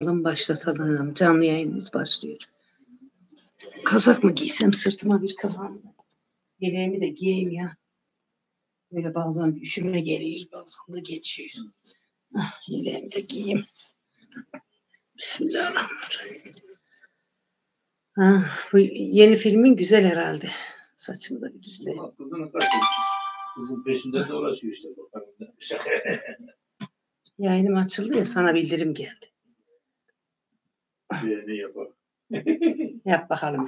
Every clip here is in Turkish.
Başlatalım, başlatalım. Canlı yayınımız başlıyor. Kazak mı giysem sırtıma bir kazan. Yeleğimi de giyeyim ya. Böyle bazen bir üşüme geliyor, bazen de geçiyor. Ah, yeleğimi de giyeyim. Bismillahirrahmanirrahim. Ah, bu yeni filmin güzel herhalde. Saçımı da bir düzleyeyim. Kızın peşinde dolaşıyor işte. Yayınım açıldı ya sana bildirim geldi. Ne yapar. Yap bakalım.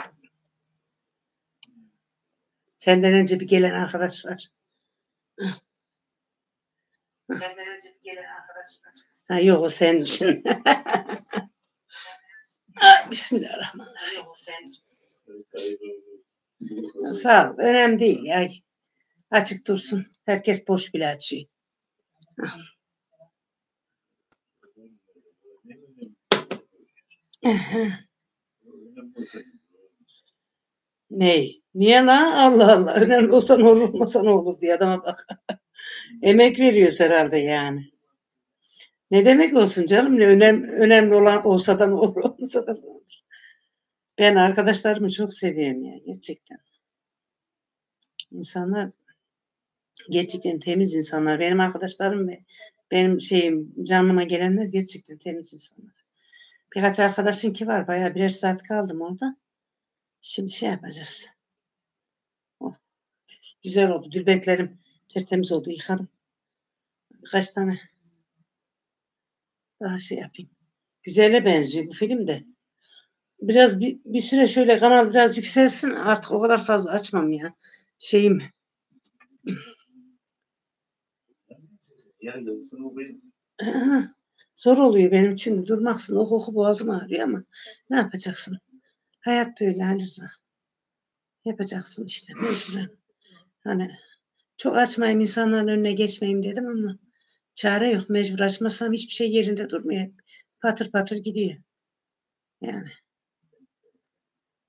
Senden önce bir gelen arkadaş var. Senden önce bir gelen arkadaş var. Ha, yok o senin için. Ah, Bismillahirrahmanirrahim. Yok o senin için. Sağ ol. Önemli değil ya. Açık dursun. Herkes boş bile açıyor. Ney? Niye la? Allah Allah. Önemli olsa ne olur, olmasa ne olur diye adama bak. Emek veriyoruz herhalde yani. Ne demek olsun canım? Ne önem, önemli olan olsa da ne olur, olmasa da ne olur. Ben arkadaşlarımı çok seviyorum ya gerçekten. İnsanlar gerçekten temiz insanlar. Benim arkadaşlarım ve benim şeyim canlıma gelenler gerçekten temiz insanlar. Birkaç arkadaşım ki var. Bayağı birer saat kaldım orada. Şimdi şey yapacağız. Oh, güzel oldu. Dülbentlerim tertemiz oldu. Yıkarım. Birkaç tane daha şey yapayım. Güzele benziyor bu film de. Biraz bir, bir süre şöyle kanal biraz yükselsin. Artık o kadar fazla açmam ya. Şeyim. Zor oluyor benim de durmaksın. O koku boğazım ağrıyor ama ne yapacaksın? Hayat böyle Ali. Yapacaksın işte mecburen. Hani çok açmayayım insanların önüne geçmeyeyim dedim ama çare yok. Mecbur açmasam hiçbir şey yerinde durmuyor. Patır patır gidiyor. Yani.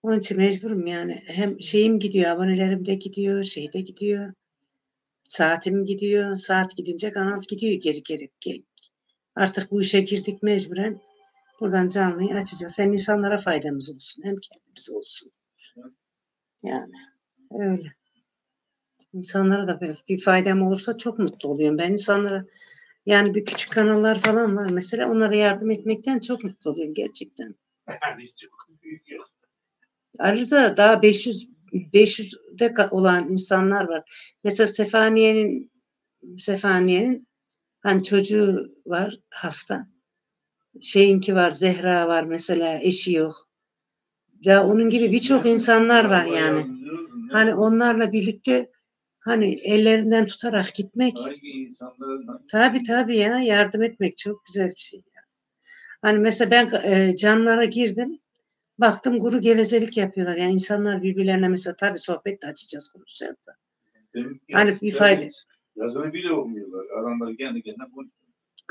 Onun için mecburum yani. Hem şeyim gidiyor, abonelerim de gidiyor, şey de gidiyor. Saatim gidiyor. Saat gidince kanal gidiyor geri geri. Artık bu işe girdik mecburen. Buradan canlıyı açacağız. Hem insanlara faydamız olsun hem kendimiz olsun. Yani öyle. İnsanlara da bir- faydam olursa çok mutlu oluyorum. Ben insanlara yani bir küçük kanallar falan var mesela onlara yardım etmekten çok mutlu oluyorum gerçekten. Biz çok. Ayrıca daha 500 500'de ka- olan insanlar var. Mesela Sefaniye'nin Sefaniye'nin hani çocuğu var hasta. Şeyinki var, Zehra var mesela eşi yok. Ya onun gibi birçok insanlar var yani. Hani onlarla birlikte hani ellerinden tutarak gitmek Tabii tabii ya yardım etmek çok güzel bir şey. ya. Hani mesela ben e, canlara girdim. Baktım kuru gevezelik yapıyorlar. Yani insanlar birbirlerine mesela tabii sohbet de açacağız konuşacağız da. Hani bir fayda. Yazını bile okumuyorlar. Adamlar kendi kendine konuşuyor.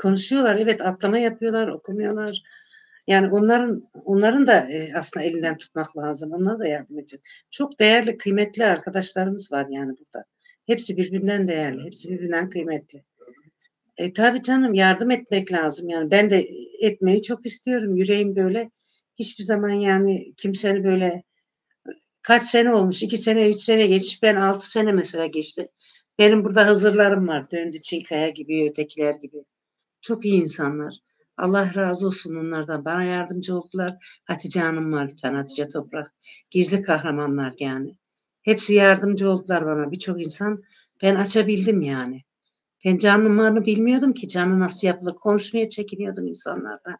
Konuşuyorlar evet atlama yapıyorlar okumuyorlar. Yani onların onların da e, aslında elinden tutmak lazım. Onlara da yardım edecek. Çok değerli kıymetli arkadaşlarımız var yani burada. Hepsi birbirinden değerli. Hepsi birbirinden kıymetli. E tabii canım yardım etmek lazım yani. Ben de etmeyi çok istiyorum. Yüreğim böyle hiçbir zaman yani kimsenin böyle kaç sene olmuş? iki sene, üç sene geçmiş. Ben altı sene mesela geçti. Benim burada Hızırlarım var. Döndü Çinkaya gibi, ötekiler gibi. Çok iyi insanlar. Allah razı olsun onlardan. Bana yardımcı oldular. Hatice Hanım var bir tane, Hatice Toprak. Gizli kahramanlar yani. Hepsi yardımcı oldular bana. Birçok insan ben açabildim yani. Ben canlı bilmiyordum ki canlı nasıl yapılır. Konuşmaya çekiniyordum insanlarla.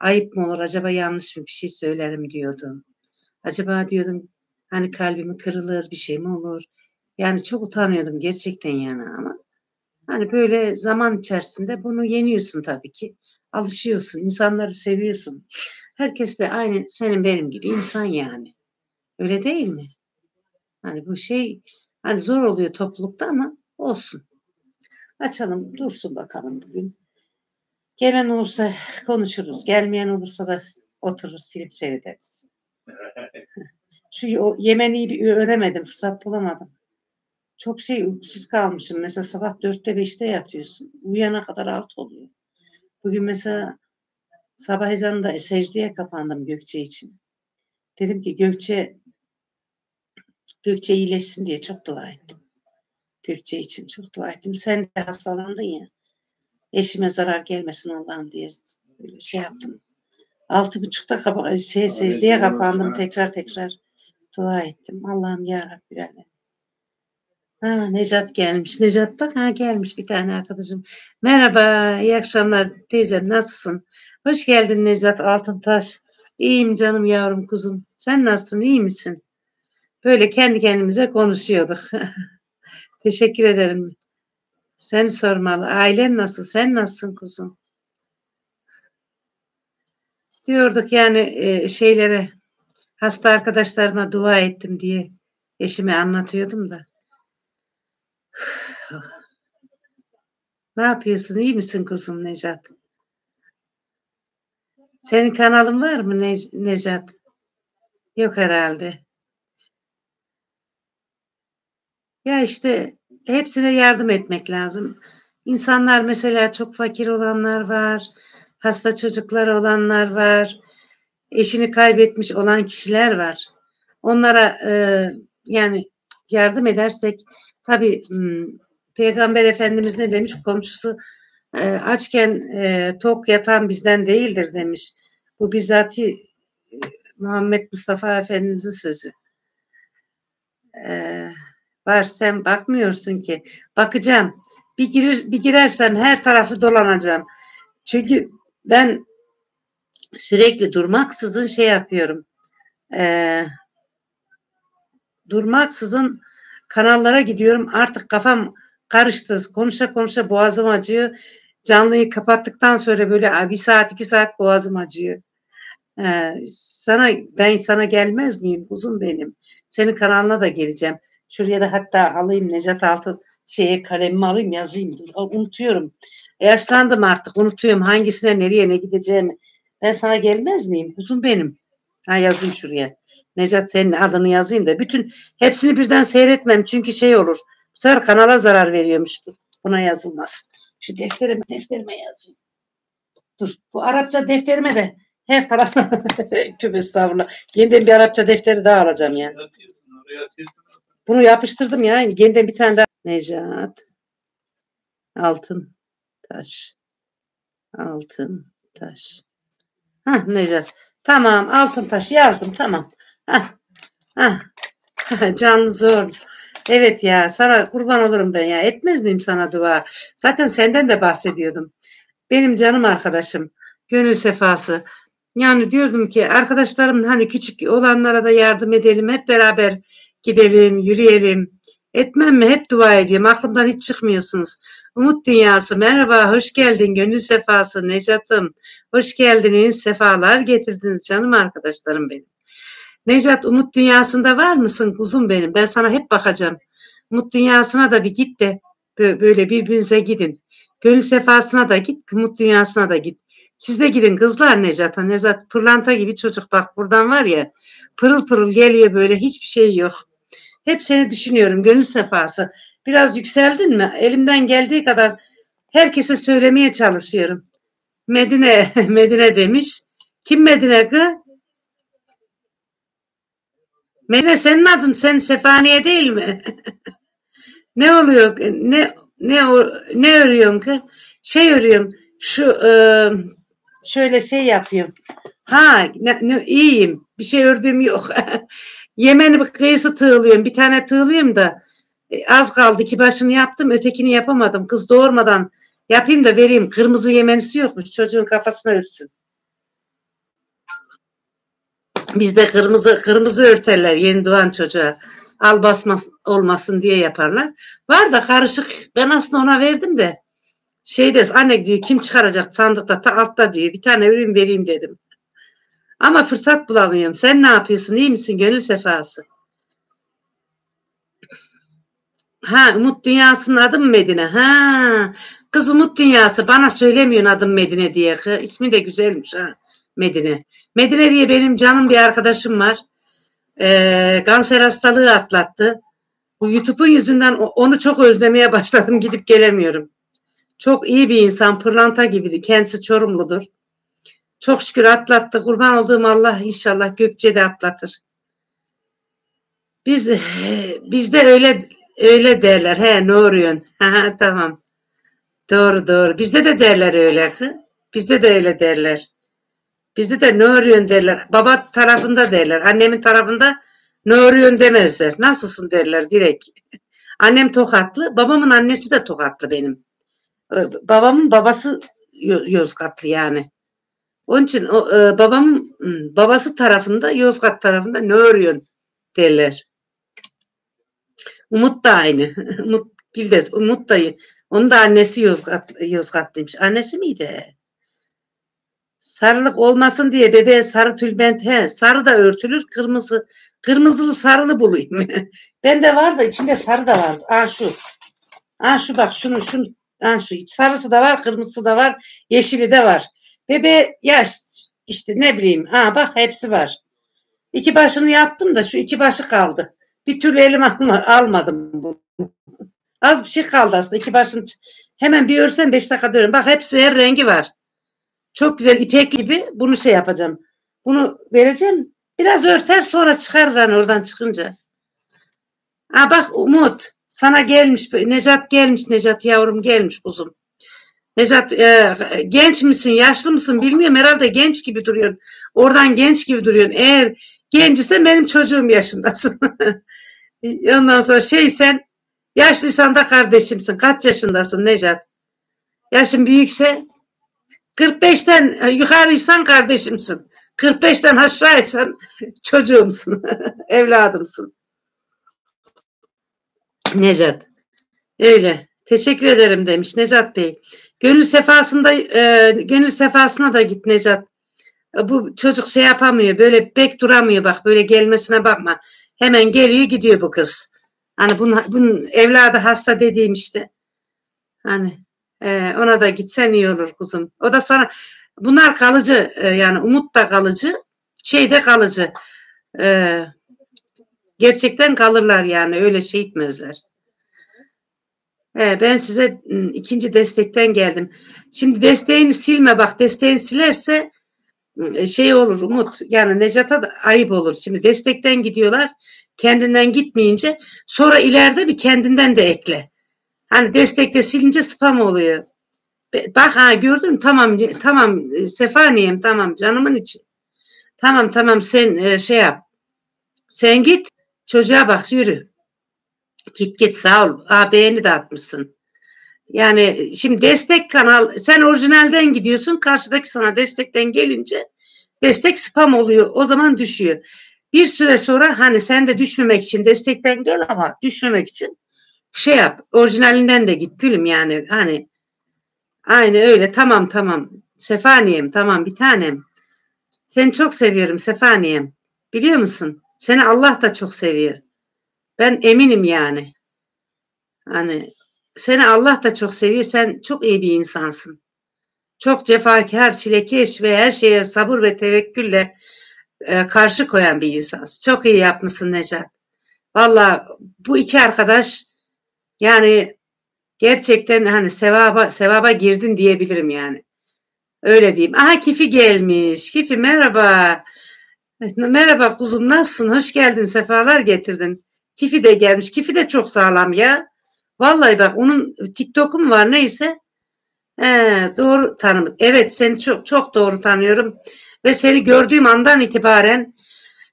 Ayıp mı olur acaba yanlış mı bir şey söylerim diyordum. Acaba diyordum hani kalbimi kırılır bir şey mi olur. Yani çok utanıyordum gerçekten yani ama hani böyle zaman içerisinde bunu yeniyorsun tabii ki. Alışıyorsun, insanları seviyorsun. Herkes de aynı senin benim gibi insan yani. Öyle değil mi? Hani bu şey hani zor oluyor toplulukta ama olsun. Açalım dursun bakalım bugün. Gelen olursa konuşuruz. Gelmeyen olursa da otururuz film seyrederiz. Şu o Yemeni'yi bir öğrenemedim. Fırsat bulamadım. Çok şey uykusuz kalmışım. Mesela sabah dörtte beşte yatıyorsun. Uyuyana kadar alt oluyor. Bugün mesela Sabah ezanında secdeye kapandım Gökçe için. Dedim ki Gökçe Gökçe iyileşsin diye çok dua ettim. Gökçe için çok dua ettim. Sen de hastalandın ya. Eşime zarar gelmesin Allah'ım diye böyle şey yaptım. Altı buçukta kapa şey, secdeye kapandım tekrar tekrar dua ettim. Allah'ım ya Rabbi. Ha, Necat gelmiş. Necat bak ha gelmiş bir tane arkadaşım. Merhaba, iyi akşamlar teyzem nasılsın? Hoş geldin Necat Altıntaş. İyiyim canım yavrum kuzum. Sen nasılsın iyi misin? Böyle kendi kendimize konuşuyorduk. Teşekkür ederim. Seni sormalı. Ailen nasıl? Sen nasılsın kuzum? Diyorduk yani e, şeylere hasta arkadaşlarıma dua ettim diye eşime anlatıyordum da. Ne yapıyorsun? İyi misin kuzum Necat? Senin kanalın var mı ne Necat? Yok herhalde. Ya işte hepsine yardım etmek lazım. İnsanlar mesela çok fakir olanlar var, hasta çocuklar olanlar var, eşini kaybetmiş olan kişiler var. Onlara e, yani yardım edersek tabii Peygamber Efendimiz ne demiş? Komşusu e, açken e, tok yatan bizden değildir demiş. Bu bizzati e, Muhammed Mustafa Efendimiz'in sözü. E, var sen bakmıyorsun ki. Bakacağım. Bir, girir, bir girersem her tarafı dolanacağım. Çünkü ben sürekli durmaksızın şey yapıyorum. E, durmaksızın kanallara gidiyorum. Artık kafam karıştı. Konuşa konuşa boğazım acıyor. Canlıyı kapattıktan sonra böyle bir saat iki saat boğazım acıyor. Ee, sana ben sana gelmez miyim kuzum benim? Senin kanalına da geleceğim. Şuraya da hatta alayım Necat Altın şeye kalemimi alayım yazayım. Dur, unutuyorum. Yaşlandım artık unutuyorum hangisine nereye ne gideceğimi. Ben sana gelmez miyim kuzum benim? Ha yazayım şuraya. Necat senin adını yazayım da bütün hepsini birden seyretmem çünkü şey olur. Bu sefer kanala zarar veriyormuştur. Buna yazılmaz. Şu defterime, defterime yazayım. Dur bu Arapça defterime de her tarafta tüm estağfurullah. Yeniden bir Arapça defteri daha alacağım yani. Bunu yapıştırdım ya. Yeniden bir tane daha. Necat. Altın. Taş. Altın. Taş. Hah Necat. Tamam altın taş yazdım tamam. Hah. Zor. Evet ya sana kurban olurum ben ya. Etmez miyim sana dua? Zaten senden de bahsediyordum. Benim canım arkadaşım. Gönül sefası. Yani diyordum ki arkadaşlarım hani küçük olanlara da yardım edelim. Hep beraber gidelim, yürüyelim. Etmem mi? Hep dua ediyorum. Aklımdan hiç çıkmıyorsunuz. Umut Dünyası. Merhaba, hoş geldin. Gönül sefası Necat'ım. Hoş geldiniz. Sefalar getirdiniz canım arkadaşlarım benim. Necat Umut Dünyası'nda var mısın kuzum benim? Ben sana hep bakacağım. Umut Dünyası'na da bir git de böyle birbirinize gidin. Gönül sefasına da git, Umut Dünyası'na da git. Siz de gidin kızlar Necat'a. Necat pırlanta gibi çocuk bak buradan var ya pırıl pırıl geliyor böyle hiçbir şey yok. Hep seni düşünüyorum gönül sefası. Biraz yükseldin mi? Elimden geldiği kadar herkese söylemeye çalışıyorum. Medine, Medine demiş. Kim Medine kız? Medine senin adın sen Sefaniye değil mi? ne oluyor? Ne ne ne örüyorsun ki? Şey örüyorum. Şu e, şöyle şey yapıyorum. Ha ne, ne, iyiyim. Bir şey ördüğüm yok. Yemen'i kıyısı tığlıyorum. Bir tane tığlıyorum da e, az kaldı. iki başını yaptım. Ötekini yapamadım. Kız doğurmadan yapayım da vereyim. Kırmızı Yemen'isi yokmuş. Çocuğun kafasına örsün. Bizde kırmızı kırmızı örterler yeni doğan çocuğa. Al basmaz olmasın diye yaparlar. Var da karışık. Ben aslında ona verdim de şeyde anne diyor kim çıkaracak sandıkta ta altta diyor. Bir tane ürün vereyim dedim. Ama fırsat bulamıyorum. Sen ne yapıyorsun? İyi misin? Gönül sefası. Ha Umut Dünyası'nın adı mı Medine? Ha kız Umut Dünyası bana söylemiyorsun adım Medine diye. İsmi de güzelmiş ha. Medine. Medine diye benim canım bir arkadaşım var. Ee, kanser hastalığı atlattı. Bu YouTube'un yüzünden onu çok özlemeye başladım. Gidip gelemiyorum. Çok iyi bir insan. Pırlanta gibiydi. Kendisi Çorumludur. Çok şükür atlattı. Kurban olduğum Allah inşallah Gökçe'de atlatır. Biz bizde öyle öyle derler. He ne oluyorsun? Ha, tamam. Doğru doğru. Bizde de derler öyle. Bizde de öyle derler. Bizde de ne arıyorsun derler. Baba tarafında derler. Annemin tarafında ne arıyorsun demezler. Nasılsın derler direkt. Annem Tokatlı. Babamın annesi de Tokatlı benim. Babamın babası Yozgatlı yani. Onun için o, e, babamın hmm, babası tarafında Yozgat tarafında ne arıyorsun derler. Umut da aynı. Umut Gildes, Umut dayı. Onun da annesi Yozgat, Yozgatlıymış. Annesi miydi? Sarılık olmasın diye bebeğe sarı tülbent he sarı da örtülür kırmızı kırmızılı sarılı bulayım. ben de var da içinde sarı da var. Aa şu. Aa şu bak şunu şunu. Aa şu sarısı da var kırmızısı da var yeşili de var. Bebe yaş işte ne bileyim. Aa bak hepsi var. İki başını yaptım da şu iki başı kaldı. Bir türlü elim alma, almadım bunu. Az bir şey kaldı aslında. iki başını hemen bir örsen beş dakika diyorum. Bak hepsi her rengi var. Çok güzel ipek gibi bunu şey yapacağım. Bunu vereceğim. Biraz örter sonra çıkarır hani oradan çıkınca. Ha bak Umut sana gelmiş. Necat gelmiş. Necat yavrum gelmiş kuzum. Necat e, genç misin yaşlı mısın bilmiyorum herhalde genç gibi duruyorsun. Oradan genç gibi duruyorsun. Eğer genç ise benim çocuğum yaşındasın. Ondan sonra şey sen yaşlıysan da kardeşimsin. Kaç yaşındasın Necat? Yaşın büyükse 45'ten e, yukarıysan kardeşimsin. 45'ten aşağıysan çocuğumsun. Evladımsın. Necat. Öyle. Teşekkür ederim demiş Necat Bey. Gönül sefasında e, gönül sefasına da git Necat. E, bu çocuk şey yapamıyor. Böyle bek duramıyor bak. Böyle gelmesine bakma. Hemen geliyor gidiyor bu kız. Hani bunun, bunun evladı hasta dediğim işte. Hani ee, ona da gitsen iyi olur kuzum. O da sana bunlar kalıcı e, yani umut da kalıcı şey de kalıcı. Ee, gerçekten kalırlar yani öyle şey etmezler. Ee, ben size ıı, ikinci destekten geldim. Şimdi desteğini silme bak desteğini silerse ıı, şey olur Umut yani Necat'a da ayıp olur. Şimdi destekten gidiyorlar kendinden gitmeyince sonra ileride bir kendinden de ekle. Hani destekte silince spam oluyor. Bak ha gördün tamam tamam e, Sefaniyem tamam canımın için. Tamam tamam sen e, şey yap. Sen git çocuğa bak yürü. Git git sağ ol. Aa, beğeni de atmışsın. Yani şimdi destek kanal sen orijinalden gidiyorsun karşıdaki sana destekten gelince destek spam oluyor. O zaman düşüyor. Bir süre sonra hani sen de düşmemek için destekten gel ama düşmemek için şey yap orijinalinden de git gülüm yani hani aynı öyle tamam tamam. Sefaniyem tamam bir tanem. Seni çok seviyorum Sefaniyem. Biliyor musun? Seni Allah da çok seviyor. Ben eminim yani. Hani seni Allah da çok seviyor sen çok iyi bir insansın. Çok cefakar çilekeş ve her şeye sabır ve tevekkülle e, karşı koyan bir insansın. Çok iyi yapmışsın Necat. Valla bu iki arkadaş yani gerçekten hani sevaba sevaba girdin diyebilirim yani. Öyle diyeyim. Aha Kifi gelmiş. Kifi merhaba. Merhaba kuzum nasılsın? Hoş geldin. Sefalar getirdin. Kifi de gelmiş. Kifi de çok sağlam ya. Vallahi bak onun TikTok'um var neyse. He, doğru tanım. Evet seni çok çok doğru tanıyorum ve seni gördüğüm andan itibaren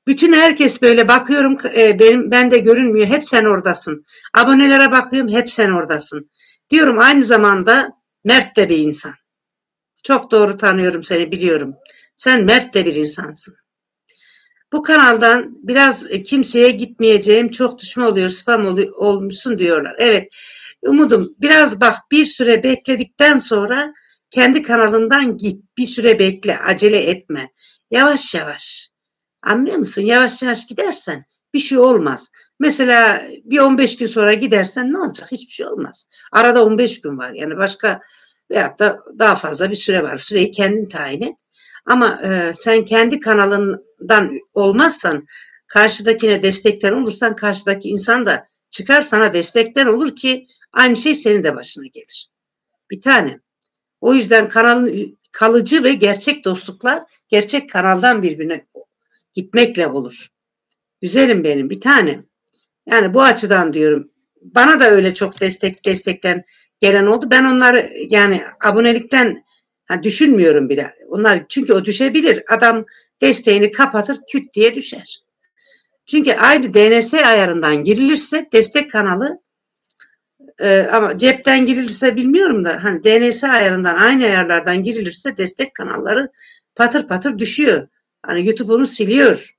bütün herkes böyle bakıyorum e, benim ben de görünmüyor. Hep sen oradasın. Abonelere bakıyorum hep sen oradasın. Diyorum aynı zamanda mert de bir insan. Çok doğru tanıyorum seni biliyorum. Sen mert de bir insansın. Bu kanaldan biraz e, kimseye gitmeyeceğim çok düşme oluyor spam ol, olmuşsun diyorlar. Evet umudum biraz bak bir süre bekledikten sonra kendi kanalından git bir süre bekle acele etme yavaş yavaş Anlıyor musun? Yavaş yavaş gidersen bir şey olmaz. Mesela bir 15 gün sonra gidersen ne olacak? Hiçbir şey olmaz. Arada 15 gün var. Yani başka veyahut da daha fazla bir süre var. Süreyi kendin tayin et. Ama e, sen kendi kanalından olmazsan karşıdakine destekten olursan karşıdaki insan da çıkar sana destekten olur ki aynı şey senin de başına gelir. Bir tane. O yüzden kanalın kalıcı ve gerçek dostluklar gerçek kanaldan birbirine gitmekle olur. Güzelim benim bir tanem. Yani bu açıdan diyorum. Bana da öyle çok destek destekten gelen oldu. Ben onları yani abonelikten ha, düşünmüyorum bile. Onlar çünkü o düşebilir. Adam desteğini kapatır küt diye düşer. Çünkü aynı DNS ayarından girilirse destek kanalı e, ama cepten girilirse bilmiyorum da hani DNS ayarından aynı ayarlardan girilirse destek kanalları patır patır düşüyor. Hani YouTube onu siliyor.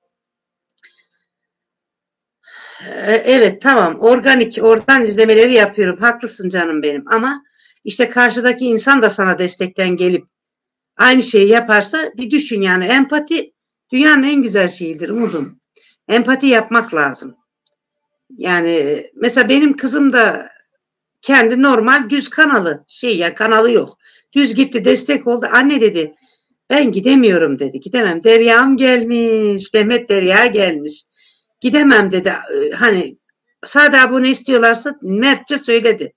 E, evet tamam organik oradan izlemeleri yapıyorum. Haklısın canım benim ama işte karşıdaki insan da sana destekten gelip aynı şeyi yaparsa bir düşün yani empati dünyanın en güzel şeyidir umudum. Empati yapmak lazım. Yani mesela benim kızım da kendi normal düz kanalı şey ya kanalı yok. Düz gitti destek oldu. Anne dedi ben gidemiyorum dedi. Gidemem. Derya'm gelmiş. Mehmet Derya gelmiş. Gidemem dedi. Ee, hani sade abone istiyorlarsa mertçe söyledi.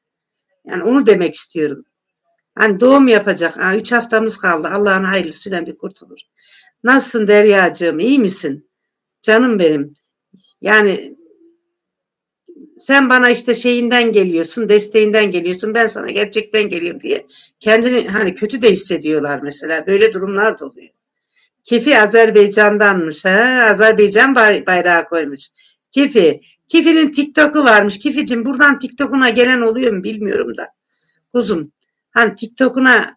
Yani onu demek istiyorum. Hani doğum yapacak. Ha, üç haftamız kaldı. Allah'ın hayırlısıyla bir kurtulur. Nasılsın Derya'cığım? İyi misin? Canım benim. Yani sen bana işte şeyinden geliyorsun, desteğinden geliyorsun, ben sana gerçekten geliyorum diye kendini hani kötü de hissediyorlar mesela. Böyle durumlar da oluyor. Kifi Azerbaycan'danmış. Ha? Azerbaycan bayrağı koymuş. Kifi. Kifi'nin TikTok'u varmış. Kifi'cim buradan TikTok'una gelen oluyor mu bilmiyorum da. Kuzum. Hani TikTok'una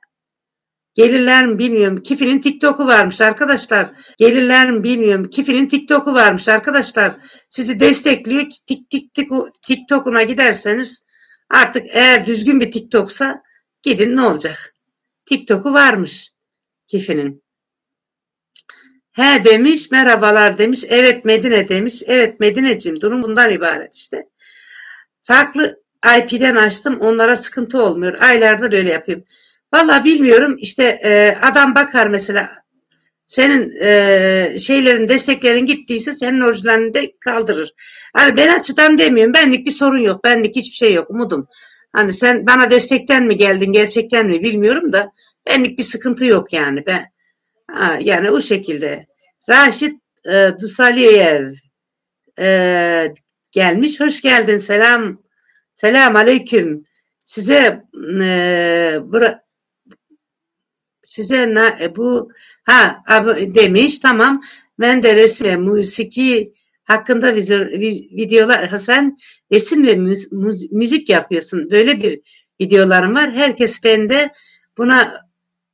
Gelirler mi bilmiyorum. Kifi'nin TikTok'u varmış arkadaşlar. Gelirler mi bilmiyorum. Kifi'nin TikTok'u varmış arkadaşlar. Sizi destekliyor. Tik tik tik TikTok'una giderseniz artık eğer düzgün bir TikTok'sa gidin ne olacak? TikTok'u varmış Kifi'nin. He demiş, merhabalar demiş. Evet Medine demiş. Evet Medineciğim durum bundan ibaret işte. Farklı IP'den açtım. Onlara sıkıntı olmuyor. Aylardır öyle yapıyorum. Valla bilmiyorum. İşte e, adam bakar mesela senin e, şeylerin desteklerin gittiyse senin orijinalini de kaldırır. Hani ben açıdan demiyorum. Benlik bir sorun yok. Benlik hiçbir şey yok. Umudum. Hani sen bana destekten mi geldin gerçekten mi bilmiyorum da benlik bir sıkıntı yok yani. Ben ha, yani o şekilde. Raşit e, Dusaliyev e, gelmiş. Hoş geldin. Selam. Selam aleyküm. Size e, bura, size ne, e, bu ha demiş tamam. Ben de resim ve musiki hakkında videolar Hasan resim ve müzik yapıyorsun. Böyle bir videolarım var. Herkes bende buna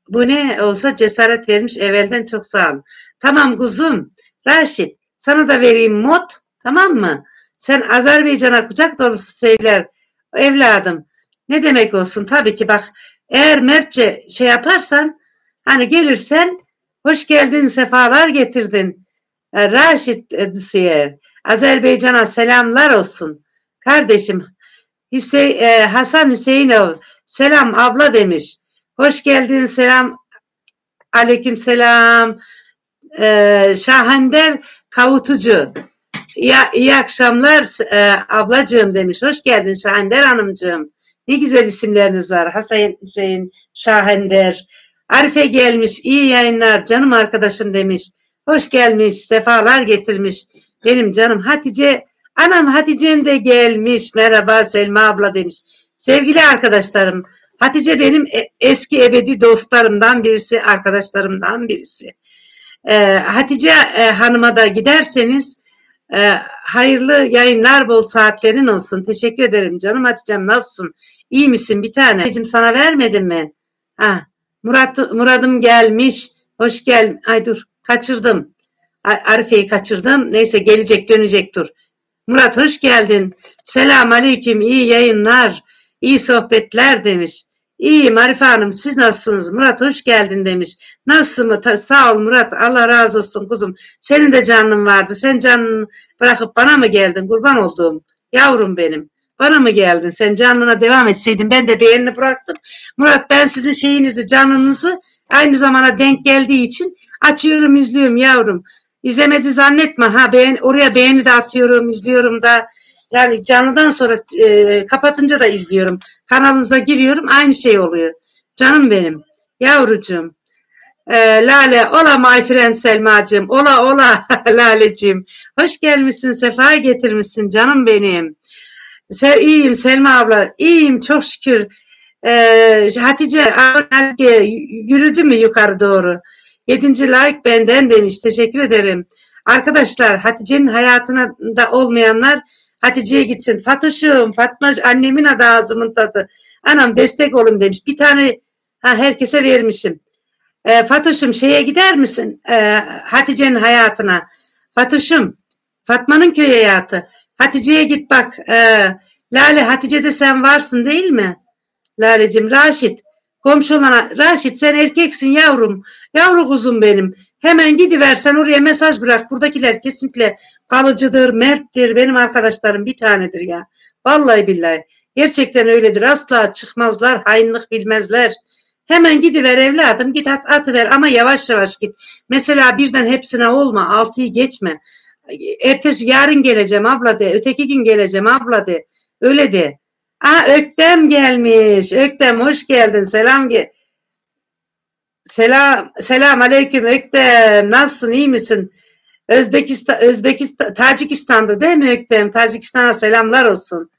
bu ne olsa cesaret vermiş. Evvelden çok sağ ol. Tamam kuzum. Raşit sana da vereyim mod tamam mı? Sen Azerbaycan'a kucak dolusu sevgiler evladım. Ne demek olsun? Tabii ki bak eğer mertçe şey yaparsan Hani gelirsen hoş geldin, sefalar getirdin. E, Raşit Düsiyev, Azerbaycan'a selamlar olsun. Kardeşim Hüsey, e, Hasan Hüseyinov, selam abla demiş. Hoş geldin, selam. Aleyküm selam. Şahender Kavutucu. İyi, iyi akşamlar e, ablacığım demiş. Hoş geldin Şahender Hanımcığım. Ne güzel isimleriniz var. Hasan Hüseyin, Şahender. Arife gelmiş, iyi yayınlar canım arkadaşım demiş. Hoş gelmiş, sefalar getirmiş. Benim canım Hatice, anam Hatice'm de gelmiş. Merhaba Selma abla demiş. Sevgili arkadaşlarım, Hatice benim e, eski ebedi dostlarımdan birisi, arkadaşlarımdan birisi. Ee, Hatice e, hanıma da giderseniz e, hayırlı yayınlar, bol saatlerin olsun. Teşekkür ederim canım Hatice'm nasılsın? İyi misin bir tane? Hatice'm sana vermedim mi? Ha, Murat, Murat'ım gelmiş. Hoş gel. Ay dur kaçırdım. Arife'yi kaçırdım. Neyse gelecek dönecek dur. Murat hoş geldin. Selam aleyküm. iyi yayınlar. iyi sohbetler demiş. İyiyim Arife Hanım siz nasılsınız? Murat hoş geldin demiş. Nasılsın mı? Sağ ol Murat Allah razı olsun kuzum. Senin de canın vardı. Sen canını bırakıp bana mı geldin? Kurban olduğum yavrum benim. Bana mı geldin? Sen canına devam etseydin ben de beğenini bıraktım. Murat ben sizin şeyinizi, canınızı aynı zamana denk geldiği için açıyorum, izliyorum yavrum. İzlemedi zannetme ha beğen, oraya beğeni de atıyorum, izliyorum da. Yani canlıdan sonra e, kapatınca da izliyorum. Kanalınıza giriyorum aynı şey oluyor. Canım benim, yavrucuğum. Ee, Lale, ola my friend Selma'cığım. Ola ola Laleciğim. Hoş gelmişsin, sefa getirmişsin canım benim. Se iyiyim Selma abla, iyiyim çok şükür. Ee, Hatice yürüdü mü yukarı doğru? Yedinci like benden demiş. Teşekkür ederim. Arkadaşlar Hatice'nin hayatına da olmayanlar Hatice'ye gitsin. Fatuşum, Fatma annemin adı ağzımın tadı. Anam destek olun demiş. Bir tane ha, herkese vermişim. E, Fatuşum şeye gider misin? E, Hatice'nin hayatına. Fatuşum, Fatma'nın köy hayatı. Hatice'ye git bak. E, Lale Hatice'de sen varsın değil mi? Lalecim Raşit. Komşu Raşit sen erkeksin yavrum. Yavru kuzum benim. Hemen gidiversen oraya mesaj bırak. Buradakiler kesinlikle kalıcıdır, merttir. Benim arkadaşlarım bir tanedir ya. Vallahi billahi. Gerçekten öyledir. Asla çıkmazlar, hainlik bilmezler. Hemen gidiver evladım git at, atıver ama yavaş yavaş git. Mesela birden hepsine olma altıyı geçme. Ertesi yarın geleceğim abla de öteki gün geleceğim abla de öyle de. Aa Öktem gelmiş. Öktem hoş geldin. Selam ge Selam selam aleyküm Öktem. Nasılsın? iyi misin? Özbekistan Özbekistan Tacikistan'da değil mi Öktem? Tacikistan'a selamlar olsun.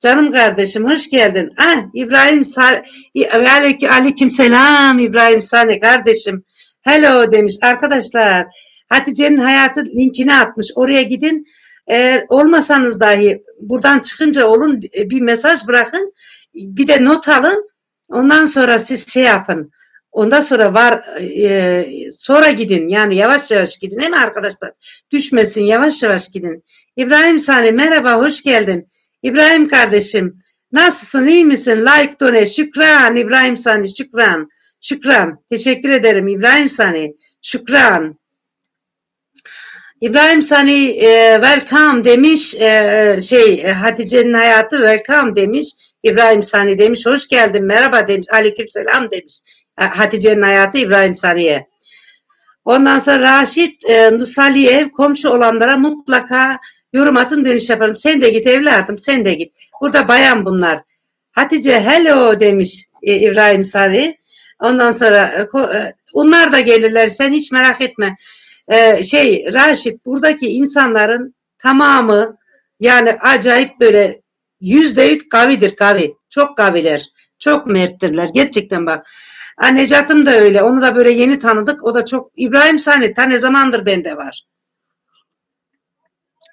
Canım kardeşim hoş geldin. Ah İbrahim Sar aleyküm, aleyküm selam İbrahim Sani kardeşim. Hello demiş arkadaşlar. Hatice'nin hayatı linkini atmış. Oraya gidin. Eğer olmasanız dahi buradan çıkınca olun bir mesaj bırakın. Bir de not alın. Ondan sonra siz şey yapın. Ondan sonra var e, sonra gidin. Yani yavaş yavaş gidin. Değil mi arkadaşlar? Düşmesin yavaş yavaş gidin. İbrahim Sani merhaba hoş geldin. İbrahim kardeşim nasılsın iyi misin? Like done şükran İbrahim Sani şükran. Şükran. Teşekkür ederim İbrahim Sani. Şükran. İbrahim Sani e, welcome demiş e, şey e, Hatice'nin hayatı welcome demiş. İbrahim Sani demiş hoş geldin merhaba demiş aleyküm selam demiş. E, Hatice'nin hayatı İbrahim Sani'ye. Ondan sonra Raşit e, Nusaliyev komşu olanlara mutlaka yorum atın dönüş yaparım. Sen de git evladım sen de git. Burada bayan bunlar. Hatice hello demiş e, İbrahim Sari. Ondan sonra e, e, onlar da gelirler sen hiç merak etme. E, şey Raşit buradaki insanların tamamı yani acayip böyle yüzde yüz kavidir kavi. Çok kaviler. Çok merttirler. Gerçekten bak. Ha, Necat'ım da öyle. Onu da böyle yeni tanıdık. O da çok İbrahim Sani ta ne zamandır bende var.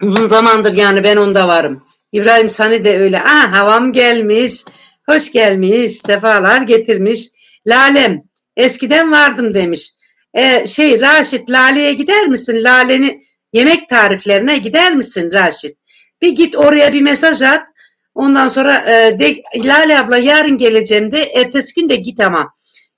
Uzun zamandır yani ben onda varım. İbrahim Sani de öyle. Ah havam gelmiş. Hoş gelmiş. Sefalar getirmiş. Lalem. Eskiden vardım demiş. Ee, şey Raşit Lale'ye gider misin? Lale'nin yemek tariflerine gider misin Raşit? Bir git oraya bir mesaj at. Ondan sonra e, de, Lale abla yarın geleceğim de ertesi gün de git ama.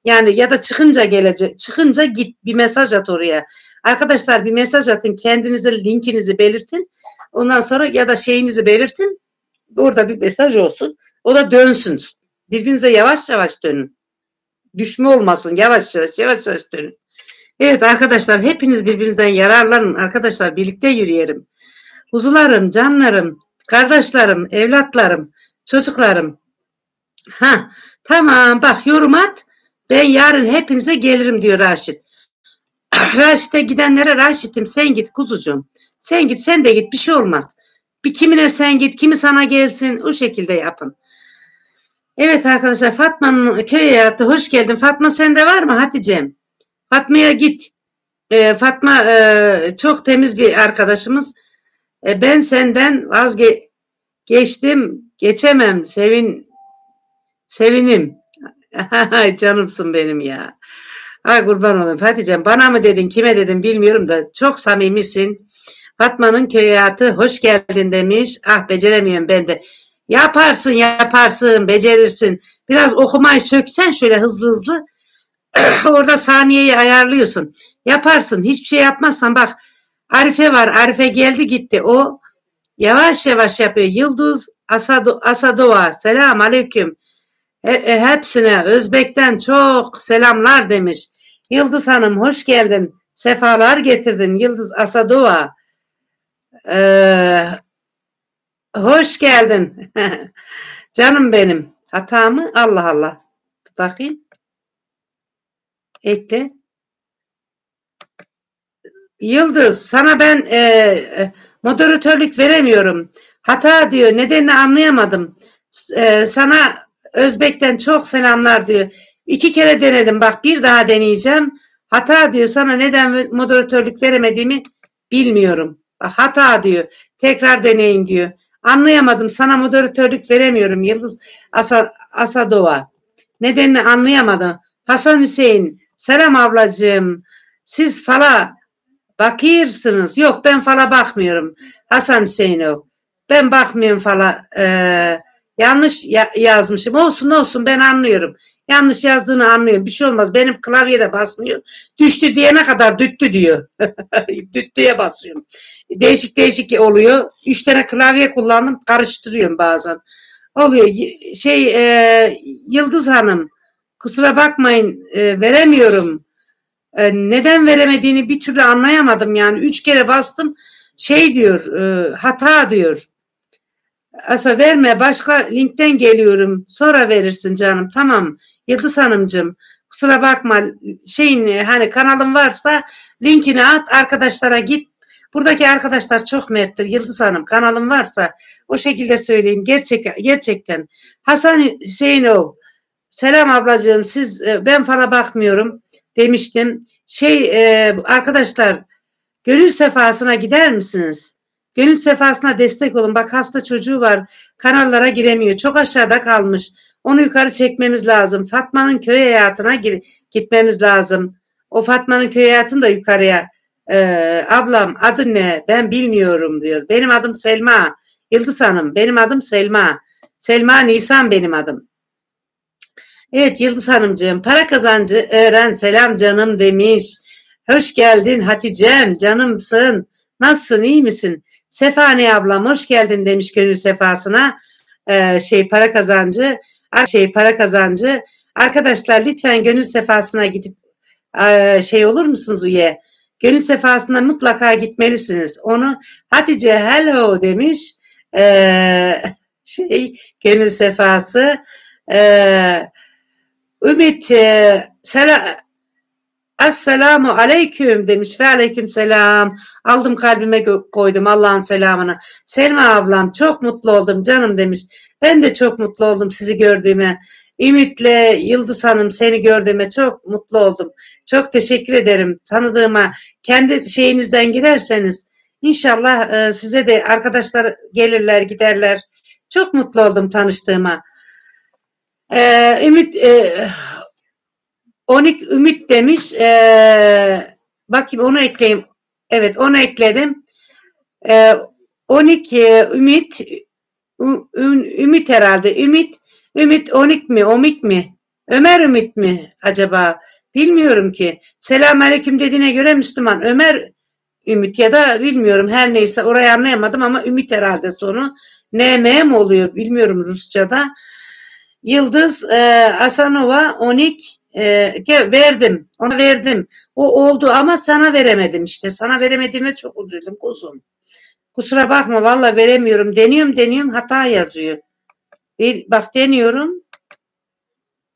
Yani ya da çıkınca gelecek. Çıkınca git bir mesaj at oraya. Arkadaşlar bir mesaj atın. Kendinize linkinizi belirtin. Ondan sonra ya da şeyinizi belirtin. Orada bir mesaj olsun. O da dönsün. Birbirinize yavaş yavaş dönün. Düşme olmasın. Yavaş yavaş yavaş yavaş dönün. Evet arkadaşlar hepiniz birbirinizden yararlanın. Arkadaşlar birlikte yürüyelim. Kuzularım, canlarım, kardeşlerim, evlatlarım, çocuklarım. Ha, tamam bak yorum at. Ben yarın hepinize gelirim diyor Raşit. Raşit'e gidenlere Raşit'im sen git kuzucuğum. Sen git sen de git bir şey olmaz. Bir kimine sen git kimi sana gelsin o şekilde yapın. Evet arkadaşlar Fatma'nın köy hayatı hoş geldin. Fatma sende var mı Hatice'm? Fatma'ya git. Ee, Fatma e, çok temiz bir arkadaşımız. E, ben senden vazgeçtim. Geçemem. Sevin sevinim. Canımsın benim ya. Ay kurban olayım Hatice'm bana mı dedin kime dedin bilmiyorum da çok samimisin. Fatma'nın köy hayatı hoş geldin demiş. Ah beceremiyorum ben de. Yaparsın yaparsın becerirsin. Biraz okumayı söksen şöyle hızlı hızlı. Orada saniyeyi ayarlıyorsun. Yaparsın hiçbir şey yapmazsan bak Arife var Arife geldi gitti o yavaş yavaş yapıyor. Yıldız Asado, Asadova selam aleyküm. E, e, hepsine Özbek'ten çok selamlar demiş. Yıldız Hanım hoş geldin. Sefalar getirdin Yıldız Asadova. Ee, hoş geldin. Canım benim. Hata mı? Allah Allah. Bakayım. Ekle. Yıldız sana ben e, e, moderatörlük veremiyorum. Hata diyor. Nedenini anlayamadım. E, sana Özbek'ten çok selamlar diyor. İki kere denedim. Bak bir daha deneyeceğim. Hata diyor. Sana neden moderatörlük veremediğimi bilmiyorum. Bak, hata diyor. Tekrar deneyin diyor. Anlayamadım. Sana moderatörlük veremiyorum. Yıldız Asa, Asadova. Nedenini anlayamadım. Hasan Hüseyin. Selam ablacığım. Siz fala bakıyorsunuz. Yok ben fala bakmıyorum. Hasan Hüseyinov. Ben bakmıyorum fala. Ee, yanlış ya- yazmışım. Olsun olsun ben anlıyorum. Yanlış yazdığını anlıyorum. Bir şey olmaz. Benim klavyede basmıyor. Düştü diyene kadar düttü diyor. Düttüye basıyorum. Değişik değişik oluyor. Üç tane klavye kullandım. Karıştırıyorum bazen. Oluyor. Şey e, Yıldız Hanım kusura bakmayın e, veremiyorum. E, neden veremediğini bir türlü anlayamadım yani. Üç kere bastım şey diyor e, hata diyor. Asa verme başka linkten geliyorum. Sonra verirsin canım. Tamam. Yıldız Hanımcığım kusura bakma şeyin hani kanalın varsa linkini at arkadaşlara git. Buradaki arkadaşlar çok merttir. Yıldız Hanım kanalın varsa o şekilde söyleyeyim. Gerçek, gerçekten. Hasan Hüseyinov selam ablacığım siz e, ben fala bakmıyorum demiştim. Şey e, arkadaşlar gönül sefasına gider misiniz? Gönül sefasına destek olun. Bak hasta çocuğu var. Kanallara giremiyor. Çok aşağıda kalmış. Onu yukarı çekmemiz lazım. Fatma'nın köy hayatına gir, gitmemiz lazım. O Fatma'nın köy hayatını da yukarıya. Ee, ablam adı ne? Ben bilmiyorum diyor. Benim adım Selma. Yıldız Hanım. Benim adım Selma. Selma Nisan benim adım. Evet Yıldız Hanımcığım. Para kazancı öğren. Selam canım demiş. Hoş geldin Hatice'm. Canımsın. Nasılsın? iyi misin? Sefane ablam hoş geldin demiş gönül sefasına. Ee, şey para kazancı. Şey para kazancı. Arkadaşlar lütfen gönül sefasına gidip e, şey olur musunuz üye? Gönül sefasına mutlaka gitmelisiniz. Onu Hatice hello demiş. Ee, şey gönül sefası. Ee, Ümit e, selam Esselamu aleyküm demiş ve aleyküm selam. Aldım kalbime koydum Allah'ın selamını. Selma ablam çok mutlu oldum canım demiş. Ben de çok mutlu oldum sizi gördüğüme. Ümit'le Yıldız Hanım seni gördüğüme çok mutlu oldum. Çok teşekkür ederim tanıdığıma. Kendi şeyinizden girerseniz inşallah e, size de arkadaşlar gelirler giderler. Çok mutlu oldum tanıştığıma. Ee, Ümit e, Onik Ümit demiş. Ee, bakayım onu ekleyeyim. Evet onu ekledim. Ee, Onik e, Ümit Ümit herhalde. Ümit Ümit Onik mi? Omik mi? Ömer Ümit mi acaba? Bilmiyorum ki. Selamünaleyküm dediğine göre Müslüman. Ömer Ümit ya da bilmiyorum her neyse orayı anlayamadım ama Ümit herhalde sonu. NM mi oluyor bilmiyorum Rusça'da. Yıldız e, Asanova Onik e, verdim. Ona verdim. O oldu ama sana veremedim işte. Sana veremediğime çok üzüldüm kuzum. Kusura bakma valla veremiyorum. Deniyorum deniyorum hata yazıyor. Bir, bak deniyorum.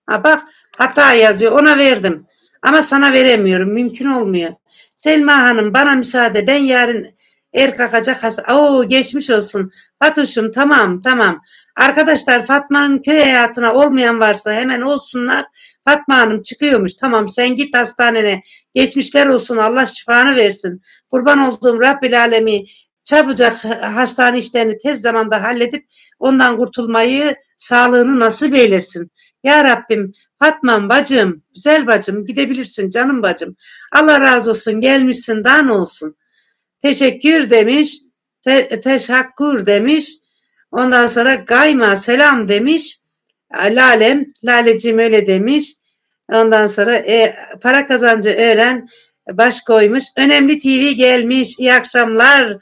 Ha bak hata yazıyor. Ona verdim. Ama sana veremiyorum. Mümkün olmuyor. Selma Hanım bana müsaade. Ben yarın er kalkacak has. Oo geçmiş olsun. Fatuş'um tamam tamam. Arkadaşlar Fatma'nın köy hayatına olmayan varsa hemen olsunlar. Fatma Hanım çıkıyormuş. Tamam sen git hastanene. Geçmişler olsun. Allah şifanı versin. Kurban olduğum Rabbil Alemi çabucak hastane işlerini tez zamanda halledip ondan kurtulmayı sağlığını nasip eylesin. Ya Rabbim Fatmam bacım, güzel bacım gidebilirsin canım bacım. Allah razı olsun gelmişsin daha ne olsun. Teşekkür demiş. Te- teşekkür demiş. Ondan sonra gayma selam demiş. Lalem, Laleciğim öyle demiş. Ondan sonra e, para kazancı öğren baş koymuş. Önemli TV gelmiş. İyi akşamlar.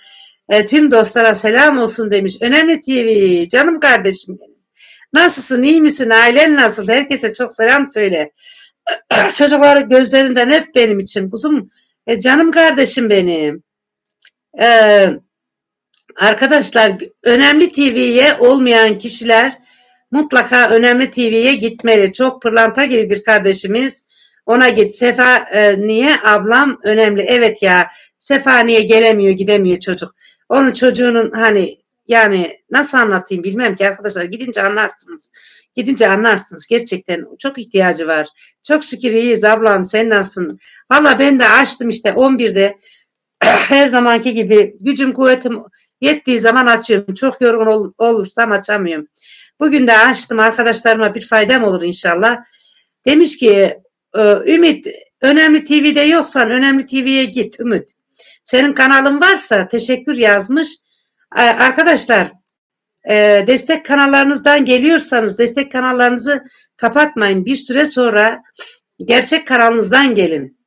E, tüm dostlara selam olsun demiş. Önemli TV canım kardeşim. Nasılsın iyi misin ailen nasıl herkese çok selam söyle. Çocuklar gözlerinden hep benim için kuzum e, canım kardeşim benim. E, arkadaşlar önemli TV'ye olmayan kişiler mutlaka önemli TV'ye gitmeli. Çok pırlanta gibi bir kardeşimiz. Ona git. Sefa e, niye? Ablam önemli. Evet ya. Sefaniye gelemiyor gidemiyor çocuk. Onun çocuğunun hani yani nasıl anlatayım bilmem ki arkadaşlar gidince anlarsınız. Gidince anlarsınız gerçekten çok ihtiyacı var. Çok şükür iyiyiz ablam sen nasılsın? Valla ben de açtım işte 11'de her zamanki gibi gücüm kuvvetim yettiği zaman açıyorum. Çok yorgun ol, olursam açamıyorum. Bugün de açtım arkadaşlarıma bir faydam olur inşallah. Demiş ki e, Ümit önemli TV'de yoksan önemli TV'ye git Ümit. Senin kanalın varsa teşekkür yazmış. E, arkadaşlar e, destek kanallarınızdan geliyorsanız destek kanallarınızı kapatmayın. Bir süre sonra gerçek kanalınızdan gelin.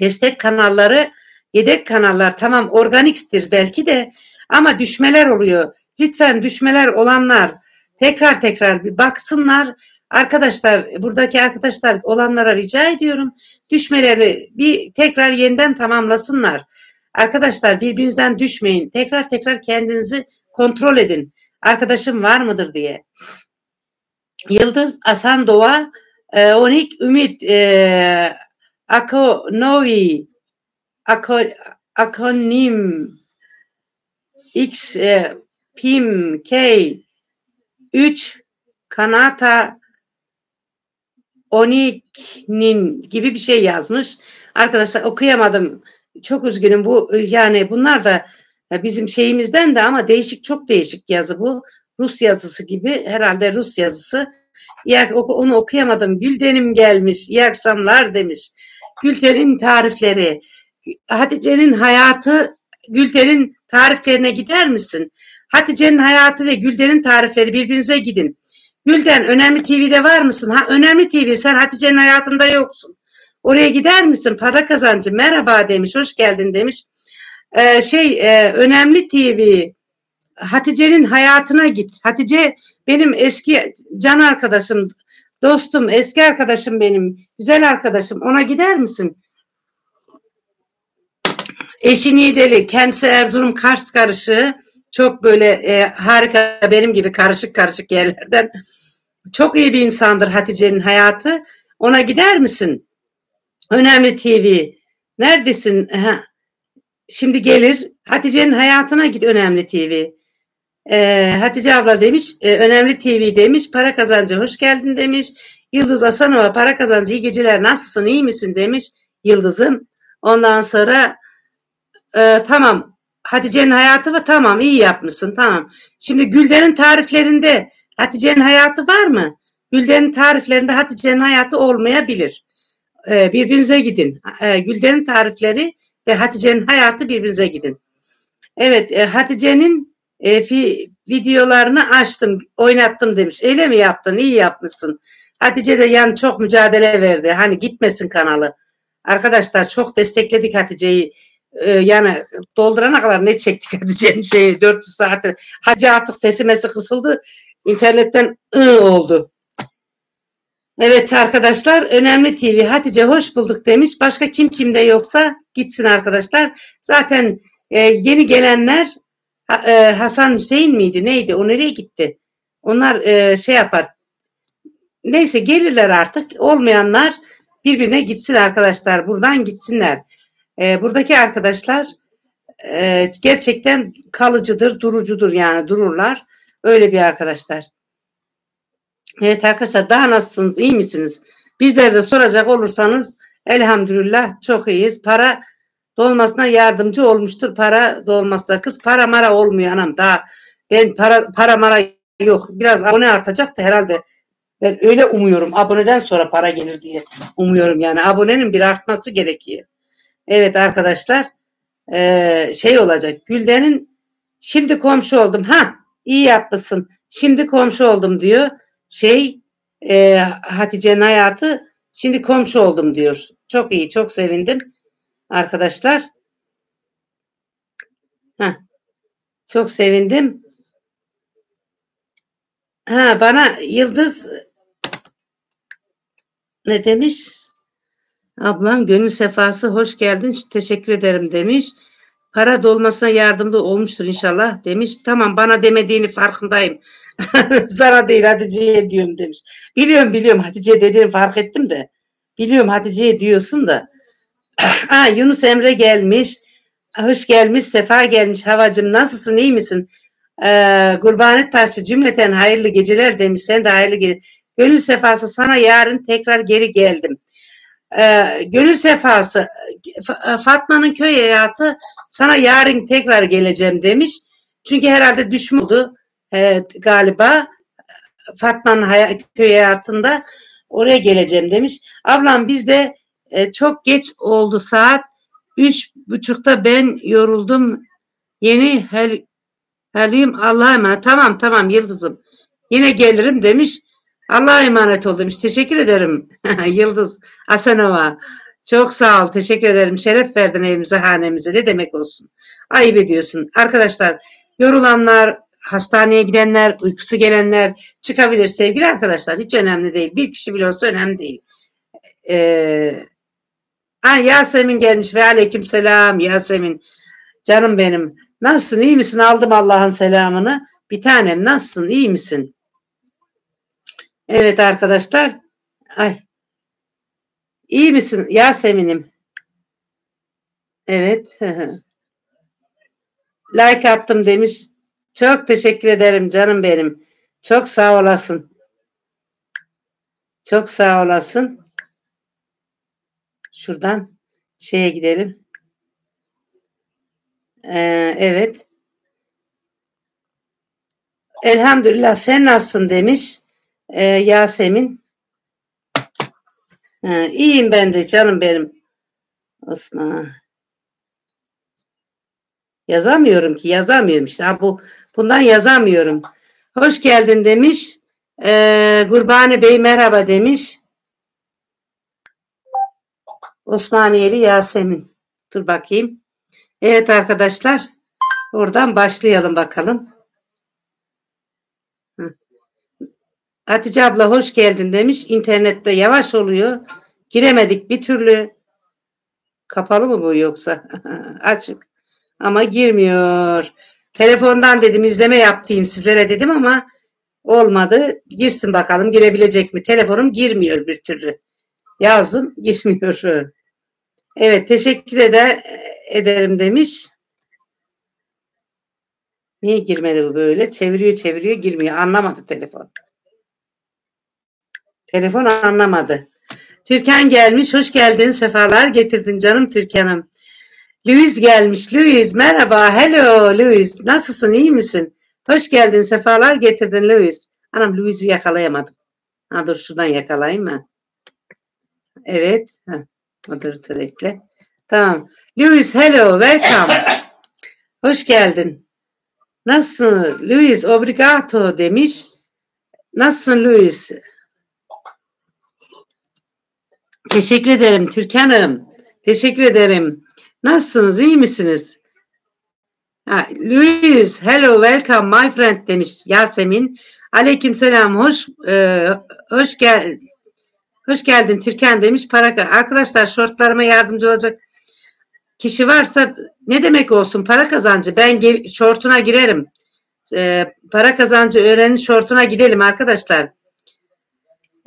Destek kanalları yedek kanallar tamam organikstir belki de ama düşmeler oluyor. Lütfen düşmeler olanlar tekrar tekrar bir baksınlar. Arkadaşlar buradaki arkadaşlar olanlara rica ediyorum. Düşmeleri bir tekrar yeniden tamamlasınlar. Arkadaşlar birbirinizden düşmeyin. Tekrar tekrar kendinizi kontrol edin. Arkadaşım var mıdır diye. Yıldız Asan Doğa e, Onik Ümit e, Akonovi Ako, Akonim X e, Pim K 3 Kanata Onik'nin gibi bir şey yazmış. Arkadaşlar okuyamadım. Çok üzgünüm. Bu yani bunlar da bizim şeyimizden de ama değişik çok değişik yazı bu. Rus yazısı gibi herhalde Rus yazısı. Ya, onu okuyamadım. Güldenim gelmiş. İyi akşamlar demiş. Gülten'in tarifleri. Hatice'nin hayatı Gülten'in tariflerine gider misin? Hatice'nin hayatı ve Gülden'in tarifleri birbirinize gidin. Gülden önemli TV'de var mısın? Ha önemli TV sen Hatice'nin hayatında yoksun. Oraya gider misin? Para kazancı merhaba demiş. Hoş geldin demiş. Ee, şey e, önemli TV Hatice'nin hayatına git. Hatice benim eski can arkadaşım, dostum, eski arkadaşım benim, güzel arkadaşım. Ona gider misin? Eşi Nideli, kendisi Erzurum Kars karışığı. Çok böyle e, harika benim gibi karışık karışık yerlerden. Çok iyi bir insandır Hatice'nin hayatı. Ona gider misin? Önemli TV. Neredesin? Ha. Şimdi gelir. Hatice'nin hayatına git Önemli TV. Ee, Hatice abla demiş. E, önemli TV demiş. Para kazancı hoş geldin demiş. Yıldız Hasanova para kazancı iyi geceler nasılsın iyi misin demiş. Yıldız'ım. Ondan sonra e, tamam Hatice'nin hayatı var tamam iyi yapmışsın tamam. Şimdi Gülden'in tariflerinde Hatice'nin hayatı var mı? Gülden'in tariflerinde Hatice'nin hayatı olmayabilir. Ee, birbirinize gidin. Ee, Gülden'in tarifleri ve Hatice'nin hayatı birbirinize gidin. Evet e, Hatice'nin e, fi, videolarını açtım, oynattım demiş. Öyle mi yaptın? İyi yapmışsın. Hatice de yani çok mücadele verdi. Hani gitmesin kanalı. Arkadaşlar çok destekledik Hatice'yi. Ee, yani doldurana kadar ne çektik Hatice'nin şeyi 400 saattir. Hacı artık sesi mesi kısıldı. İnternetten ı oldu. Evet arkadaşlar önemli TV Hatice hoş bulduk demiş. Başka kim kimde yoksa gitsin arkadaşlar. Zaten e, yeni gelenler e, Hasan Hüseyin miydi neydi o nereye gitti? Onlar e, şey yapar. Neyse gelirler artık olmayanlar birbirine gitsin arkadaşlar buradan gitsinler. E, buradaki arkadaşlar e, gerçekten kalıcıdır durucudur yani dururlar. Öyle bir arkadaşlar. Evet arkadaşlar daha nasılsınız? İyi misiniz? Bizler de soracak olursanız elhamdülillah çok iyiyiz. Para dolmasına yardımcı olmuştur. Para dolmazsa kız para mara olmuyor anam. Daha ben para para mara yok. Biraz abone artacak da herhalde ben öyle umuyorum. Aboneden sonra para gelir diye umuyorum yani. Abonenin bir artması gerekiyor. Evet arkadaşlar ee, şey olacak. Gülden'in şimdi komşu oldum. Ha iyi yapmışsın. Şimdi komşu oldum diyor. Şey e, Hatice'nin hayatı şimdi komşu oldum diyor. Çok iyi, çok sevindim arkadaşlar. Ha, çok sevindim. Ha, bana Yıldız ne demiş? Ablam gönül sefası hoş geldin. Teşekkür ederim demiş. Para dolmasına yardımcı olmuştur inşallah demiş. Tamam bana demediğini farkındayım. Sana değil Hatice'ye diyorum demiş. Biliyorum biliyorum Hatice dediğini fark ettim de. Biliyorum Hatice'ye diyorsun da. Aa, Yunus Emre gelmiş. Hoş gelmiş, sefa gelmiş. Havacım nasılsın, iyi misin? Ee, Gurbanet Taşçı cümleten hayırlı geceler demiş. Sen de hayırlı gece. Gönül sefası sana yarın tekrar geri geldim. Ee, gönül sefası Fatma'nın köy hayatı sana yarın tekrar geleceğim demiş. Çünkü herhalde düşmüş oldu e, galiba Fatma'nın hay- köy hayatında oraya geleceğim demiş. Ablam bizde e, çok geç oldu saat üç buçukta ben yoruldum. Yeni her Halim Allah'a emanet. Tamam tamam Yıldız'ım. Yine gelirim demiş. Allah'a emanet ol demiş. Teşekkür ederim Yıldız Asanova. Çok sağ ol. Teşekkür ederim. Şeref verdin evimize, hanemize. Ne demek olsun. Ayıp ediyorsun. Arkadaşlar yorulanlar, hastaneye gidenler, uykusu gelenler çıkabilir sevgili arkadaşlar. Hiç önemli değil. Bir kişi bile olsa önemli değil. Ee, ha, Yasemin gelmiş ve aleyküm selam Yasemin. Canım benim. Nasılsın? iyi misin? Aldım Allah'ın selamını. Bir tanem nasılsın? iyi misin? Evet arkadaşlar. Ay. İyi misin Yasemin'im? Evet. like attım demiş. Çok teşekkür ederim canım benim. Çok sağ olasın. Çok sağ olasın. Şuradan şeye gidelim. Ee, evet. Elhamdülillah sen nasılsın demiş ee, Yasemin. Ee, iyiyim ben de canım benim. Osman. Yazamıyorum ki yazamıyorum işte. Ha, bu bundan yazamıyorum. Hoş geldin demiş. Ee, Gurbani Bey merhaba demiş. Osmaniyeli Yasemin. Dur bakayım. Evet arkadaşlar. Oradan başlayalım bakalım. Hatice abla hoş geldin demiş. İnternette yavaş oluyor. Giremedik bir türlü. Kapalı mı bu yoksa? Açık. Ama girmiyor. Telefondan dedim izleme yaptım sizlere dedim ama olmadı. Girsin bakalım girebilecek mi? Telefonum girmiyor bir türlü. Yazdım girmiyor. Evet teşekkür eder, ederim demiş. Niye girmedi bu böyle? Çeviriyor çeviriyor girmiyor. Anlamadı telefon. Telefon anlamadı. Türkan gelmiş. Hoş geldin. Sefalar getirdin canım Türkan'ım. Louis gelmiş. Louis merhaba. Hello Louis. Nasılsın? İyi misin? Hoş geldin. Sefalar getirdin Louis. Anam Louis'i yakalayamadım. Ha dur şuradan yakalayayım mı? Evet. Ha, moderatör ekle. Tamam. Louis hello. Welcome. Hoş geldin. Nasılsın? Louis obrigado demiş. Nasılsın Louis? Teşekkür ederim Türkan'ım. Teşekkür ederim. Nasılsınız? İyi misiniz? Ha, Louis, hello, welcome my friend demiş Yasemin. Aleyküm selam, hoş e, hoş gel hoş geldin Türkan demiş. Para arkadaşlar şortlarıma yardımcı olacak kişi varsa ne demek olsun para kazancı. Ben şortuna girerim. E, para kazancı öğrenin şortuna gidelim arkadaşlar.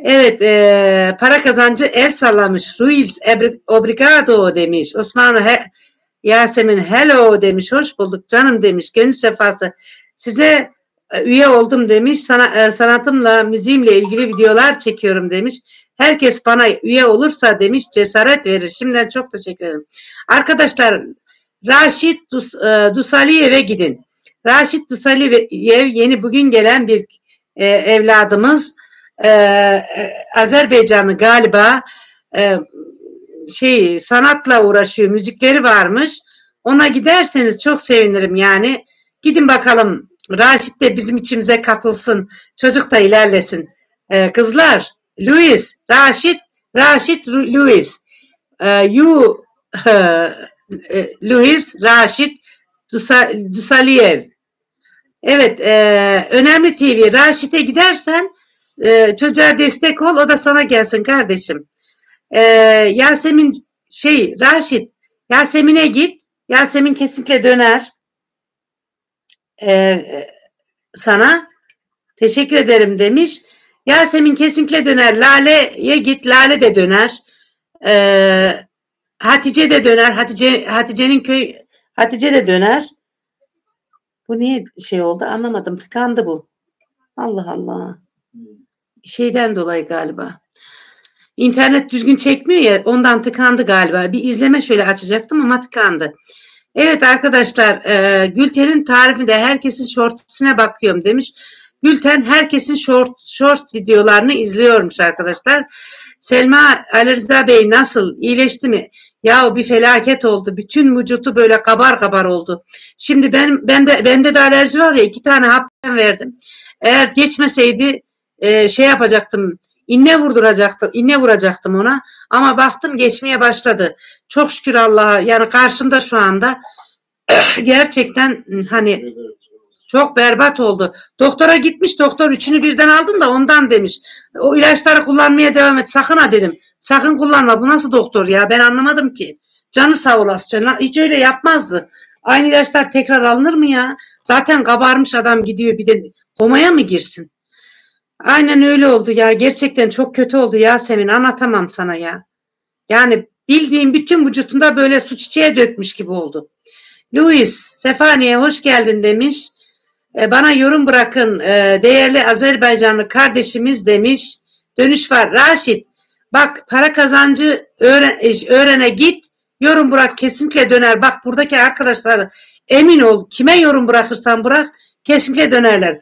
Evet, e, para kazancı el sallamış. Ruiz obrigado demiş. Osman he, Yasemin hello demiş. Hoş bulduk canım demiş. Gönül sefası. Size e, üye oldum demiş. Sana, e, sanatımla, müziğimle ilgili videolar çekiyorum demiş. Herkes bana üye olursa demiş cesaret verir. Şimdiden çok teşekkür ederim. Arkadaşlar Raşit Dus, e, Dusaliyev'e gidin. Raşit Dusaliyev yeni bugün gelen bir e, evladımız e, Azerbaycanlı galiba e, şey sanatla uğraşıyor, müzikleri varmış. Ona giderseniz çok sevinirim yani. Gidin bakalım Raşit de bizim içimize katılsın. Çocuk da ilerlesin. E, kızlar, Louis, Raşit, Raşit, Louis. E, you, e, Louis, Raşit, Dusa, Dusaliyev. Evet, e, Önemli TV. Raşit'e gidersen e, çocuğa destek ol o da sana gelsin kardeşim. E, Yasemin şey Raşit Yasemin'e git. Yasemin kesinlikle döner. E, sana teşekkür ederim demiş. Yasemin kesinlikle döner. Lale'ye git. Lale de döner. E, Hatice de döner. Hatice Hatice'nin köy Hatice de döner. Bu niye şey oldu anlamadım. Tıkandı bu. Allah Allah. Şeyden dolayı galiba. İnternet düzgün çekmiyor ya ondan tıkandı galiba. Bir izleme şöyle açacaktım ama tıkandı. Evet arkadaşlar e, Gülten'in tarifinde herkesin shortsine bakıyorum demiş. Gülten herkesin short, short videolarını izliyormuş arkadaşlar. Selma Ali Rıza Bey nasıl iyileşti mi? Ya bir felaket oldu. Bütün vücutu böyle kabar kabar oldu. Şimdi ben bende bende de alerji var ya iki tane hap verdim. Eğer geçmeseydi e, şey yapacaktım. İnne vurduracaktım. inne vuracaktım ona. Ama baktım geçmeye başladı. Çok şükür Allah'a. Yani karşımda şu anda gerçekten hani çok berbat oldu. Doktora gitmiş doktor üçünü birden aldın da ondan demiş. O ilaçları kullanmaya devam et. Sakın ha dedim. Sakın kullanma. Bu nasıl doktor ya? Ben anlamadım ki. Canı sağ olasın. Hiç öyle yapmazdı. Aynı ilaçlar tekrar alınır mı ya? Zaten kabarmış adam gidiyor bir de komaya mı girsin? Aynen öyle oldu ya. Gerçekten çok kötü oldu Yasemin. Anlatamam sana ya. Yani bildiğim bütün vücutunda böyle su çiçeğe dökmüş gibi oldu. Louis, Sefaniye hoş geldin demiş. E, bana yorum bırakın e, değerli Azerbaycanlı kardeşimiz demiş. Dönüş var. Raşit bak para kazancı öğren, e, öğrene git. Yorum bırak kesinlikle döner. Bak buradaki arkadaşlar emin ol kime yorum bırakırsan bırak kesinlikle dönerler.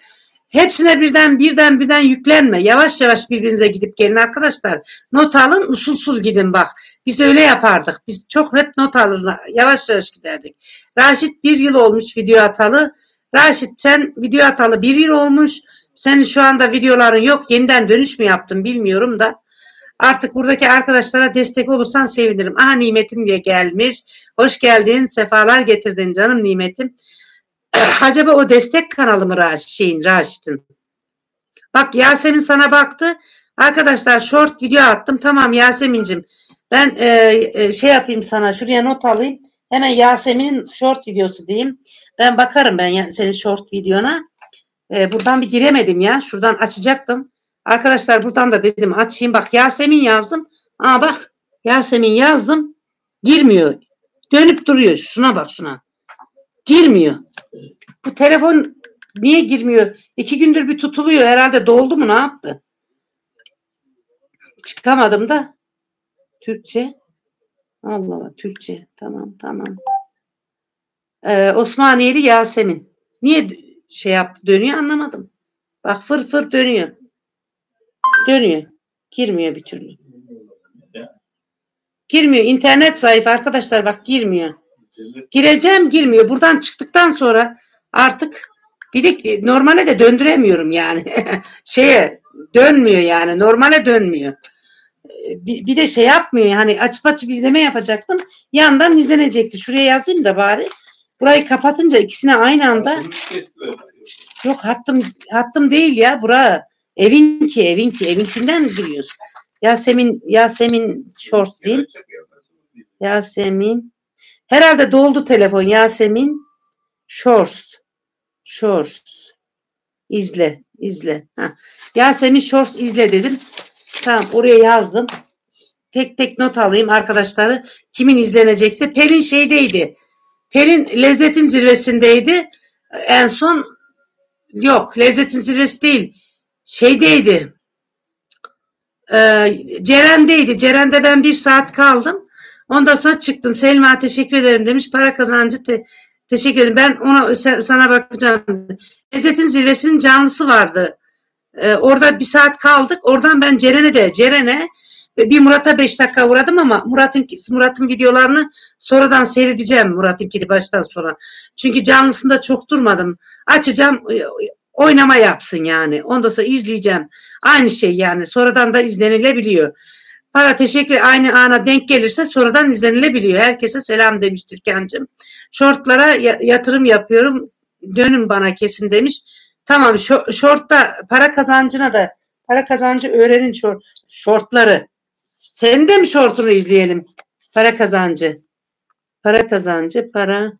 Hepsine birden birden birden yüklenme. Yavaş yavaş birbirinize gidip gelin arkadaşlar. Not alın usul usul gidin bak. Biz öyle yapardık. Biz çok hep not alır yavaş yavaş giderdik. Raşit bir yıl olmuş video atalı. Raşit sen video atalı bir yıl olmuş. Senin şu anda videoların yok. Yeniden dönüş mü yaptın bilmiyorum da. Artık buradaki arkadaşlara destek olursan sevinirim. Aha nimetim diye gelmiş. Hoş geldin. Sefalar getirdin canım nimetim. Acaba o destek kanalı mı Raşit, şeyin, Raşit'in? Bak Yasemin sana baktı. Arkadaşlar short video attım. Tamam Yasemin'cim. Ben e, e, şey yapayım sana. Şuraya not alayım. Hemen Yasemin'in short videosu diyeyim. Ben bakarım ben senin short videona. E, buradan bir giremedim ya. Şuradan açacaktım. Arkadaşlar buradan da dedim açayım. Bak Yasemin yazdım. Aa bak Yasemin yazdım. Girmiyor. Dönüp duruyor. Şuna bak şuna. Girmiyor. Bu telefon niye girmiyor? İki gündür bir tutuluyor. Herhalde doldu mu ne yaptı? Çıkamadım da. Türkçe. Allah Allah Türkçe. Tamam tamam. Ee, Osmaniyeli Yasemin. Niye şey yaptı dönüyor anlamadım. Bak fır fır dönüyor. Dönüyor. Girmiyor bir türlü. Girmiyor. İnternet zayıf arkadaşlar bak girmiyor. Gireceğim girmiyor. Buradan çıktıktan sonra artık bir normale de döndüremiyorum yani. Şeye dönmüyor yani. Normale dönmüyor. Bir, bir de şey yapmıyor yani açıp açıp izleme yapacaktım. Yandan izlenecekti. Şuraya yazayım da bari. Burayı kapatınca ikisine aynı anda yok hattım hattım değil ya bura evin ki evin ki evinkinden biliyorsun. Yasemin Yasemin Shorts diyeyim. Yasemin herhalde doldu telefon Yasemin Shorts Shorts izle izle. Ha. Yasemin Shorts izle dedim. Tamam oraya yazdım. Tek tek not alayım arkadaşları. Kimin izlenecekse. Pelin şeydeydi. Pelin lezzetin zirvesindeydi. En son yok lezzetin zirvesi değil. Şeydeydi. Ee, Ceren'deydi. Ceren'de ben bir saat kaldım. Ondan sonra çıktım. Selma teşekkür ederim demiş. Para kazancı te teşekkür ederim. Ben ona sana bakacağım. Lezzetin zirvesinin canlısı vardı. Ee, orada bir saat kaldık. Oradan ben Ceren'e de Ceren'e bir Murat'a 5 dakika uğradım ama Murat'ın Murat'ın videolarını sonradan seyredeceğim Murat'ınkini baştan sonra. Çünkü canlısında çok durmadım. Açacağım oynama yapsın yani. Ondan sonra izleyeceğim. Aynı şey yani. Sonradan da izlenilebiliyor. Para teşekkür aynı ana denk gelirse sonradan izlenilebiliyor. Herkese selam demiş Türkan'cığım. Şortlara yatırım yapıyorum. Dönün bana kesin demiş. Tamam şortta para kazancına da para kazancı öğrenin şort, şortları. Senin de mi şortunu izleyelim? Para kazancı. Para kazancı, para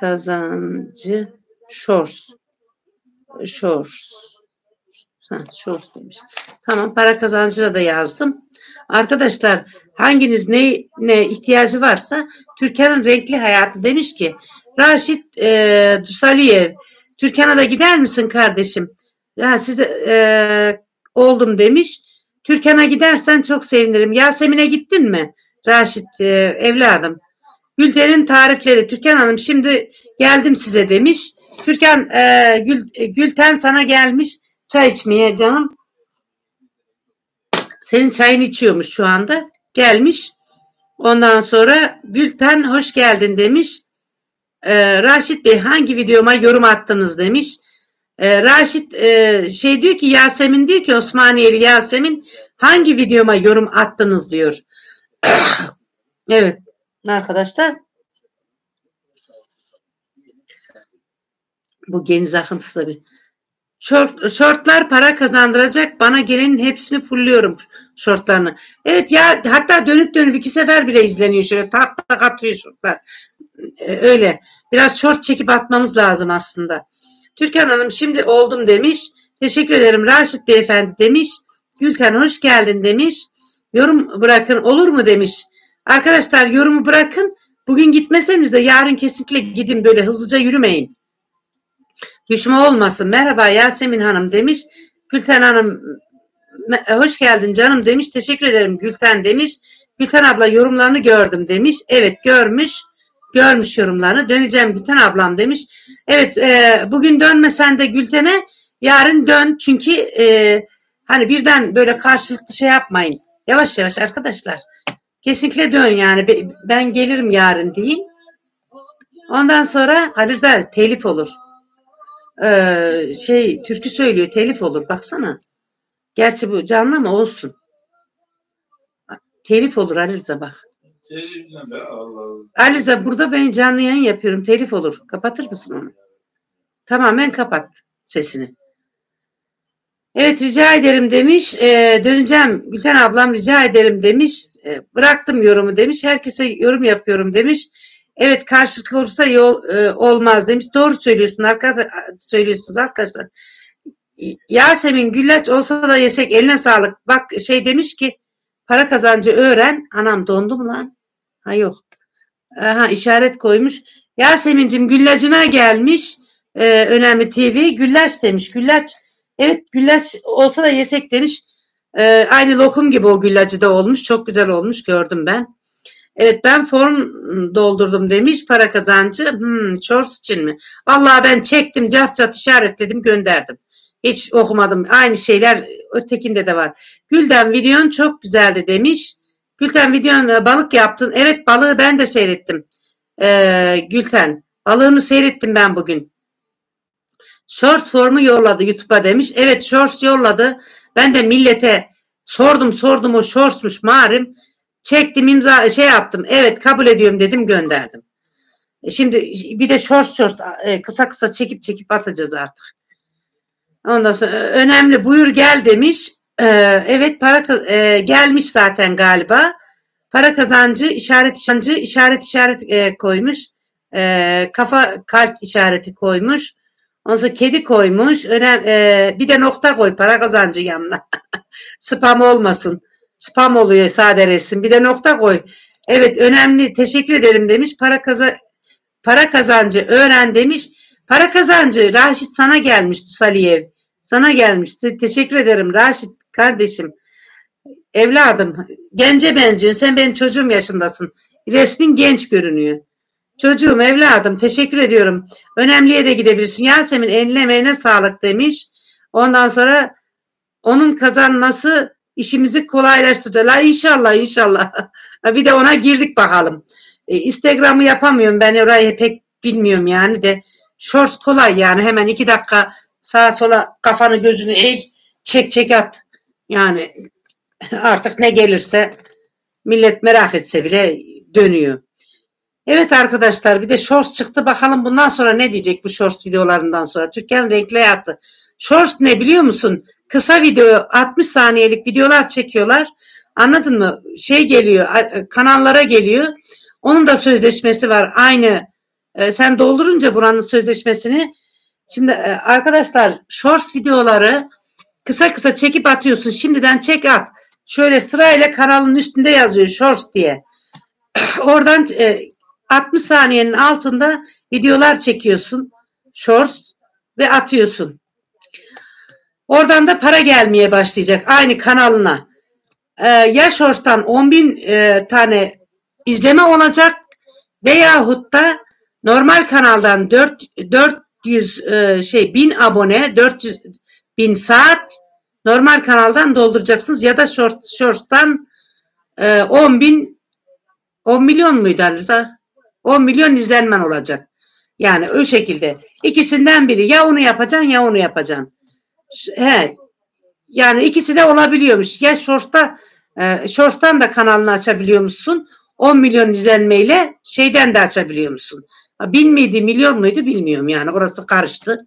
kazancı, shorts. Shorts. Ha, demiş. Tamam para kazancına da yazdım. Arkadaşlar hanginiz ne ne ihtiyacı varsa Türkan'ın renkli hayatı demiş ki Raşit e, Dusaliyev Türkan'a da gider misin kardeşim? Ya size e, oldum demiş. Türkan'a gidersen çok sevinirim. Yasemin'e gittin mi? Raşit e, evladım. Gülten'in tarifleri. Türkan Hanım şimdi geldim size demiş. Türkan e, Gül, Gülten sana gelmiş çay içmeye canım. Senin çayını içiyormuş şu anda. Gelmiş. Ondan sonra Gülten hoş geldin demiş. E, Raşit Bey hangi videoma yorum attınız demiş. E, Raşit e, şey diyor ki Yasemin diyor ki Osmaniyeli Yasemin hangi videoma yorum attınız diyor. evet arkadaşlar. Bu geniz akıntısı tabii. Şort, şortlar para kazandıracak. Bana gelenin hepsini fulluyorum şortlarını. Evet ya hatta dönüp dönüp iki sefer bile izleniyor şöyle tak tak atıyor şortlar. Ee, öyle. Biraz şort çekip atmamız lazım aslında. Türkan Hanım şimdi oldum demiş. Teşekkür ederim Raşit Beyefendi demiş. Gülten hoş geldin demiş. Yorum bırakın olur mu demiş. Arkadaşlar yorumu bırakın. Bugün gitmeseniz de yarın kesinlikle gidin böyle hızlıca yürümeyin. Düşme olmasın. Merhaba Yasemin Hanım demiş. Gülten Hanım hoş geldin canım demiş. Teşekkür ederim Gülten demiş. Gülten abla yorumlarını gördüm demiş. Evet görmüş. Görmüş yorumlarını. Döneceğim Gülten ablam demiş. Evet e, bugün dönmesen de Gülten'e yarın dön. Çünkü e, hani birden böyle karşılıklı şey yapmayın. Yavaş yavaş arkadaşlar. Kesinlikle dön yani. Ben gelirim yarın deyin. Ondan sonra Halizel telif olur. Ee, şey türkü söylüyor telif olur baksana. Gerçi bu canlı ama olsun. Telif olur Aliza bak. Aliza burada ben canlı yayın yapıyorum. Telif olur. Kapatır mısın onu? Tamamen kapat sesini. Evet rica ederim demiş. Ee, döneceğim. Gülten ablam rica ederim demiş. Ee, bıraktım yorumu demiş. Herkese yorum yapıyorum demiş. Evet karşılıklı olursa yol e, olmaz demiş. Doğru söylüyorsun arkadaşlar. Söylüyorsunuz arkadaşlar. Yasemin güllaç olsa da yesek eline sağlık. Bak şey demiş ki para kazancı öğren. Anam dondu mu lan? Ha yok. Ha işaret koymuş. Yasemin'cim güllacına gelmiş. Ee, önemli TV. Güllaç demiş. Güllaç. Evet güllaç olsa da yesek demiş. Ee, aynı lokum gibi o güllacı da olmuş. Çok güzel olmuş gördüm ben. Evet ben form doldurdum demiş para kazancı. Hmm, shorts için mi? Vallahi ben çektim cat cat işaretledim gönderdim. Hiç okumadım. Aynı şeyler ötekinde de var. Gülden videon çok güzeldi demiş. Gülten videon e, balık yaptın. Evet balığı ben de seyrettim. Ee, Gülten balığını seyrettim ben bugün. Shorts formu yolladı YouTube'a demiş. Evet shorts yolladı. Ben de millete sordum sordum o shortsmuş marim. Çektim imza şey yaptım. Evet kabul ediyorum dedim gönderdim. E, şimdi bir de short short e, kısa kısa çekip çekip atacağız artık. Ondan sonra önemli buyur gel demiş. Evet para e, gelmiş zaten galiba. Para kazancı işaret işaret işaret işaret e, koymuş. E, kafa kalp işareti koymuş. Ondan sonra kedi koymuş. Önem, e, bir de nokta koy para kazancı yanına. Spam olmasın. Spam oluyor sade resim. Bir de nokta koy. Evet önemli. Teşekkür ederim demiş. Para kaza para kazancı öğren demiş. Para kazancı Raşit sana gelmiş Saliyev. Sana gelmiş. Teşekkür ederim Raşit kardeşim. Evladım gence benziyorsun. Sen benim çocuğum yaşındasın. Resmin genç görünüyor. Çocuğum evladım teşekkür ediyorum. Önemliye de gidebilirsin. Yasemin eline emeğine sağlık demiş. Ondan sonra onun kazanması işimizi kolaylaştırdılar. İnşallah inşallah. Bir de ona girdik bakalım. E, Instagram'ı yapamıyorum ben orayı pek bilmiyorum yani de. Shorts kolay yani hemen iki dakika sağa sola kafanı gözünü eğ çek çek at. Yani artık ne gelirse millet merak etse bile dönüyor. Evet arkadaşlar bir de shorts çıktı. Bakalım bundan sonra ne diyecek bu shorts videolarından sonra. Türkiye'nin renkli hayatı. Shorts ne biliyor musun? Kısa video 60 saniyelik videolar çekiyorlar. Anladın mı? Şey geliyor kanallara geliyor. Onun da sözleşmesi var. Aynı e, sen doldurunca buranın sözleşmesini. Şimdi e, arkadaşlar shorts videoları kısa kısa çekip atıyorsun. Şimdiden çek at. Şöyle sırayla kanalın üstünde yazıyor shorts diye. Oradan e, 60 saniyenin altında videolar çekiyorsun. Shorts ve atıyorsun. Oradan da para gelmeye başlayacak aynı kanalına. Ee, ya Shorts'tan 10 bin e, tane izleme olacak veyahut da normal kanaldan 4, 400 e, şey 1000 abone 400 bin saat normal kanaldan dolduracaksınız ya da short, Shorts'tan e, 10 bin 10 milyon muydu Aliza? 10 milyon izlenmen olacak. Yani o şekilde. İkisinden biri ya onu yapacaksın ya onu yapacaksın. He. Yani ikisi de olabiliyormuş. Ya Shorts'ta e, Shorts'tan da kanalını açabiliyor musun? 10 milyon izlenmeyle şeyden de açabiliyor musun? Bin miydi milyon muydu bilmiyorum yani orası karıştı.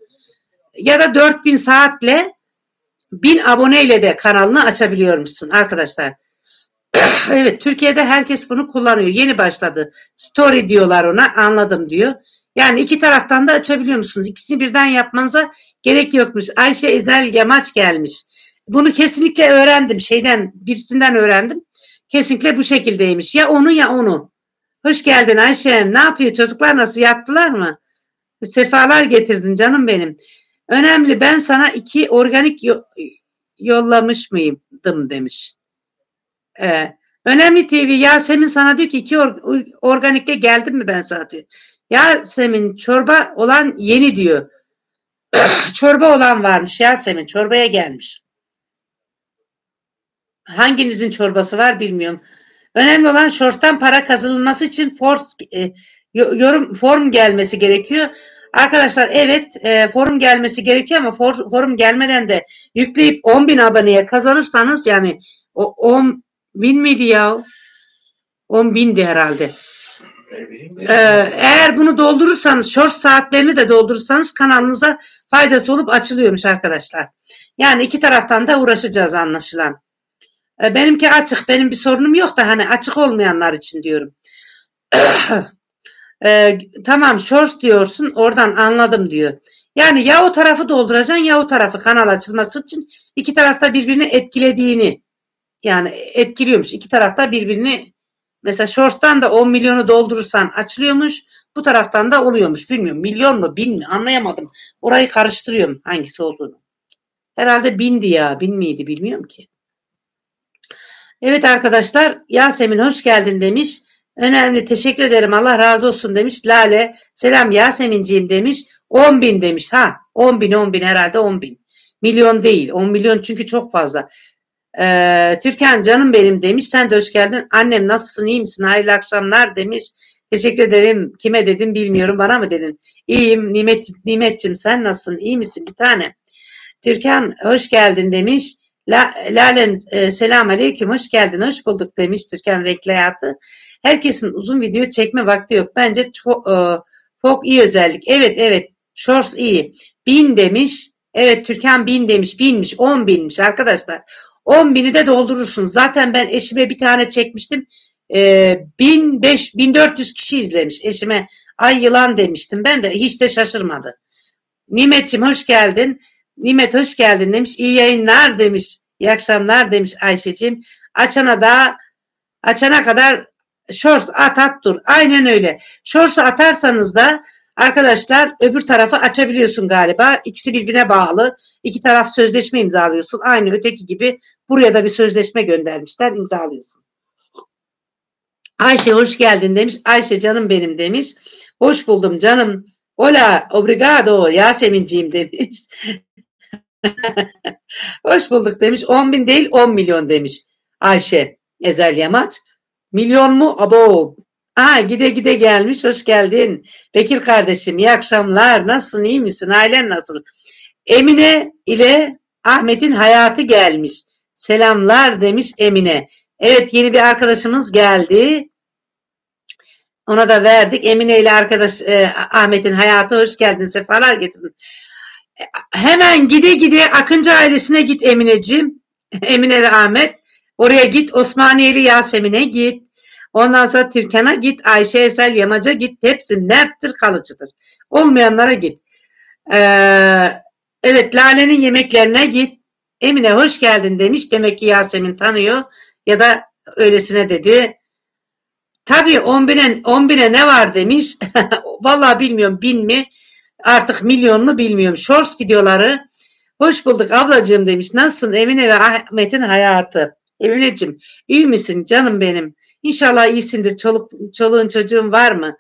Ya da 4000 saatle 1000 aboneyle de kanalını açabiliyor musun arkadaşlar? evet Türkiye'de herkes bunu kullanıyor. Yeni başladı. Story diyorlar ona anladım diyor. Yani iki taraftan da açabiliyor musunuz? İkisini birden yapmanıza gerek yokmuş. Ayşe Ezel Yamaç gelmiş. Bunu kesinlikle öğrendim. Şeyden birisinden öğrendim. Kesinlikle bu şekildeymiş. Ya onu ya onu. Hoş geldin Ayşem. Ne yapıyor? Çocuklar nasıl? Yattılar mı? Sefalar getirdin canım benim. Önemli ben sana iki organik yo yollamış mıydım demiş. Ee, önemli TV Yasemin sana diyor ki iki or organikle geldim mi ben sana diyor. Yasemin çorba olan yeni diyor. çorba olan varmış Yasemin çorbaya gelmiş. Hanginizin çorbası var bilmiyorum. Önemli olan shorts'tan para kazanılması için force, e, yorum form gelmesi gerekiyor. Arkadaşlar evet e, forum gelmesi gerekiyor ama for, forum gelmeden de yükleyip 10 bin aboneye kazanırsanız yani o 10 bin miydi ya? 10 bindi herhalde. Ee, eğer bunu doldurursanız, short saatlerini de doldurursanız kanalınıza faydası olup açılıyormuş arkadaşlar. Yani iki taraftan da uğraşacağız anlaşılan. Ee, benimki açık, benim bir sorunum yok da hani açık olmayanlar için diyorum. ee, tamam short diyorsun, oradan anladım diyor. Yani ya o tarafı dolduracaksın ya o tarafı kanal açılması için iki tarafta birbirini etkilediğini yani etkiliyormuş. İki tarafta birbirini Mesela Shorts'tan da 10 milyonu doldurursan açılıyormuş. Bu taraftan da oluyormuş. Bilmiyorum. Milyon mu? Bin mi? Anlayamadım. Orayı karıştırıyorum hangisi olduğunu. Herhalde bindi ya. Bin miydi? Bilmiyorum ki. Evet arkadaşlar. Yasemin hoş geldin demiş. Önemli. Teşekkür ederim. Allah razı olsun demiş. Lale. Selam Yasemin'ciğim demiş. 10 bin demiş. Ha 10 bin 10 bin herhalde 10 bin. Milyon değil. 10 milyon çünkü çok fazla. Ee, Türkan canım benim demiş. Sen de hoş geldin. Annem nasılsın iyi misin? Hayırlı akşamlar demiş. Teşekkür ederim. Kime dedim bilmiyorum. Bana mı dedin? İyiyim. Nimet, Nimetçim sen nasılsın? İyi misin? Bir tane. Türkan hoş geldin demiş. La, Lalen e, selam aleyküm hoş geldin hoş bulduk demiş Türkan renkli hayatı. Herkesin uzun video çekme vakti yok. Bence çok, e, çok iyi özellik. Evet evet shorts iyi. Bin demiş. Evet Türkan bin demiş. Binmiş. On binmiş arkadaşlar. 10 bini de doldurursunuz. Zaten ben eşime bir tane çekmiştim. E, 1005, 1400 kişi izlemiş. Eşime ay yılan demiştim. Ben de hiç de şaşırmadı. Nimet'ciğim hoş geldin. Nimet hoş geldin demiş. İyi yayınlar demiş. İyi akşamlar demiş Ayşe'cim. Açana da açana kadar shorts at at dur. Aynen öyle. Shorts'u atarsanız da Arkadaşlar öbür tarafı açabiliyorsun galiba. İkisi birbirine bağlı. İki taraf sözleşme imzalıyorsun. Aynı öteki gibi buraya da bir sözleşme göndermişler imzalıyorsun. Ayşe hoş geldin demiş. Ayşe canım benim demiş. Hoş buldum canım. Hola, obrigado Yasemin'ciğim demiş. hoş bulduk demiş. 10 bin değil 10 milyon demiş. Ayşe Ezel Yamaç. Milyon mu? Abo Aa, gide gide gelmiş. Hoş geldin. Bekir kardeşim iyi akşamlar. Nasılsın? iyi misin? Ailen nasıl? Emine ile Ahmet'in hayatı gelmiş. Selamlar demiş Emine. Evet yeni bir arkadaşımız geldi. Ona da verdik. Emine ile arkadaş e, Ahmet'in hayatı hoş geldin. Sefalar getirin. Hemen gide gide Akıncı ailesine git Emineciğim. Emine ve Ahmet. Oraya git. Osmaniyeli Yasemin'e git. Ondan sonra Türkan'a git, Ayşe Esel Yamaca git. Hepsi nettir, kalıcıdır. Olmayanlara git. Ee, evet Lale'nin yemeklerine git. Emine hoş geldin demiş. Demek ki Yasemin tanıyor ya da öylesine dedi. Tabii 10 bine, 10 bine ne var demiş. Vallahi bilmiyorum bin mi artık milyon mu bilmiyorum. Shorts videoları hoş bulduk ablacığım demiş. Nasılsın Emine ve Ahmet'in hayatı? Emineciğim iyi misin canım benim? İnşallah iyisindir. Çoluk, çoluğun çocuğun var mı?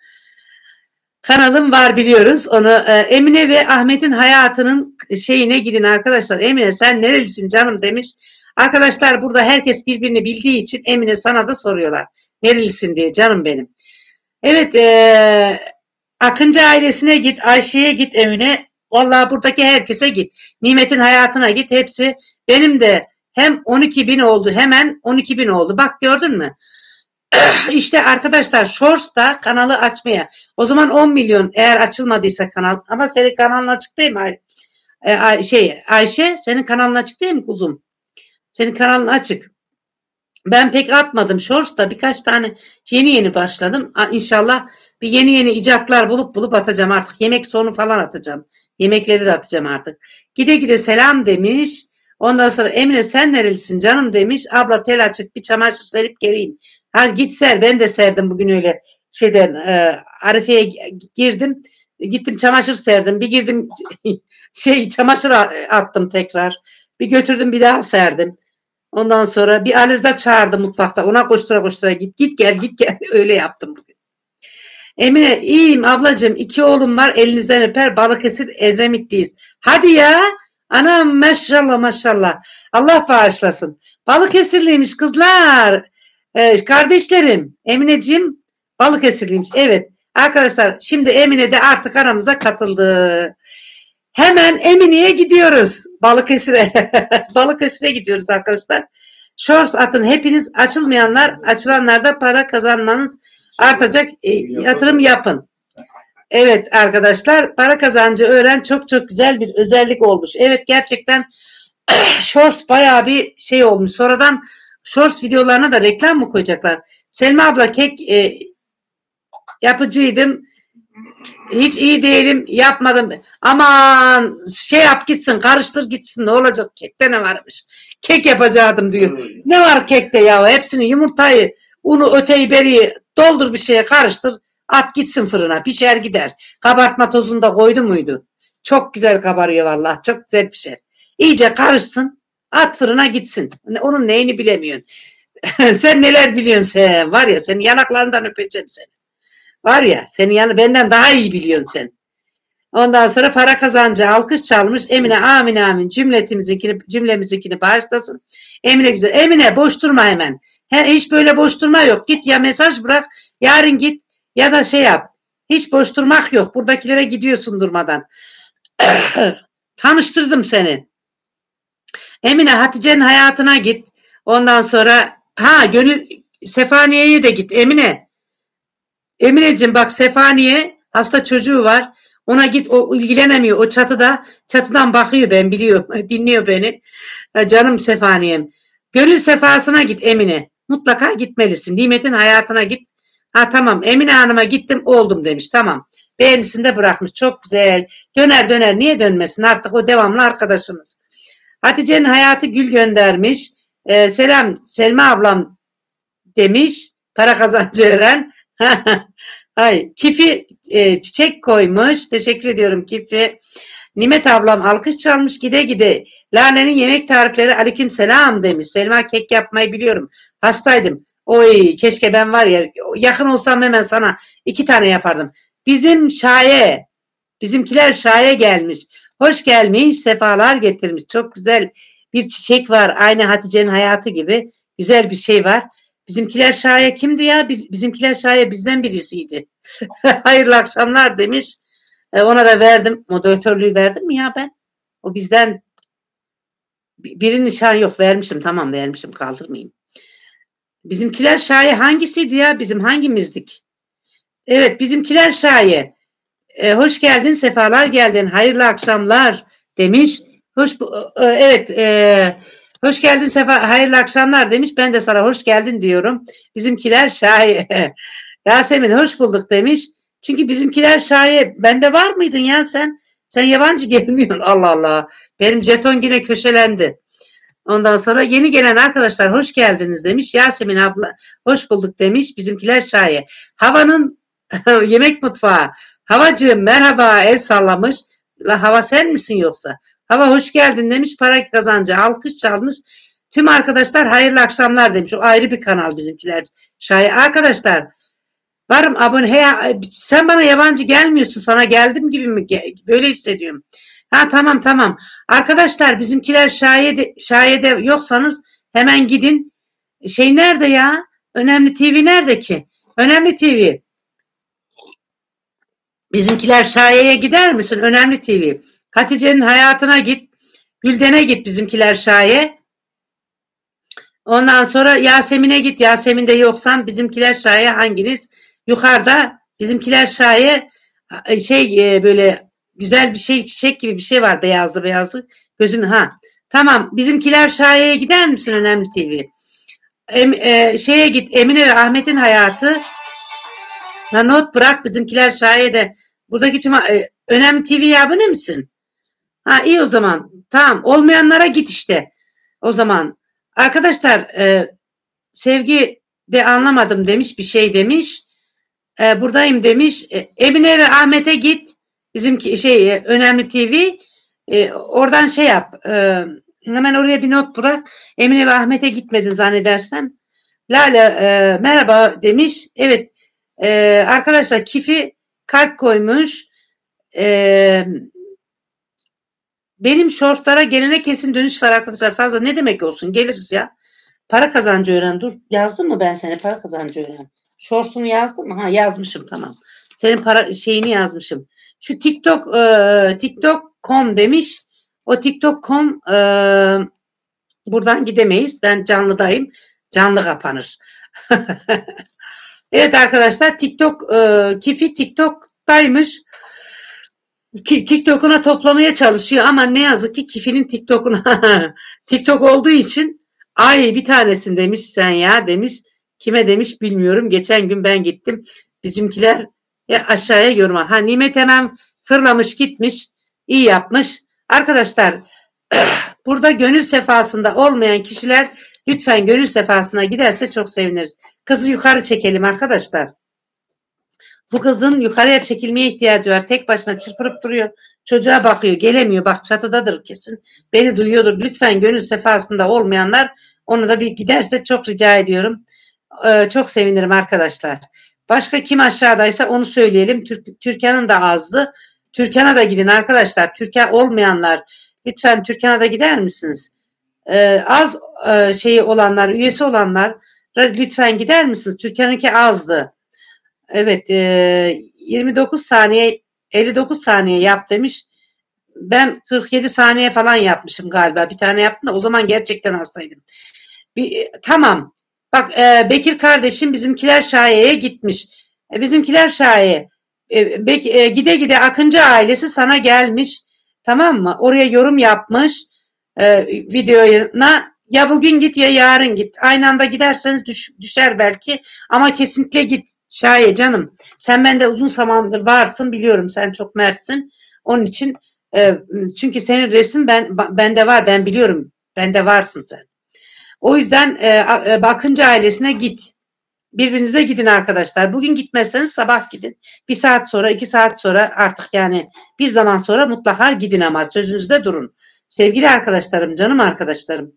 Kanalım var biliyoruz onu. E, Emine ve Ahmet'in hayatının şeyine gidin arkadaşlar. Emine sen nerelisin canım demiş. Arkadaşlar burada herkes birbirini bildiği için Emine sana da soruyorlar. Nerelisin diye canım benim. Evet e, Akıncı ailesine git, Ayşe'ye git Emine. Vallahi buradaki herkese git. Nimet'in hayatına git. Hepsi benim de hem 12 bin oldu hemen 12 bin oldu. Bak gördün mü? İşte arkadaşlar Shorts da kanalı açmaya. O zaman 10 milyon eğer açılmadıysa kanal. Ama senin kanalın açık değil mi? Ay, e, Ay, şey Ayşe senin kanalın açık değil mi kuzum? Senin kanalın açık. Ben pek atmadım Shorts da birkaç tane yeni yeni başladım. İnşallah bir yeni yeni icatlar bulup bulup atacağım artık. Yemek sonu falan atacağım. Yemekleri de atacağım artık. Gide gide selam demiş. Ondan sonra Emine sen nerelisin canım demiş. Abla tel açık bir çamaşır serip geleyim. Hadi git ser ben de serdim bugün öyle şeyden e, Arife'ye girdim. Gittim çamaşır serdim. Bir girdim şey çamaşır attım tekrar. Bir götürdüm bir daha serdim. Ondan sonra bir Aliza çağırdı mutfakta. Ona koştura koştura git git gel git gel öyle yaptım. Emine iyiyim ablacığım iki oğlum var elinizden öper Balıkesir Edremit'teyiz. Hadi ya anam maşallah maşallah Allah bağışlasın. Balıkesirliymiş kızlar. Ee, kardeşlerim Emineciğim Balıkesirliymiş. Evet arkadaşlar şimdi Emine de artık aramıza katıldı. Hemen Emine'ye gidiyoruz. Balıkesir'e. Balıkesir'e gidiyoruz arkadaşlar. Shorts atın hepiniz açılmayanlar açılanlarda para kazanmanız artacak e, yatırım yapın. Evet arkadaşlar para kazancı öğren çok çok güzel bir özellik olmuş. Evet gerçekten Shorts bayağı bir şey olmuş. Sonradan Shorts videolarına da reklam mı koyacaklar? Selma abla kek e, yapıcıydım. Hiç iyi değilim yapmadım. Aman şey yap gitsin karıştır gitsin ne olacak kekte ne varmış. Kek yapacaktım diyor. Ne var kekte ya hepsini yumurtayı unu öteyi beriyi doldur bir şeye karıştır at gitsin fırına pişer gider. Kabartma tozunu da koydu muydu? Çok güzel kabarıyor vallahi çok güzel bir şey. İyice karışsın at fırına gitsin. Onun neyini bilemiyorsun. sen neler biliyorsun sen var ya senin yanaklarından öpeceğim seni. Var ya senin yanı benden daha iyi biliyorsun sen. Ondan sonra para kazancı alkış çalmış. Emine amin amin cümletimizinkini, cümlemizinkini bağışlasın. Emine güzel. Emine boş durma hemen. He, hiç böyle boş durma yok. Git ya mesaj bırak. Yarın git ya da şey yap. Hiç boş durmak yok. Buradakilere gidiyorsun durmadan. Tanıştırdım seni. Emine Hatice'nin hayatına git. Ondan sonra ha gönül Sefaniye'ye de git. Emine Emineciğim bak Sefaniye hasta çocuğu var. Ona git o ilgilenemiyor. O çatıda çatıdan bakıyor ben biliyorum. Dinliyor beni. Canım Sefaniye'm. Gönül sefasına git Emine. Mutlaka gitmelisin. Nimet'in hayatına git. Ha tamam Emine Hanım'a gittim oldum demiş. Tamam. Beğenisini de bırakmış. Çok güzel. Döner döner. Niye dönmesin? Artık o devamlı arkadaşımız. Hatice'nin hayatı gül göndermiş. Ee, selam Selma ablam demiş. Para kazancı öğren. Ay, Kifi e, çiçek koymuş. Teşekkür ediyorum Kifi. Nimet ablam alkış çalmış gide gide. Lane'nin yemek tarifleri aleyküm selam demiş. Selma kek yapmayı biliyorum. Hastaydım. Oy keşke ben var ya yakın olsam hemen sana iki tane yapardım. Bizim şaye, bizimkiler şaye gelmiş. Hoş gelmiş, sefalar getirmiş. Çok güzel bir çiçek var. Aynı Hatice'nin hayatı gibi. Güzel bir şey var. Bizimkiler şaye kimdi ya? Bizimkiler şaye bizden birisiydi. Hayırlı akşamlar demiş. E, ona da verdim. Moderatörlüğü verdim mi ya ben? O bizden birinin şahe yok vermişim. Tamam vermişim kaldırmayayım. Bizimkiler şaye hangisiydi ya? Bizim hangimizdik? Evet bizimkiler şaye. E, hoş geldin, sefalar geldin. Hayırlı akşamlar demiş. Hoş e, evet e, hoş geldin sefa hayırlı akşamlar demiş. Ben de sana hoş geldin diyorum. Bizimkiler şaye. Yasemin hoş bulduk demiş. Çünkü bizimkiler şaye. Bende var mıydın ya sen? Sen yabancı gelmiyorsun. Allah Allah. Benim jeton yine köşelendi. Ondan sonra yeni gelen arkadaşlar hoş geldiniz demiş. Yasemin abla hoş bulduk demiş. Bizimkiler şaye. Havanın yemek mutfağı. Havacığım merhaba el sallamış. La hava sen misin yoksa? Hava hoş geldin demiş. Para kazancı alkış çalmış. Tüm arkadaşlar hayırlı akşamlar demiş. O ayrı bir kanal bizimkiler. Şaye arkadaşlar varım abone. He, sen bana yabancı gelmiyorsun. Sana geldim gibi mi? Böyle hissediyorum. Ha tamam tamam. Arkadaşlar bizimkiler şayede, şayede yoksanız hemen gidin. Şey nerede ya? Önemli TV nerede ki? Önemli TV. Bizimkiler şayeye gider misin? Önemli TV. Hatice'nin hayatına git. Gülden'e git bizimkiler şaye. Ondan sonra Yasemin'e git. Yasemin'de yoksan bizimkiler şaye hanginiz? Yukarıda bizimkiler şaye şey e, böyle güzel bir şey çiçek gibi bir şey var beyazlı beyazlı. Gözüm ha. Tamam bizimkiler şayeye gider misin Önemli TV? Em, e, şeye git Emine ve Ahmet'in hayatı na not bırak bizimkiler şayede buradaki tüm e, Önemli TV'ye abone misin? Ha iyi o zaman. Tamam olmayanlara git işte. O zaman arkadaşlar e, sevgi de anlamadım demiş bir şey demiş. E, buradayım demiş. E, Emine ve Ahmet'e git. Bizimki şey e, önemli TV. E, oradan şey yap. E, hemen oraya bir not bırak. Emine ve Ahmet'e gitmedin zannedersem. Lale e, merhaba demiş. Evet e, arkadaşlar Kifi kalp koymuş. E, benim shortlara gelene kesin dönüş var arkadaşlar. Fazla ne demek olsun geliriz ya. Para kazancı öğren. Dur yazdım mı ben seni para kazancı öğren. Short'unu yazdım mı? Ha yazmışım tamam. Senin para şeyini yazmışım. Şu TikTok e, TikTok.com demiş. O TikTok.com e, buradan gidemeyiz. Ben canlıdayım. Canlı kapanır. evet arkadaşlar TikTok e, Kifi TikTok'taymış. TikTok'una toplamaya çalışıyor ama ne yazık ki Kifi'nin TikTok'una TikTok olduğu için ay bir tanesin demiş sen ya demiş. Kime demiş bilmiyorum. Geçen gün ben gittim. Bizimkiler ya aşağıya yoruma. Ha Nimet hemen fırlamış gitmiş. iyi yapmış. Arkadaşlar burada gönül sefasında olmayan kişiler lütfen gönül sefasına giderse çok seviniriz. Kızı yukarı çekelim arkadaşlar. Bu kızın yukarıya çekilmeye ihtiyacı var. Tek başına çırpırıp duruyor. Çocuğa bakıyor. Gelemiyor. Bak çatıdadır kesin. Beni duyuyordur. Lütfen gönül sefasında olmayanlar onu da bir giderse çok rica ediyorum. Ee, çok sevinirim arkadaşlar. Başka kim aşağıdaysa onu söyleyelim. Türk, Türkan'ın da azdı. Türkan'a da gidin arkadaşlar. Türkan olmayanlar lütfen Türkan'a da gider misiniz? Ee, az e, şeyi olanlar, üyesi olanlar lütfen gider misiniz? Türkan'ınki azdı. Evet e, 29 saniye 59 saniye yap demiş. Ben 47 saniye falan yapmışım galiba. Bir tane yaptım da o zaman gerçekten hastaydım. Bir, tamam Bak e, Bekir kardeşim bizimkiler şayeye gitmiş. E, bizimkiler şaye. E, e, gide gide Akıncı ailesi sana gelmiş. Tamam mı? Oraya yorum yapmış e, videoya. Ya bugün git ya yarın git. Aynı anda giderseniz düş, düşer belki. Ama kesinlikle git. Şaye canım. Sen bende uzun zamandır varsın biliyorum. Sen çok mertsin. Onun için e, çünkü senin resim ben bende var. Ben biliyorum. Bende varsın sen. O yüzden e, e, Bakıncı ailesine git. Birbirinize gidin arkadaşlar. Bugün gitmezseniz sabah gidin. Bir saat sonra, iki saat sonra artık yani bir zaman sonra mutlaka gidin ama sözünüzde durun. Sevgili arkadaşlarım, canım arkadaşlarım.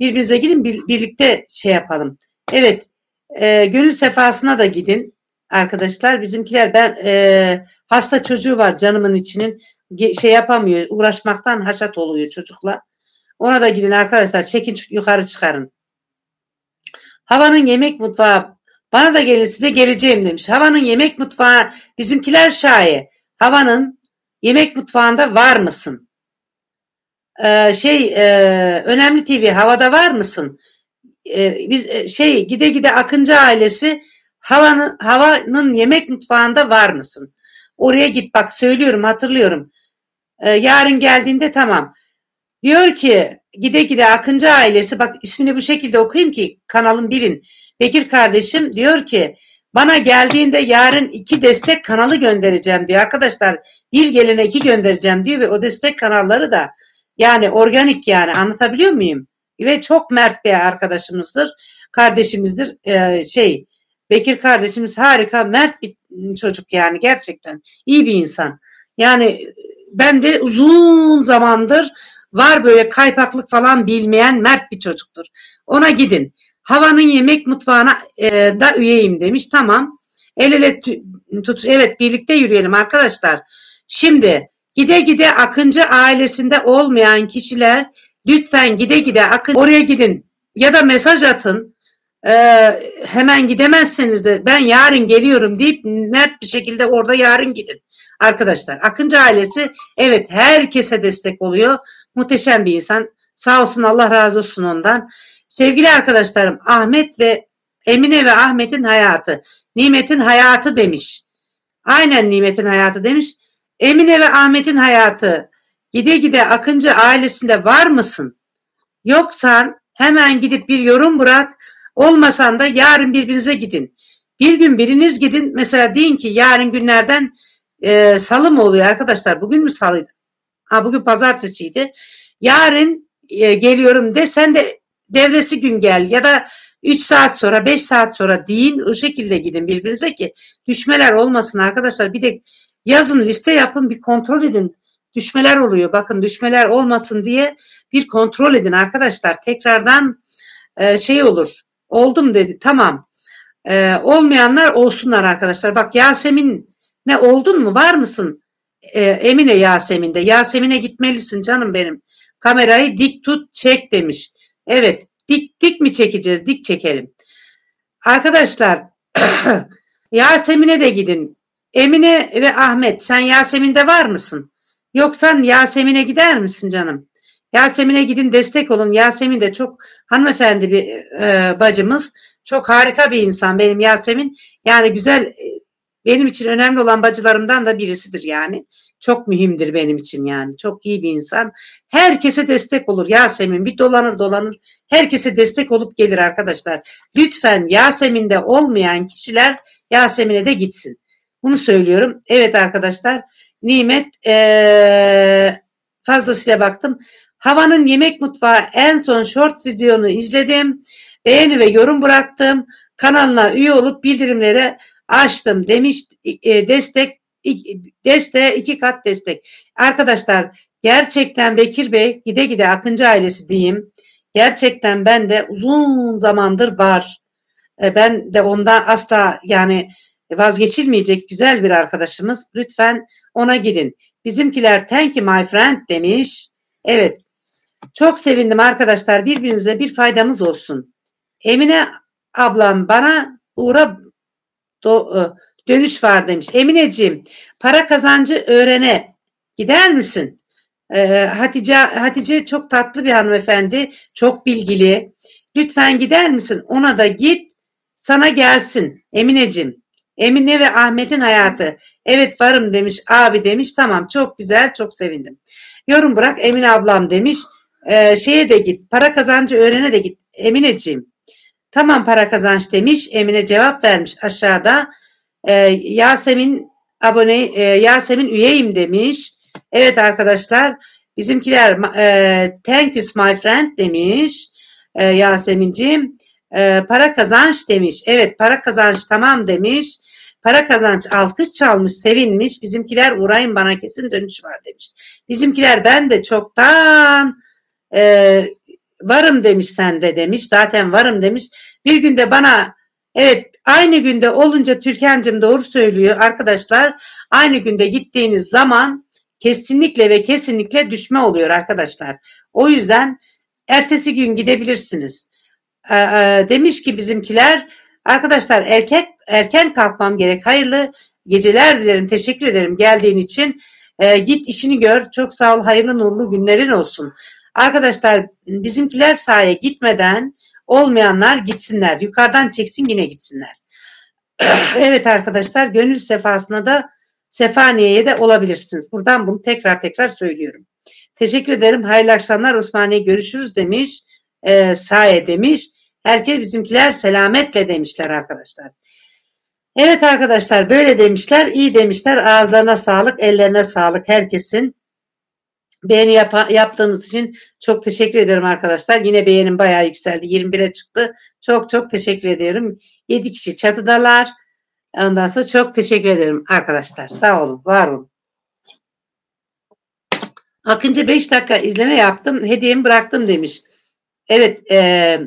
Birbirinize gidin, bir, birlikte şey yapalım. Evet, e, gönül sefasına da gidin arkadaşlar. Bizimkiler ben e, hasta çocuğu var canımın içinin şey yapamıyor, uğraşmaktan haşat oluyor çocukla. Ona da gidin arkadaşlar. Çekin yukarı çıkarın. Havanın yemek mutfağı bana da gelir size geleceğim demiş. Havanın yemek mutfağı bizimkiler şaye. Havanın yemek mutfağında var mısın? Ee, şey e, önemli TV havada var mısın? Ee, biz e, şey gide gide Akıncı ailesi havanın havanın yemek mutfağında var mısın? Oraya git bak söylüyorum hatırlıyorum. Ee, yarın geldiğinde tamam. Diyor ki gide gide Akıncı ailesi bak ismini bu şekilde okuyayım ki kanalın bilin. Bekir kardeşim diyor ki bana geldiğinde yarın iki destek kanalı göndereceğim diyor. Arkadaşlar bir gelene iki göndereceğim diyor ve o destek kanalları da yani organik yani anlatabiliyor muyum? ve çok mert bir arkadaşımızdır. Kardeşimizdir. Ee, şey Bekir kardeşimiz harika, mert bir çocuk yani gerçekten iyi bir insan. Yani ben de uzun zamandır var böyle kaypaklık falan bilmeyen mert bir çocuktur. Ona gidin. Havanın yemek mutfağına e, da üyeyim demiş. Tamam. El ele tut evet birlikte yürüyelim arkadaşlar. Şimdi gide gide Akıncı ailesinde olmayan kişiler lütfen gide gide Akın oraya gidin ya da mesaj atın. Ee, hemen gidemezseniz de ben yarın geliyorum deyip net bir şekilde orada yarın gidin. Arkadaşlar Akıncı ailesi evet herkese destek oluyor. Muhteşem bir insan. Sağ olsun Allah razı olsun ondan. Sevgili arkadaşlarım Ahmet ve Emine ve Ahmet'in hayatı. Nimet'in hayatı demiş. Aynen Nimet'in hayatı demiş. Emine ve Ahmet'in hayatı. Gide gide Akıncı ailesinde var mısın? Yoksan hemen gidip bir yorum bırak. Olmasan da yarın birbirinize gidin. Bir gün biriniz gidin. Mesela deyin ki yarın günlerden e, salı mı oluyor arkadaşlar? Bugün mü salıydı? Ha bugün pazartesiydi. Yarın e, geliyorum de sen de devresi gün gel ya da 3 saat sonra 5 saat sonra deyin o şekilde gidin birbirinize ki düşmeler olmasın arkadaşlar. Bir de yazın liste yapın bir kontrol edin. Düşmeler oluyor. Bakın düşmeler olmasın diye bir kontrol edin arkadaşlar. Tekrardan e, şey olur. Oldum dedi. Tamam. E, olmayanlar olsunlar arkadaşlar. Bak Yasemin ne oldun mu? Var mısın? E, Emine Yasemin'de. Yasemin'e gitmelisin canım benim. Kamerayı dik tut çek demiş. Evet dik dik mi çekeceğiz? Dik çekelim. Arkadaşlar Yasemin'e de gidin. Emine ve Ahmet sen Yasemin'de var mısın? Yoksa Yasemin'e gider misin canım? Yasemin'e gidin destek olun. Yasemin de çok hanımefendi bir e, bacımız. Çok harika bir insan benim Yasemin. Yani güzel e, benim için önemli olan bacılarımdan da birisidir yani. Çok mühimdir benim için yani. Çok iyi bir insan. Herkese destek olur Yasemin. Bir dolanır dolanır. Herkese destek olup gelir arkadaşlar. Lütfen Yasemin'de olmayan kişiler Yasemin'e de gitsin. Bunu söylüyorum. Evet arkadaşlar. Nimet ee, fazlasıyla baktım. Havanın Yemek Mutfağı en son short videonu izledim. Beğeni ve yorum bıraktım. Kanalına üye olup bildirimlere açtım demiş e, destek deste iki kat destek. Arkadaşlar gerçekten Bekir Bey gide gide Akıncı ailesi diyeyim. Gerçekten ben de uzun zamandır var. E, ben de ondan asla yani vazgeçilmeyecek güzel bir arkadaşımız. Lütfen ona gidin. Bizimkiler thank you my friend demiş. Evet. Çok sevindim arkadaşlar. Birbirinize bir faydamız olsun. Emine ablam bana uğra do, e, dönüş var demiş. Emineciğim para kazancı öğrene gider misin? Ee, Hatice, Hatice çok tatlı bir hanımefendi. Çok bilgili. Lütfen gider misin? Ona da git sana gelsin Emineciğim. Emine ve Ahmet'in hayatı. Evet varım demiş abi demiş. Tamam çok güzel çok sevindim. Yorum bırak Emine ablam demiş. Ee, şeye de git para kazancı öğrene de git Emineciğim. Tamam para kazanç demiş. Emine cevap vermiş aşağıda. Ee, Yasemin abone e, Yasemin üyeyim demiş. Evet arkadaşlar bizimkiler e, thank you my friend demiş. E, Yasemin'ciğim. E, para kazanç demiş. Evet para kazanç tamam demiş. Para kazanç alkış çalmış, sevinmiş. Bizimkiler uğrayın bana kesin dönüş var demiş. Bizimkiler ben de çoktan e, varım demiş sen de demiş. Zaten varım demiş. Bir günde bana evet aynı günde olunca Türkan'cığım doğru söylüyor arkadaşlar. Aynı günde gittiğiniz zaman kesinlikle ve kesinlikle düşme oluyor arkadaşlar. O yüzden ertesi gün gidebilirsiniz. Ee, e, demiş ki bizimkiler arkadaşlar erkek erken kalkmam gerek. Hayırlı geceler dilerim. Teşekkür ederim geldiğin için. Ee, git işini gör. Çok sağ ol. Hayırlı nurlu günlerin olsun. Arkadaşlar bizimkiler sahaya gitmeden olmayanlar gitsinler. Yukarıdan çeksin yine gitsinler. evet arkadaşlar gönül sefasına da Sefaniye'ye de olabilirsiniz. Buradan bunu tekrar tekrar söylüyorum. Teşekkür ederim. Hayırlı akşamlar. Osmaniye görüşürüz demiş. E, saye demiş. Herkes bizimkiler selametle demişler arkadaşlar. Evet arkadaşlar böyle demişler. iyi demişler. Ağızlarına sağlık, ellerine sağlık herkesin. Beğeni yap yaptığınız için çok teşekkür ederim arkadaşlar. Yine beğenim bayağı yükseldi. 21'e çıktı. Çok çok teşekkür ediyorum. 7 kişi çatıdalar. Ondan sonra çok teşekkür ederim arkadaşlar. Sağ olun, var olun. Akıncı 5 dakika izleme yaptım. Hediyemi bıraktım demiş. Evet. E,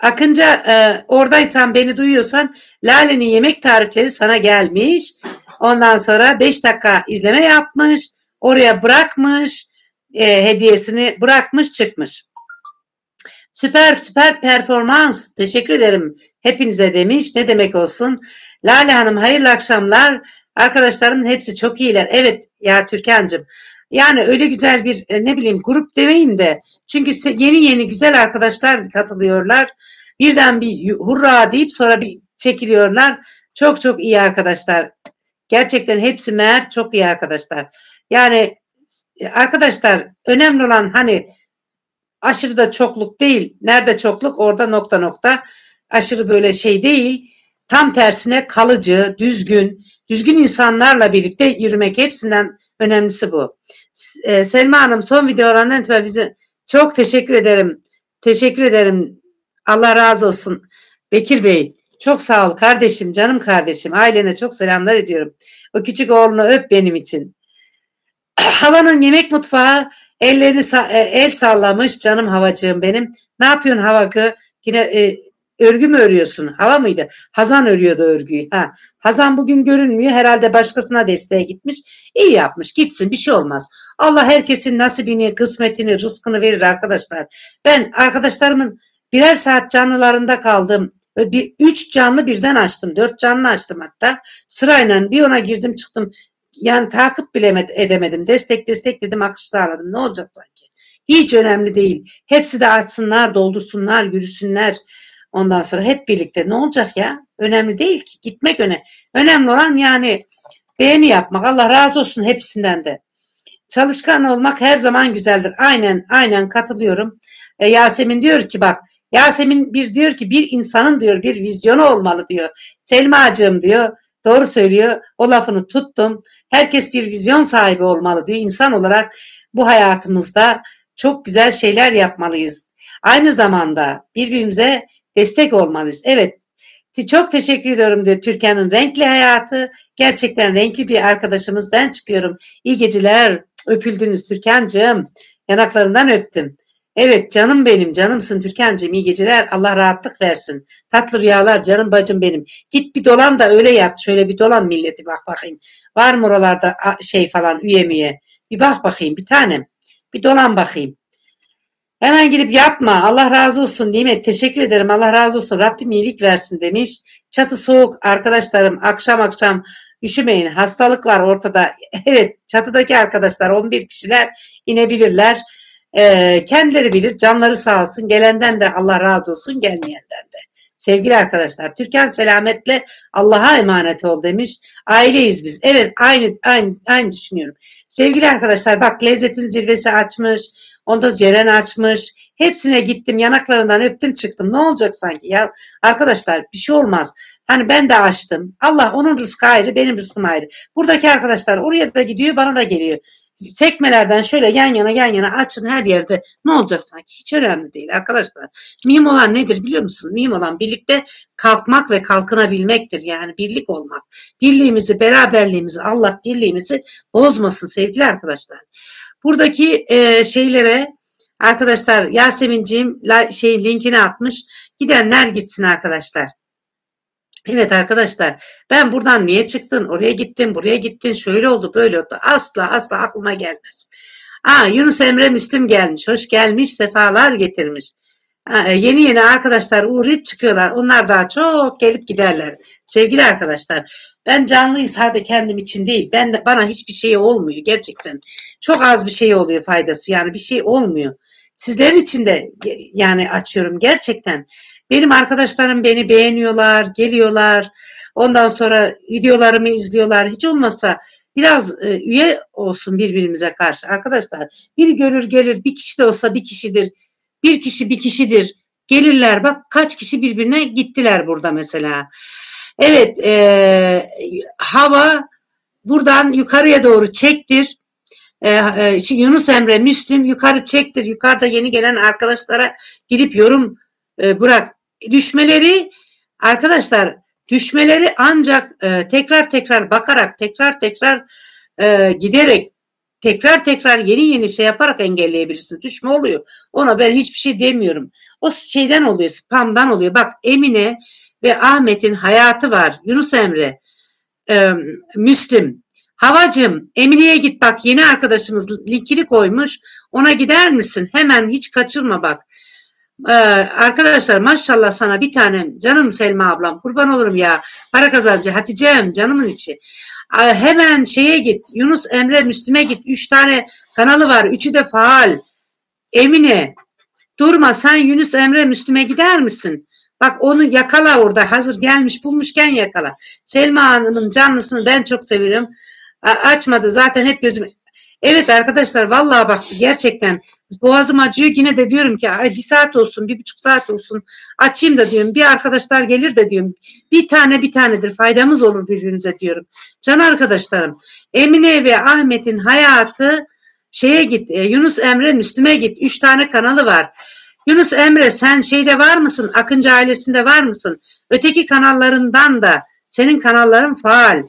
Akınca e, oradaysan beni duyuyorsan Lale'nin yemek tarifleri sana gelmiş. Ondan sonra 5 dakika izleme yapmış. Oraya bırakmış. E, hediyesini bırakmış çıkmış. Süper süper performans. Teşekkür ederim hepinize demiş. Ne demek olsun. Lale Hanım hayırlı akşamlar. Arkadaşlarımın hepsi çok iyiler. Evet ya Türkan'cığım. Yani öyle güzel bir e, ne bileyim grup demeyeyim de. Çünkü yeni yeni güzel arkadaşlar katılıyorlar. Birden bir hurra deyip sonra bir çekiliyorlar. Çok çok iyi arkadaşlar. Gerçekten hepsi meğer çok iyi arkadaşlar. Yani arkadaşlar önemli olan hani aşırı da çokluk değil. Nerede çokluk orada nokta nokta. Aşırı böyle şey değil. Tam tersine kalıcı, düzgün, düzgün insanlarla birlikte yürümek hepsinden önemlisi bu. Ee, Selma Hanım son videolarından itibaren bize çok teşekkür ederim. Teşekkür ederim. Allah razı olsun. Bekir Bey çok sağ ol kardeşim, canım kardeşim. Ailene çok selamlar ediyorum. O küçük oğlunu öp benim için. Havanın yemek mutfağı ellerini e, el sallamış canım havacığım benim. Ne yapıyorsun havakı? Yine e, örgü mü örüyorsun? Hava mıydı? Hazan örüyordu örgüyü. Ha. Hazan bugün görünmüyor. Herhalde başkasına desteğe gitmiş. İyi yapmış. Gitsin bir şey olmaz. Allah herkesin nasibini, kısmetini, rızkını verir arkadaşlar. Ben arkadaşlarımın birer saat canlılarında kaldım. Bir, üç canlı birden açtım. Dört canlı açtım hatta. Sırayla bir ona girdim çıktım. Yani takip bile edemedim. Destek destek dedim akış sağladım. Ne olacak sanki? Hiç önemli değil. Hepsi de açsınlar, doldursunlar, yürüsünler. Ondan sonra hep birlikte ne olacak ya? Önemli değil ki. Gitmek önemli. Önemli olan yani beğeni yapmak. Allah razı olsun hepsinden de. Çalışkan olmak her zaman güzeldir. Aynen aynen katılıyorum. E, Yasemin diyor ki bak Yasemin bir diyor ki bir insanın diyor bir vizyonu olmalı diyor. Selma'cığım diyor doğru söylüyor. O lafını tuttum. Herkes bir vizyon sahibi olmalı diyor. İnsan olarak bu hayatımızda çok güzel şeyler yapmalıyız. Aynı zamanda birbirimize destek olmalıyız. Evet çok teşekkür ediyorum diyor Türkiye'nin renkli hayatı. Gerçekten renkli bir arkadaşımız. Ben çıkıyorum. İyi geceler. Öpüldünüz Türkan'cığım. Yanaklarından öptüm. Evet canım benim canımsın Türkan'cığım iyi geceler Allah rahatlık versin. Tatlı rüyalar canım bacım benim. Git bir dolan da öyle yat şöyle bir dolan milleti bak bakayım. Var mı oralarda şey falan üye Bir bak bakayım bir tanem. Bir dolan bakayım. Hemen gidip yatma. Allah razı olsun Nimet. Teşekkür ederim. Allah razı olsun. Rabbim iyilik versin demiş. Çatı soğuk arkadaşlarım. Akşam akşam üşümeyin. Hastalık var ortada. Evet çatıdaki arkadaşlar 11 kişiler inebilirler. E, kendileri bilir. Canları sağ olsun. Gelenden de Allah razı olsun. Gelmeyenden de. Sevgili arkadaşlar, Türkan selametle Allah'a emanet ol demiş. Aileyiz biz. Evet, aynı aynı aynı düşünüyorum. Sevgili arkadaşlar, bak lezzetin zirvesi açmış. Onda Ceren açmış. Hepsine gittim, yanaklarından öptüm çıktım. Ne olacak sanki ya? Arkadaşlar bir şey olmaz. Hani ben de açtım. Allah onun rızkı ayrı, benim rızkım ayrı. Buradaki arkadaşlar oraya da gidiyor, bana da geliyor sekmelerden şöyle yan yana yan yana açın her yerde ne olacak sanki hiç önemli değil arkadaşlar. Mühim olan nedir biliyor musun? Mühim olan birlikte kalkmak ve kalkınabilmektir yani birlik olmak. Birliğimizi, beraberliğimizi, Allah birliğimizi bozmasın sevgili arkadaşlar. Buradaki e, şeylere arkadaşlar Yasemin'ciğim şey linkini atmış. Gidenler gitsin arkadaşlar. Evet arkadaşlar ben buradan niye çıktın oraya gittin buraya gittin şöyle oldu böyle oldu asla asla aklıma gelmez. Aa, Yunus Emre Müslüm gelmiş hoş gelmiş sefalar getirmiş. Aa, e, yeni yeni arkadaşlar uğrayıp çıkıyorlar onlar daha çok gelip giderler. Sevgili arkadaşlar ben canlıyı sadece kendim için değil ben bana hiçbir şey olmuyor gerçekten. Çok az bir şey oluyor faydası yani bir şey olmuyor. Sizlerin için de yani açıyorum gerçekten. Benim arkadaşlarım beni beğeniyorlar, geliyorlar. Ondan sonra videolarımı izliyorlar. Hiç olmazsa biraz e, üye olsun birbirimize karşı. Arkadaşlar biri görür gelir bir kişi de olsa bir kişidir. Bir kişi bir kişidir. Gelirler bak kaç kişi birbirine gittiler burada mesela. Evet e, hava buradan yukarıya doğru çektir. e, e, Yunus Emre, Müslim yukarı çektir. Yukarıda yeni gelen arkadaşlara gidip yorum e, bırak. Düşmeleri arkadaşlar düşmeleri ancak e, tekrar tekrar bakarak tekrar tekrar e, giderek tekrar tekrar yeni yeni şey yaparak engelleyebilirsiniz. Düşme oluyor. Ona ben hiçbir şey demiyorum. O şeyden oluyor, spamdan oluyor. Bak Emine ve Ahmet'in hayatı var. Yunus Emre, e, Müslim, Havacım Emine'ye git bak yeni arkadaşımız linkini koymuş. Ona gider misin? Hemen hiç kaçırma bak. Ee, arkadaşlar maşallah sana bir tanem. Canım Selma ablam kurban olurum ya. Para kazancı Hatice'm canımın içi. Ee, hemen şeye git. Yunus Emre Müslüme git. Üç tane kanalı var. Üçü de faal. Emine durma. Sen Yunus Emre Müslüme gider misin? Bak onu yakala orada. Hazır gelmiş bulmuşken yakala. Selma Hanım'ın canlısını ben çok severim açmadı. Zaten hep gözüm Evet arkadaşlar vallahi bak gerçekten boğazım acıyor yine de diyorum ki bir saat olsun bir buçuk saat olsun açayım da diyorum bir arkadaşlar gelir de diyorum bir tane bir tanedir faydamız olur birbirimize diyorum. Can arkadaşlarım Emine ve Ahmet'in hayatı şeye git e, Yunus Emre Müslüme git üç tane kanalı var. Yunus Emre sen şeyde var mısın Akıncı ailesinde var mısın? Öteki kanallarından da senin kanalların faal.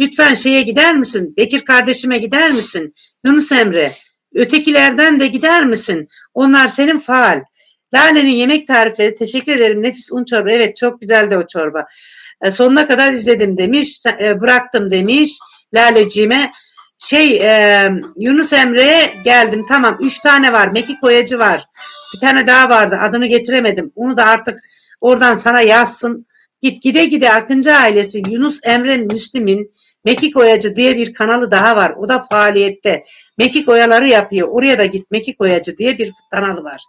Lütfen şeye gider misin? Bekir kardeşime gider misin? Yunus Emre, ötekilerden de gider misin? Onlar senin faal. Lale'nin yemek tarifleri teşekkür ederim. Nefis un çorba. Evet çok güzeldi o çorba. E, sonuna kadar izledim demiş. E, bıraktım demiş. Laleciğime şey e, Yunus Emre'ye geldim. Tamam üç tane var. Meki koyacı var. Bir tane daha vardı. Adını getiremedim. Onu da artık oradan sana yazsın. Git gide gide Akıncı ailesi Yunus Emre Müslim'in Mekik Oyacı diye bir kanalı daha var. O da faaliyette. Mekik Oyaları yapıyor. Oraya da git Mekik Oyacı diye bir kanalı var.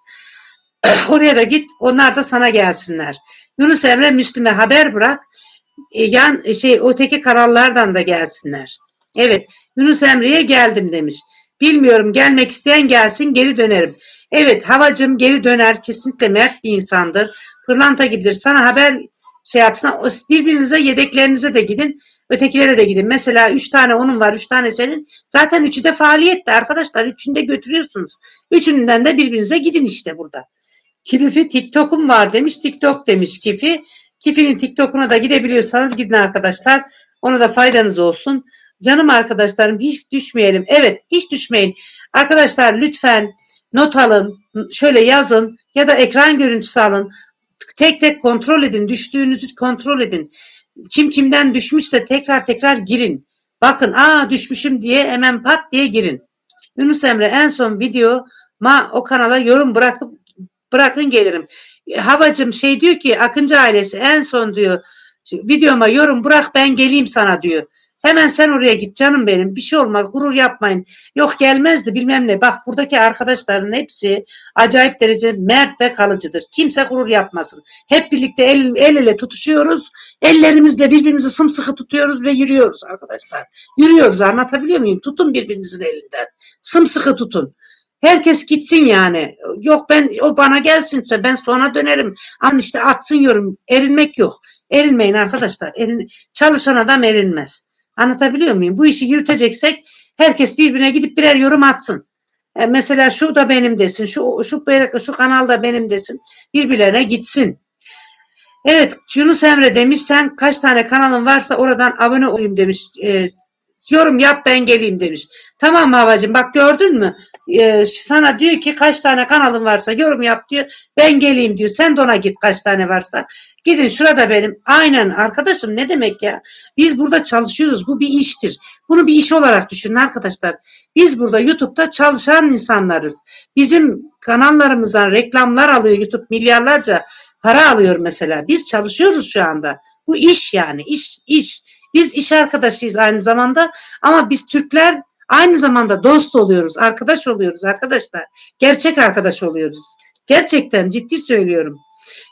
Oraya da git. Onlar da sana gelsinler. Yunus Emre Müslüme haber bırak. E, yan e, şey öteki kanallardan da gelsinler. Evet Yunus Emre'ye geldim demiş. Bilmiyorum gelmek isteyen gelsin geri dönerim. Evet havacım geri döner kesinlikle mert bir insandır. Pırlanta gibidir. Sana haber şey yapsın. Birbirinize yedeklerinize de gidin. Ötekilere de gidin. Mesela üç tane onun var, üç tane senin. Zaten üçü de faaliyette arkadaşlar. Üçünü de götürüyorsunuz. Üçünden de birbirinize gidin işte burada. Kilifi TikTok'um var demiş. TikTok demiş Kifi. Kifi'nin TikTok'una da gidebiliyorsanız gidin arkadaşlar. Ona da faydanız olsun. Canım arkadaşlarım hiç düşmeyelim. Evet hiç düşmeyin. Arkadaşlar lütfen not alın. Şöyle yazın ya da ekran görüntüsü alın. Tek tek kontrol edin. Düştüğünüzü kontrol edin kim kimden düşmüşse tekrar tekrar girin. Bakın aa düşmüşüm diye hemen pat diye girin. Yunus Emre en son video ma o kanala yorum bırakıp bırakın gelirim. Havacım şey diyor ki Akıncı ailesi en son diyor videoma yorum bırak ben geleyim sana diyor. Hemen sen oraya git canım benim. Bir şey olmaz. Gurur yapmayın. Yok gelmezdi bilmem ne. Bak buradaki arkadaşların hepsi acayip derece mert ve kalıcıdır. Kimse gurur yapmasın. Hep birlikte el, el ele tutuşuyoruz. Ellerimizle birbirimizi sımsıkı tutuyoruz ve yürüyoruz arkadaşlar. Yürüyoruz anlatabiliyor muyum? Tutun birbirinizin elinden. Sımsıkı tutun. Herkes gitsin yani. Yok ben o bana gelsin ben sonra dönerim. Ama işte atsın yorum. Erinmek yok. Erinmeyin arkadaşlar. Erin, çalışan adam erinmez. Anlatabiliyor muyum? Bu işi yürüteceksek herkes birbirine gidip birer yorum atsın. E mesela şu da benim desin, şu şu şu kanal da benim desin. Birbirlerine gitsin. Evet, Yunus Emre demiş sen kaç tane kanalın varsa oradan abone olayım demiş. E, yorum yap ben geleyim demiş. Tamam mı babacığım bak gördün mü? Ee, sana diyor ki kaç tane kanalın varsa yorum yap diyor. Ben geleyim diyor. Sen de ona git kaç tane varsa. Gidin şurada benim. Aynen arkadaşım ne demek ya? Biz burada çalışıyoruz. Bu bir iştir. Bunu bir iş olarak düşünün arkadaşlar. Biz burada YouTube'da çalışan insanlarız. Bizim kanallarımızdan reklamlar alıyor YouTube milyarlarca para alıyor mesela. Biz çalışıyoruz şu anda. Bu iş yani iş iş. Biz iş arkadaşıyız aynı zamanda ama biz Türkler aynı zamanda dost oluyoruz, arkadaş oluyoruz arkadaşlar. Gerçek arkadaş oluyoruz. Gerçekten ciddi söylüyorum.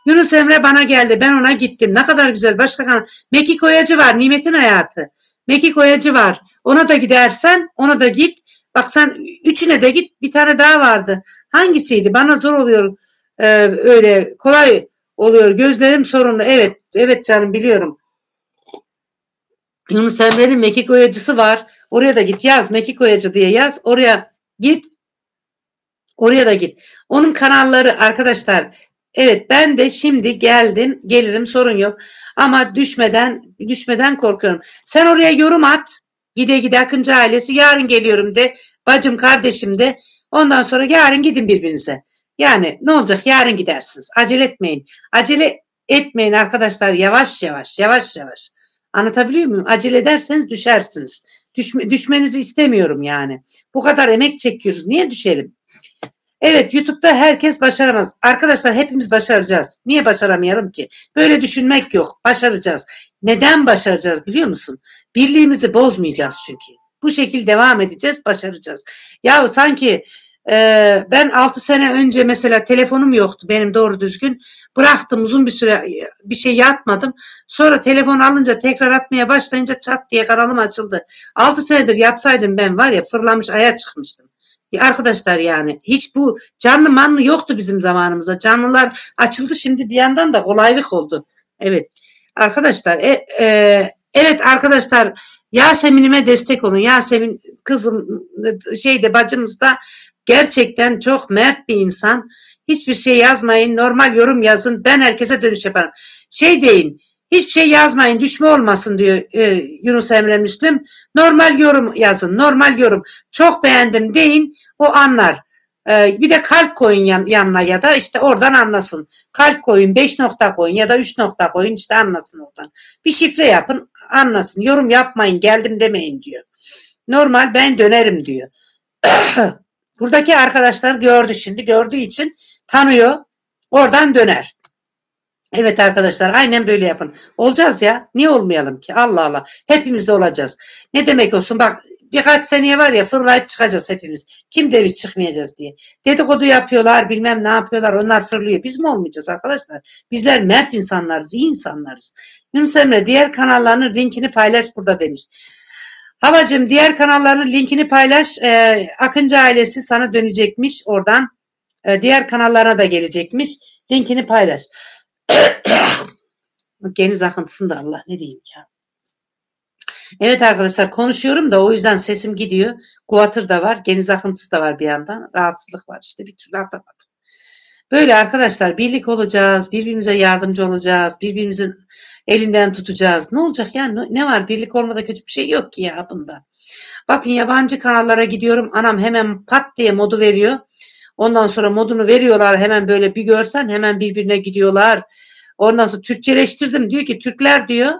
Yunus Emre bana geldi. Ben ona gittim. Ne kadar güzel. Başka kan Meki Koyacı var. Nimet'in hayatı. Meki Koyacı var. Ona da gidersen ona da git. Bak sen üçüne de git. Bir tane daha vardı. Hangisiydi? Bana zor oluyor. Ee, öyle kolay oluyor. Gözlerim sorunlu. Evet. Evet canım biliyorum. Yunus Emre'nin mekik oyacısı var. Oraya da git yaz mekik oyacı diye yaz. Oraya git. Oraya da git. Onun kanalları arkadaşlar Evet ben de şimdi geldim gelirim sorun yok ama düşmeden düşmeden korkuyorum. Sen oraya yorum at gide gide Akıncı ailesi yarın geliyorum de bacım kardeşim de ondan sonra yarın gidin birbirinize. Yani ne olacak yarın gidersiniz acele etmeyin acele etmeyin arkadaşlar yavaş yavaş yavaş yavaş anlatabiliyor muyum? Acele ederseniz düşersiniz. Düşme, düşmenizi istemiyorum yani. Bu kadar emek çekiyoruz. Niye düşelim? Evet YouTube'da herkes başaramaz. Arkadaşlar hepimiz başaracağız. Niye başaramayalım ki? Böyle düşünmek yok. Başaracağız. Neden başaracağız biliyor musun? Birliğimizi bozmayacağız çünkü. Bu şekilde devam edeceğiz, başaracağız. Ya sanki e, ben 6 sene önce mesela telefonum yoktu benim doğru düzgün. Bıraktım uzun bir süre bir şey yatmadım. Sonra telefon alınca tekrar atmaya başlayınca çat diye kanalım açıldı. 6 senedir yapsaydım ben var ya fırlamış aya çıkmıştım. Arkadaşlar yani hiç bu canlı manlı yoktu bizim zamanımızda. Canlılar açıldı şimdi bir yandan da kolaylık oldu. Evet arkadaşlar e, e, evet arkadaşlar Yasemin'ime destek olun. Yasemin kızım şeyde bacımız da gerçekten çok mert bir insan. Hiçbir şey yazmayın. Normal yorum yazın. Ben herkese dönüş yaparım. Şey deyin. Hiçbir şey yazmayın düşme olmasın diyor e, Yunus Emre Müslüm. Normal yorum yazın. Normal yorum. Çok beğendim deyin. O anlar. E, bir de kalp koyun yan, yanına ya da işte oradan anlasın. Kalp koyun, 5 nokta koyun ya da 3 nokta koyun işte anlasın oradan. Bir şifre yapın anlasın. Yorum yapmayın geldim demeyin diyor. Normal ben dönerim diyor. Buradaki arkadaşlar gördü şimdi. Gördüğü için tanıyor. Oradan döner. Evet arkadaşlar aynen böyle yapın. Olacağız ya. Niye olmayalım ki? Allah Allah. Hepimiz de olacağız. Ne demek olsun? Bak birkaç seneye var ya fırlayıp çıkacağız hepimiz. Kim demiş çıkmayacağız diye. Dedikodu yapıyorlar bilmem ne yapıyorlar onlar fırlıyor. Biz mi olmayacağız arkadaşlar? Bizler mert insanlarız, iyi insanlarız. Yunus Emre diğer kanallarının linkini paylaş burada demiş. Havacım diğer kanallarının linkini paylaş. Ee, Akıncı ailesi sana dönecekmiş oradan. Ee, diğer kanallarına da gelecekmiş. Linkini paylaş. Geniz akıntısını da Allah ne diyeyim ya. Evet arkadaşlar konuşuyorum da o yüzden sesim gidiyor. Kuvatır da var. Geniz akıntısı da var bir yandan. Rahatsızlık var işte bir türlü atamadım. Böyle arkadaşlar birlik olacağız. Birbirimize yardımcı olacağız. Birbirimizin elinden tutacağız. Ne olacak ya? Ne var? Birlik olmada kötü bir şey yok ki ya bunda. Bakın yabancı kanallara gidiyorum. Anam hemen pat diye modu veriyor. Ondan sonra modunu veriyorlar hemen böyle bir görsen hemen birbirine gidiyorlar. Ondan sonra Türkçeleştirdim diyor ki Türkler diyor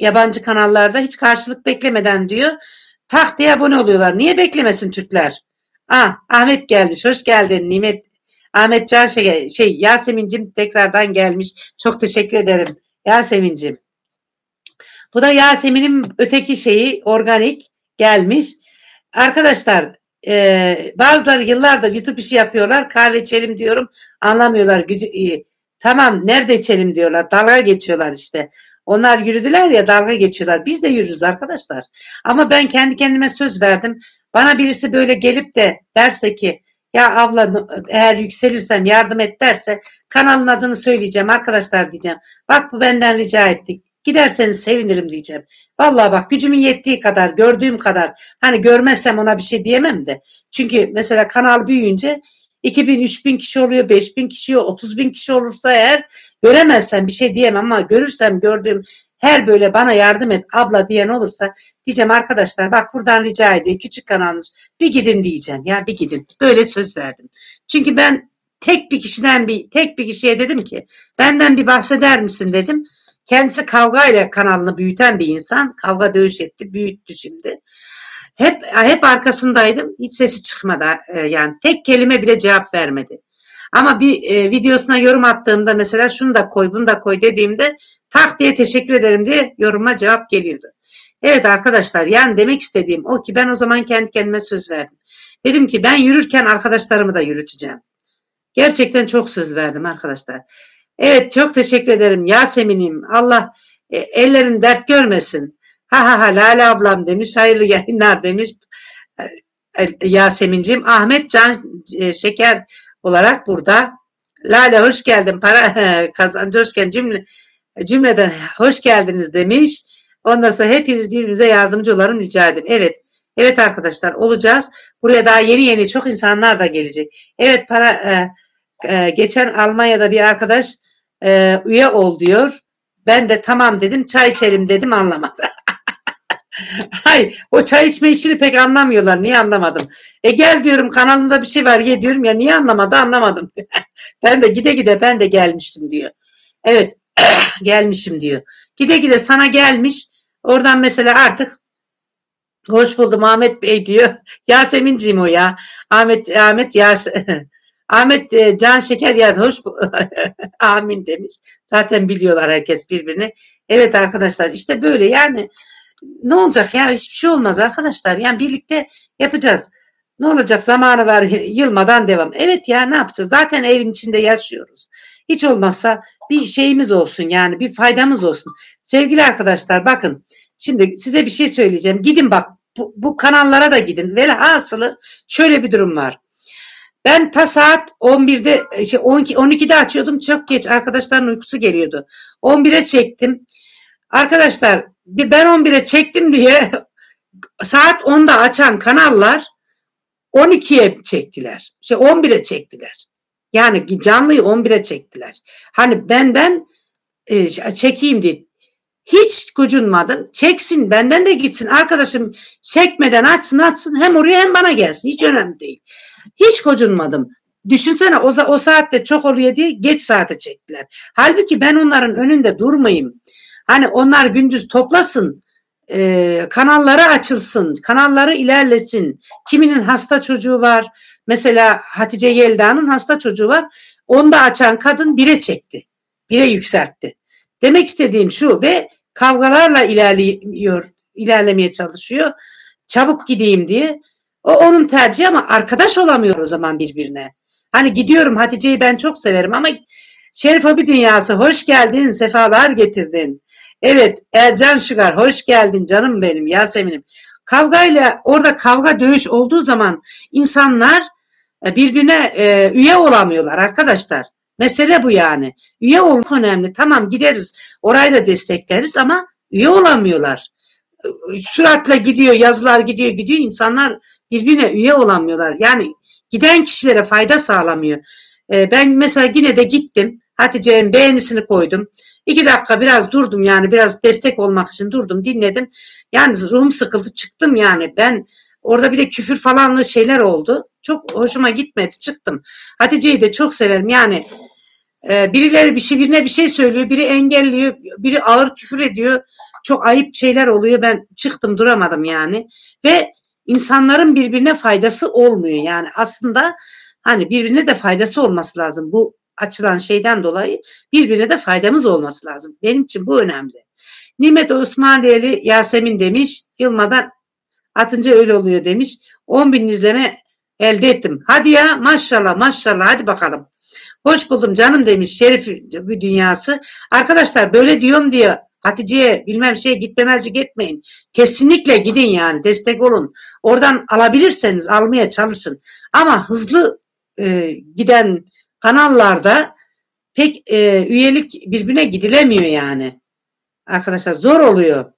yabancı kanallarda hiç karşılık beklemeden diyor tak diye abone oluyorlar. Niye beklemesin Türkler? Ah Ahmet gelmiş hoş geldin Nimet Ahmet Can şey, şey Yasemin'cim tekrardan gelmiş. Çok teşekkür ederim Yasemin'cim. Bu da Yasemin'in öteki şeyi organik gelmiş. Arkadaşlar e, bazıları yıllardır YouTube işi yapıyorlar. Kahve içelim diyorum. Anlamıyorlar. Gücü, e, tamam nerede içelim diyorlar. Dalga geçiyorlar işte. Onlar yürüdüler ya dalga geçiyorlar. Biz de yürürüz arkadaşlar. Ama ben kendi kendime söz verdim. Bana birisi böyle gelip de derse ki ya abla eğer yükselirsem yardım et derse kanalın adını söyleyeceğim arkadaşlar diyeceğim. Bak bu benden rica ettik. Giderseniz sevinirim diyeceğim. Vallahi bak gücümün yettiği kadar, gördüğüm kadar. Hani görmezsem ona bir şey diyemem de. Çünkü mesela kanal büyüyünce 2000, 3000 kişi oluyor, 5000 kişi, 30 bin kişi olursa eğer göremezsem bir şey diyemem ama görürsem gördüğüm her böyle bana yardım et abla diyen olursa diyeceğim arkadaşlar bak buradan rica edeyim küçük kanalmış bir gidin diyeceğim ya bir gidin böyle söz verdim. Çünkü ben tek bir kişiden bir tek bir kişiye dedim ki benden bir bahseder misin dedim. Kendisi kavgayla kanalını büyüten bir insan. Kavga dövüş etti, büyüttü şimdi. Hep hep arkasındaydım. Hiç sesi çıkmadı. E, yani tek kelime bile cevap vermedi. Ama bir e, videosuna yorum attığımda mesela şunu da koy, bunu da koy dediğimde tak diye teşekkür ederim diye yoruma cevap geliyordu. Evet arkadaşlar yani demek istediğim o ki ben o zaman kendi kendime söz verdim. Dedim ki ben yürürken arkadaşlarımı da yürüteceğim. Gerçekten çok söz verdim arkadaşlar. Evet çok teşekkür ederim Yasemin'im. Allah e, ellerin dert görmesin. Ha ha ha Lale ablam demiş. Hayırlı yayınlar demiş. E, e, Yasemin'ciğim. Ahmet Can Şeker olarak burada. Lale hoş geldin. Para kazancı hoş geldin. Cümle, cümleden hoş geldiniz demiş. Ondan sonra hepiniz birbirinize yardımcı olalım rica ederim. Evet. Evet arkadaşlar olacağız. Buraya daha yeni yeni çok insanlar da gelecek. Evet para e, e, geçen Almanya'da bir arkadaş e, üye ol diyor. Ben de tamam dedim çay içelim dedim anlamadı. Hay o çay içme işini pek anlamıyorlar. Niye anlamadım? E gel diyorum kanalında bir şey var ye diyorum ya niye anlamadı anlamadım. ben de gide gide ben de gelmiştim diyor. Evet gelmişim diyor. Gide gide sana gelmiş. Oradan mesela artık hoş buldum Ahmet Bey diyor. Yasemin'ciğim o ya. Ahmet Ahmet Yas Ahmet e, Can Şeker yaz hoş amin demiş. Zaten biliyorlar herkes birbirini. Evet arkadaşlar işte böyle yani ne olacak ya hiçbir şey olmaz arkadaşlar. Yani birlikte yapacağız. Ne olacak zamanı var yılmadan devam. Evet ya ne yapacağız? Zaten evin içinde yaşıyoruz. Hiç olmazsa bir şeyimiz olsun yani bir faydamız olsun. Sevgili arkadaşlar bakın şimdi size bir şey söyleyeceğim. Gidin bak bu, bu kanallara da gidin. Velhasılı şöyle bir durum var. Ben ta saat 11'de şey 12 12'de açıyordum. Çok geç arkadaşların uykusu geliyordu. 11'e çektim. Arkadaşlar ben 11'e çektim diye saat 10'da açan kanallar 12'ye çektiler. Şey 11'e çektiler. Yani canlıyı 11'e çektiler. Hani benden e, çekeyim diye hiç gocunmadım. Çeksin benden de gitsin. Arkadaşım sekmeden açsın açsın hem oraya hem bana gelsin. Hiç önemli değil. Hiç gocunmadım. Düşünsene o, o saatte çok oluyor diye geç saate çektiler. Halbuki ben onların önünde durmayayım. Hani onlar gündüz toplasın, e, kanalları açılsın, kanalları ilerlesin. Kiminin hasta çocuğu var. Mesela Hatice Yelda'nın hasta çocuğu var. Onu da açan kadın bire çekti. Bire yükseltti. Demek istediğim şu ve kavgalarla ilerliyor, ilerlemeye çalışıyor. Çabuk gideyim diye. O onun tercihi ama arkadaş olamıyor o zaman birbirine. Hani gidiyorum Hatice'yi ben çok severim ama Şerif Abi Dünyası hoş geldin, sefalar getirdin. Evet Ercan Şugar hoş geldin canım benim Yasemin'im. Kavgayla orada kavga dövüş olduğu zaman insanlar e, birbirine e, üye olamıyorlar arkadaşlar. Mesele bu yani. Üye olmak önemli. Tamam gideriz orayı da destekleriz ama üye olamıyorlar. Süratle gidiyor yazılar gidiyor gidiyor insanlar birbirine üye olamıyorlar. Yani giden kişilere fayda sağlamıyor. E, ben mesela yine de gittim. Hatice'nin beğenisini koydum. İki dakika biraz durdum yani biraz destek olmak için durdum dinledim. Yani ruhum sıkıldı çıktım yani ben orada bir de küfür falanlı şeyler oldu. Çok hoşuma gitmedi çıktım. Hatice'yi de çok severim yani e, birileri bir şey birine bir şey söylüyor biri engelliyor biri ağır küfür ediyor. Çok ayıp şeyler oluyor ben çıktım duramadım yani ve insanların birbirine faydası olmuyor yani aslında hani birbirine de faydası olması lazım bu açılan şeyden dolayı birbirine de faydamız olması lazım. Benim için bu önemli. Nimet Osmaniyeli Yasemin demiş. Yılmadan atınca öyle oluyor demiş. 10 bin izleme elde ettim. Hadi ya maşallah maşallah hadi bakalım. Hoş buldum canım demiş Şerif bir dünyası. Arkadaşlar böyle diyorum diye Hatice'ye bilmem şey gitmemezlik etmeyin. Kesinlikle gidin yani destek olun. Oradan alabilirseniz almaya çalışın. Ama hızlı e, giden kanallarda pek e, üyelik birbirine gidilemiyor yani. Arkadaşlar zor oluyor.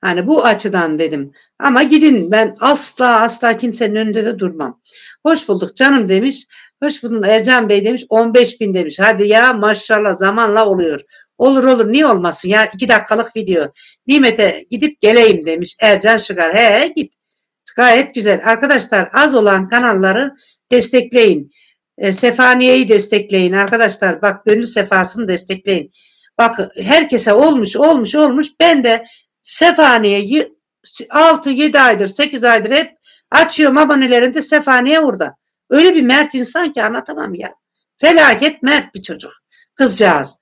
Hani bu açıdan dedim. Ama gidin ben asla asla kimsenin önünde de durmam. Hoş bulduk canım demiş. Hoş bulduk Ercan Bey demiş. 15 bin demiş. Hadi ya maşallah zamanla oluyor. Olur olur niye olmasın ya iki dakikalık video. Nimet'e gidip geleyim demiş Ercan Şıgar. He git. Gayet güzel. Arkadaşlar az olan kanalları destekleyin. E, Sefaniye'yi destekleyin arkadaşlar. Bak gönül sefasını destekleyin. Bak herkese olmuş olmuş olmuş. Ben de Sefaniye'yi 6-7 aydır 8 aydır hep açıyorum abonelerinde Sefaniye orada. Öyle bir mert insan ki anlatamam ya. Felaket mert bir çocuk. Kızcağız.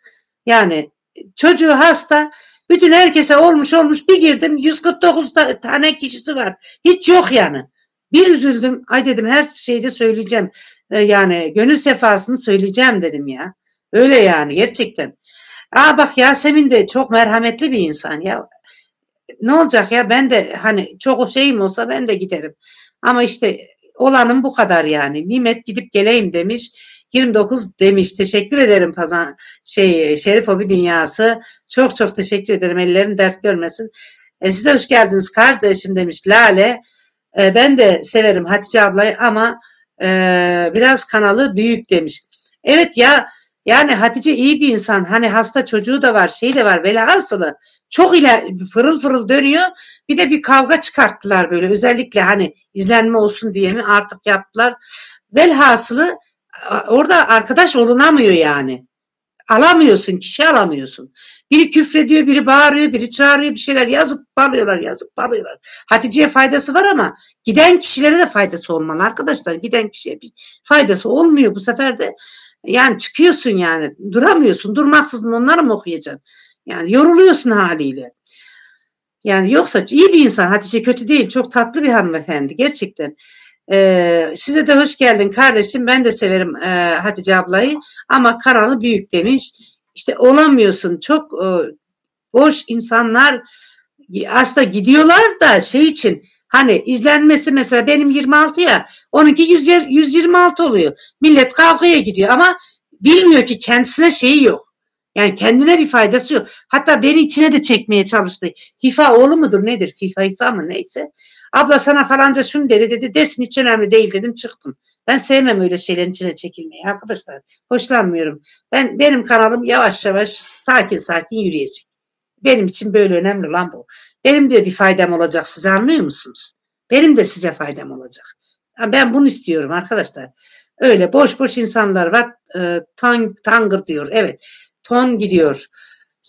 Yani çocuğu hasta. Bütün herkese olmuş olmuş bir girdim 149 tane kişisi var. Hiç yok yani. Bir üzüldüm. Ay dedim her şeyde söyleyeceğim. E, yani gönül sefasını söyleyeceğim dedim ya. Öyle yani gerçekten. Aa bak Yasemin de çok merhametli bir insan ya. Ne olacak ya ben de hani çok şeyim olsa ben de giderim. Ama işte olanım bu kadar yani. Nimet gidip geleyim demiş. 29 demiş. Teşekkür ederim Pazan şey Şerif Hobi Dünyası. Çok çok teşekkür ederim. Ellerin dert görmesin. E, size hoş geldiniz kardeşim demiş Lale. E, ben de severim Hatice ablayı ama e, biraz kanalı büyük demiş. Evet ya yani Hatice iyi bir insan. Hani hasta çocuğu da var, şey de var. Velhasılı çok ile fırıl fırıl dönüyor. Bir de bir kavga çıkarttılar böyle. Özellikle hani izlenme olsun diye mi artık yaptılar. Velhasılı orada arkadaş olunamıyor yani. Alamıyorsun, kişi alamıyorsun. Biri küfrediyor, biri bağırıyor, biri çağırıyor bir şeyler yazıp bağırıyorlar, yazıp bağırıyorlar. Hatice'ye faydası var ama giden kişilere de faydası olmalı arkadaşlar. Giden kişiye bir faydası olmuyor bu sefer de. Yani çıkıyorsun yani duramıyorsun. Durmaksızın onları mı okuyacaksın? Yani yoruluyorsun haliyle. Yani yoksa iyi bir insan. Hatice kötü değil. Çok tatlı bir hanımefendi gerçekten. Ee, size de hoş geldin kardeşim. Ben de severim e, Hatice ablayı ama kanalı büyük demiş. İşte olamıyorsun. Çok e, boş insanlar aslında gidiyorlar da şey için hani izlenmesi mesela benim 26 ya onunki 100, 126 oluyor. Millet kavgaya gidiyor ama bilmiyor ki kendisine şeyi yok. Yani kendine bir faydası yok. Hatta beni içine de çekmeye çalıştı. Hifa oğlu mudur nedir? FIFA hifa mı neyse. Abla sana falanca şunu dedi dedi. Desin hiç önemli değil dedim çıktım. Ben sevmem öyle şeylerin içine çekilmeyi arkadaşlar. Hoşlanmıyorum. Ben benim kanalım yavaş yavaş sakin sakin yürüyecek. Benim için böyle önemli lan bu. Benim de bir faydam olacak size anlıyor musunuz? Benim de size faydam olacak. Ben bunu istiyorum arkadaşlar. Öyle boş boş insanlar var. E, tang, tangır diyor. Evet. Ton gidiyor.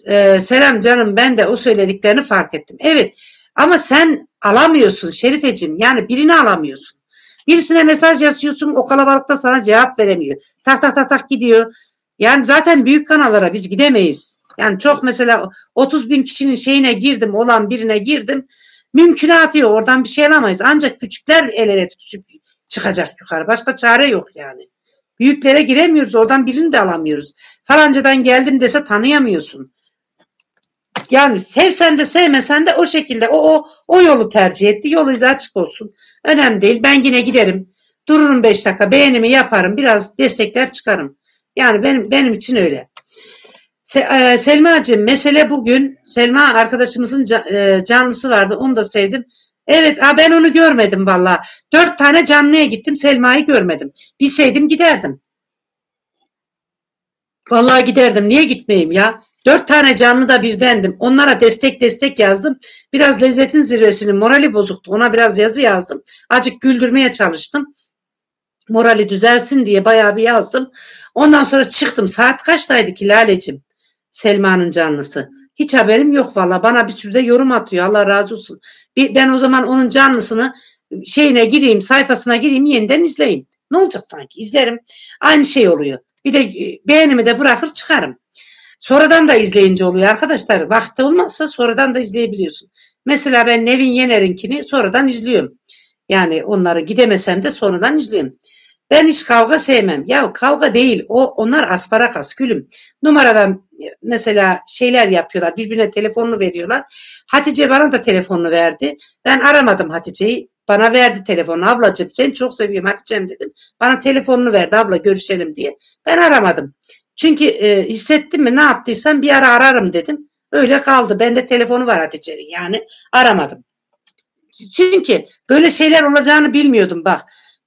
E, selam canım ben de o söylediklerini fark ettim. Evet. Ama sen alamıyorsun Şerifeciğim. Yani birini alamıyorsun. Birisine mesaj yazıyorsun o kalabalıkta sana cevap veremiyor. Tak tak tak tak gidiyor. Yani zaten büyük kanallara biz gidemeyiz. Yani çok mesela 30 bin kişinin şeyine girdim olan birine girdim. Mümkünatı yok oradan bir şey alamayız. Ancak küçükler el ele tutuşup çıkacak yukarı. Başka çare yok yani. Büyüklere giremiyoruz oradan birini de alamıyoruz. Falancadan geldim dese tanıyamıyorsun. Yani sevsen de sevmesen de o şekilde o, o, o yolu tercih etti. Yolu izah açık olsun. Önemli değil. Ben yine giderim. Dururum beş dakika. Beğenimi yaparım. Biraz destekler çıkarım. Yani benim benim için öyle. Se, e, Selma'cığım mesele bugün Selma arkadaşımızın e, canlısı vardı. Onu da sevdim. Evet ha ben onu görmedim valla. Dört tane canlıya gittim Selma'yı görmedim. Bilseydim giderdim. Vallahi giderdim. Niye gitmeyeyim ya? Dört tane canlı da birdendim. Onlara destek destek yazdım. Biraz lezzetin zirvesinin morali bozuktu. Ona biraz yazı yazdım. Acık güldürmeye çalıştım. Morali düzelsin diye bayağı bir yazdım. Ondan sonra çıktım. Saat kaçtaydı ki Lale'cim? Selma'nın canlısı. Hiç haberim yok valla. Bana bir sürü de yorum atıyor. Allah razı olsun. Bir, ben o zaman onun canlısını şeyine gireyim, sayfasına gireyim, yeniden izleyeyim. Ne olacak sanki? İzlerim. Aynı şey oluyor. Bir de e, beğenimi de bırakır çıkarım. Sonradan da izleyince oluyor arkadaşlar. Vakti olmazsa sonradan da izleyebiliyorsun. Mesela ben Nevin Yener'inkini sonradan izliyorum. Yani onları gidemesem de sonradan izliyorum. Ben hiç kavga sevmem. Ya kavga değil. O onlar asparagas gülüm. Numaradan mesela şeyler yapıyorlar. Birbirine telefonunu veriyorlar. Hatice bana da telefonunu verdi. Ben aramadım Hatice'yi. Bana verdi telefonu. Ablacığım seni çok seviyorum Hatice'm dedim. Bana telefonunu verdi abla görüşelim diye. Ben aramadım. Çünkü e, hissettim mi ne yaptıysam bir ara ararım dedim. Öyle kaldı. Bende telefonu var Hatice'nin yani aramadım. Çünkü böyle şeyler olacağını bilmiyordum bak.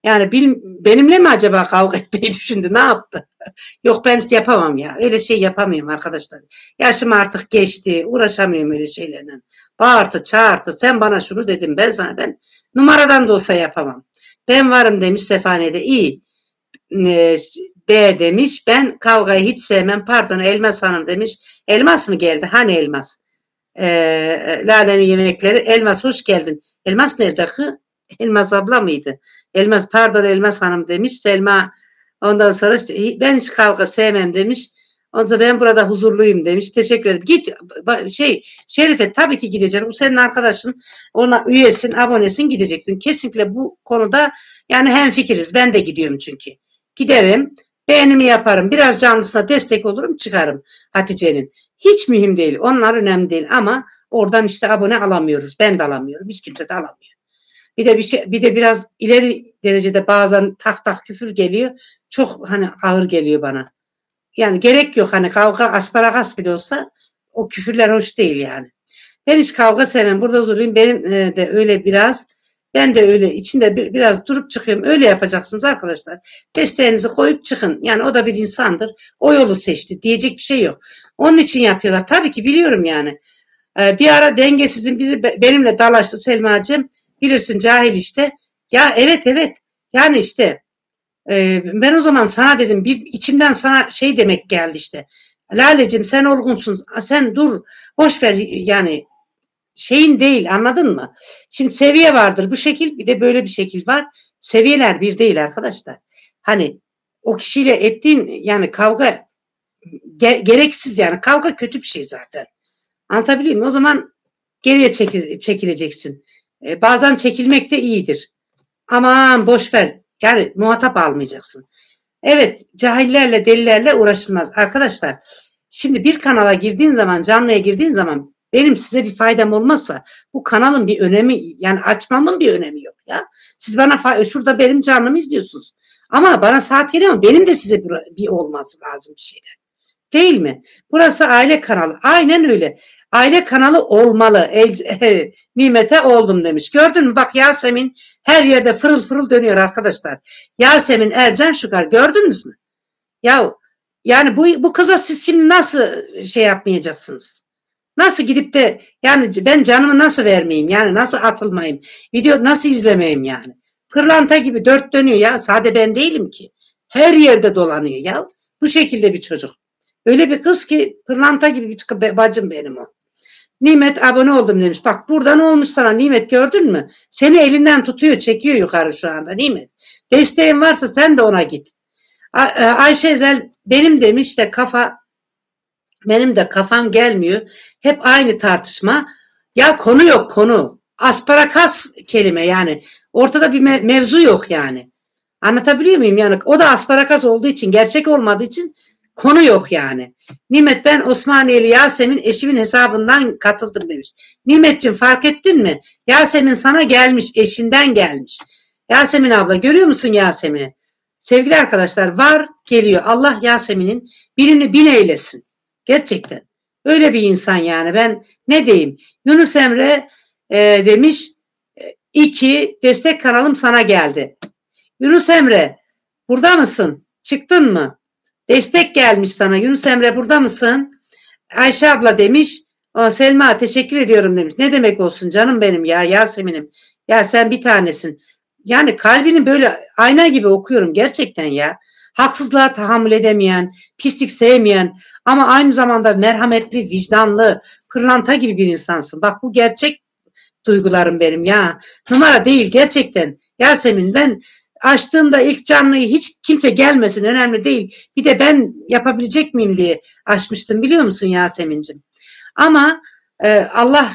Yani bil, benimle mi acaba kavga etmeyi düşündü? Ne yaptı? Yok ben yapamam ya. Öyle şey yapamıyorum arkadaşlar. Yaşım artık geçti. Uğraşamıyorum öyle şeylerle. Bağırtı çağırtı. Sen bana şunu dedim ben sana. Ben numaradan da olsa yapamam. Ben varım demiş Sefane'de. İyi. Ee, B demiş. Ben kavgayı hiç sevmem. Pardon Elmas Hanım demiş. Elmas mı geldi? Hani Elmas? Ee, Lale'nin yemekleri. Elmas hoş geldin. Elmas nerede? Elmas abla mıydı? Elmas pardon Elmas Hanım demiş. Selma ondan sonra ben hiç kavga sevmem demiş. Ondan sonra ben burada huzurluyum demiş. Teşekkür ederim. Git şey Şerife tabii ki gideceksin. Bu senin arkadaşın. Ona üyesin, abonesin gideceksin. Kesinlikle bu konuda yani hem fikiriz. Ben de gidiyorum çünkü. Giderim. Beğenimi yaparım. Biraz canlısına destek olurum çıkarım Hatice'nin. Hiç mühim değil. Onlar önemli değil ama oradan işte abone alamıyoruz. Ben de alamıyorum. Hiç kimse de alamıyor. Bir de bir şey bir de biraz ileri derecede bazen tak tak küfür geliyor. Çok hani ağır geliyor bana. Yani gerek yok hani kavga asparagas bile olsa o küfürler hoş değil yani. Ben hiç kavga sevmem. Burada huzurluyum. Benim e, de öyle biraz. Ben de öyle içinde bir, biraz durup çıkıyorum. Öyle yapacaksınız arkadaşlar. Desteğinizi koyup çıkın. Yani o da bir insandır. O yolu seçti. Diyecek bir şey yok. Onun için yapıyorlar. Tabii ki biliyorum yani. Ee, bir ara dengesizin biri benimle dalaştı Selma'cığım. Bilirsin cahil işte. Ya evet evet. Yani işte e, ben o zaman sana dedim bir içimden sana şey demek geldi işte. Lalecim sen olgunsun. Sen dur. Boş ver yani şeyin değil anladın mı? Şimdi seviye vardır bu şekil bir de böyle bir şekil var. Seviyeler bir değil arkadaşlar. Hani o kişiyle ettiğin yani kavga ge gereksiz yani kavga kötü bir şey zaten. Anlatabiliyor muyum? O zaman geriye çekil çekileceksin. Ee, bazen çekilmek de iyidir. Aman boş ver. Yani muhatap almayacaksın. Evet cahillerle delilerle uğraşılmaz. Arkadaşlar şimdi bir kanala girdiğin zaman canlıya girdiğin zaman benim size bir faydam olmazsa bu kanalın bir önemi yani açmamın bir önemi yok ya. Siz bana şurada benim canlımı izliyorsunuz. Ama bana saat geliyor benim de size bir, bir olması lazım bir şeyler. Değil mi? Burası aile kanalı. Aynen öyle. Aile kanalı olmalı. El, e, nimete oldum demiş. Gördün mü? Bak Yasemin her yerde fırıl fırıl dönüyor arkadaşlar. Yasemin Ercan Şukar gördünüz mü? Ya yani bu, bu kıza siz şimdi nasıl şey yapmayacaksınız? Nasıl gidip de yani ben canımı nasıl vermeyeyim? Yani nasıl atılmayayım? Video nasıl izlemeyeyim yani? Pırlanta gibi dört dönüyor ya. Sade ben değilim ki. Her yerde dolanıyor ya. Bu şekilde bir çocuk. Öyle bir kız ki pırlanta gibi bir bacım benim o. Nimet abone oldum demiş. Bak burada ne olmuş sana Nimet gördün mü? Seni elinden tutuyor çekiyor yukarı şu anda Nimet. Desteğin varsa sen de ona git. Ay e, Ayşe Ezel benim demiş de kafa benim de kafam gelmiyor. Hep aynı tartışma. Ya konu yok konu. Asparakas kelime yani. Ortada bir mevzu yok yani. Anlatabiliyor muyum? Yani o da asparakas olduğu için, gerçek olmadığı için konu yok yani. Nimet ben Osmaniyeli Yasemin eşimin hesabından katıldım demiş. Nimetciğim fark ettin mi? Yasemin sana gelmiş, eşinden gelmiş. Yasemin abla görüyor musun Yasemin'i? Sevgili arkadaşlar var geliyor. Allah Yasemin'in birini bin eylesin. Gerçekten. Öyle bir insan yani. Ben ne diyeyim? Yunus Emre e, demiş e, iki destek kanalım sana geldi. Yunus Emre burada mısın? Çıktın mı? Destek gelmiş sana. Yunus Emre burada mısın? Ayşe abla demiş. Selma teşekkür ediyorum demiş. Ne demek olsun canım benim ya Yasemin'im. Ya sen bir tanesin. Yani kalbini böyle ayna gibi okuyorum gerçekten ya haksızlığa tahammül edemeyen, pislik sevmeyen ama aynı zamanda merhametli, vicdanlı, pırlanta gibi bir insansın. Bak bu gerçek duygularım benim ya. Numara değil gerçekten. Yasemin ben açtığımda ilk canlıyı hiç kimse gelmesin önemli değil. Bir de ben yapabilecek miyim diye açmıştım biliyor musun Yasemin'cim? Ama e, Allah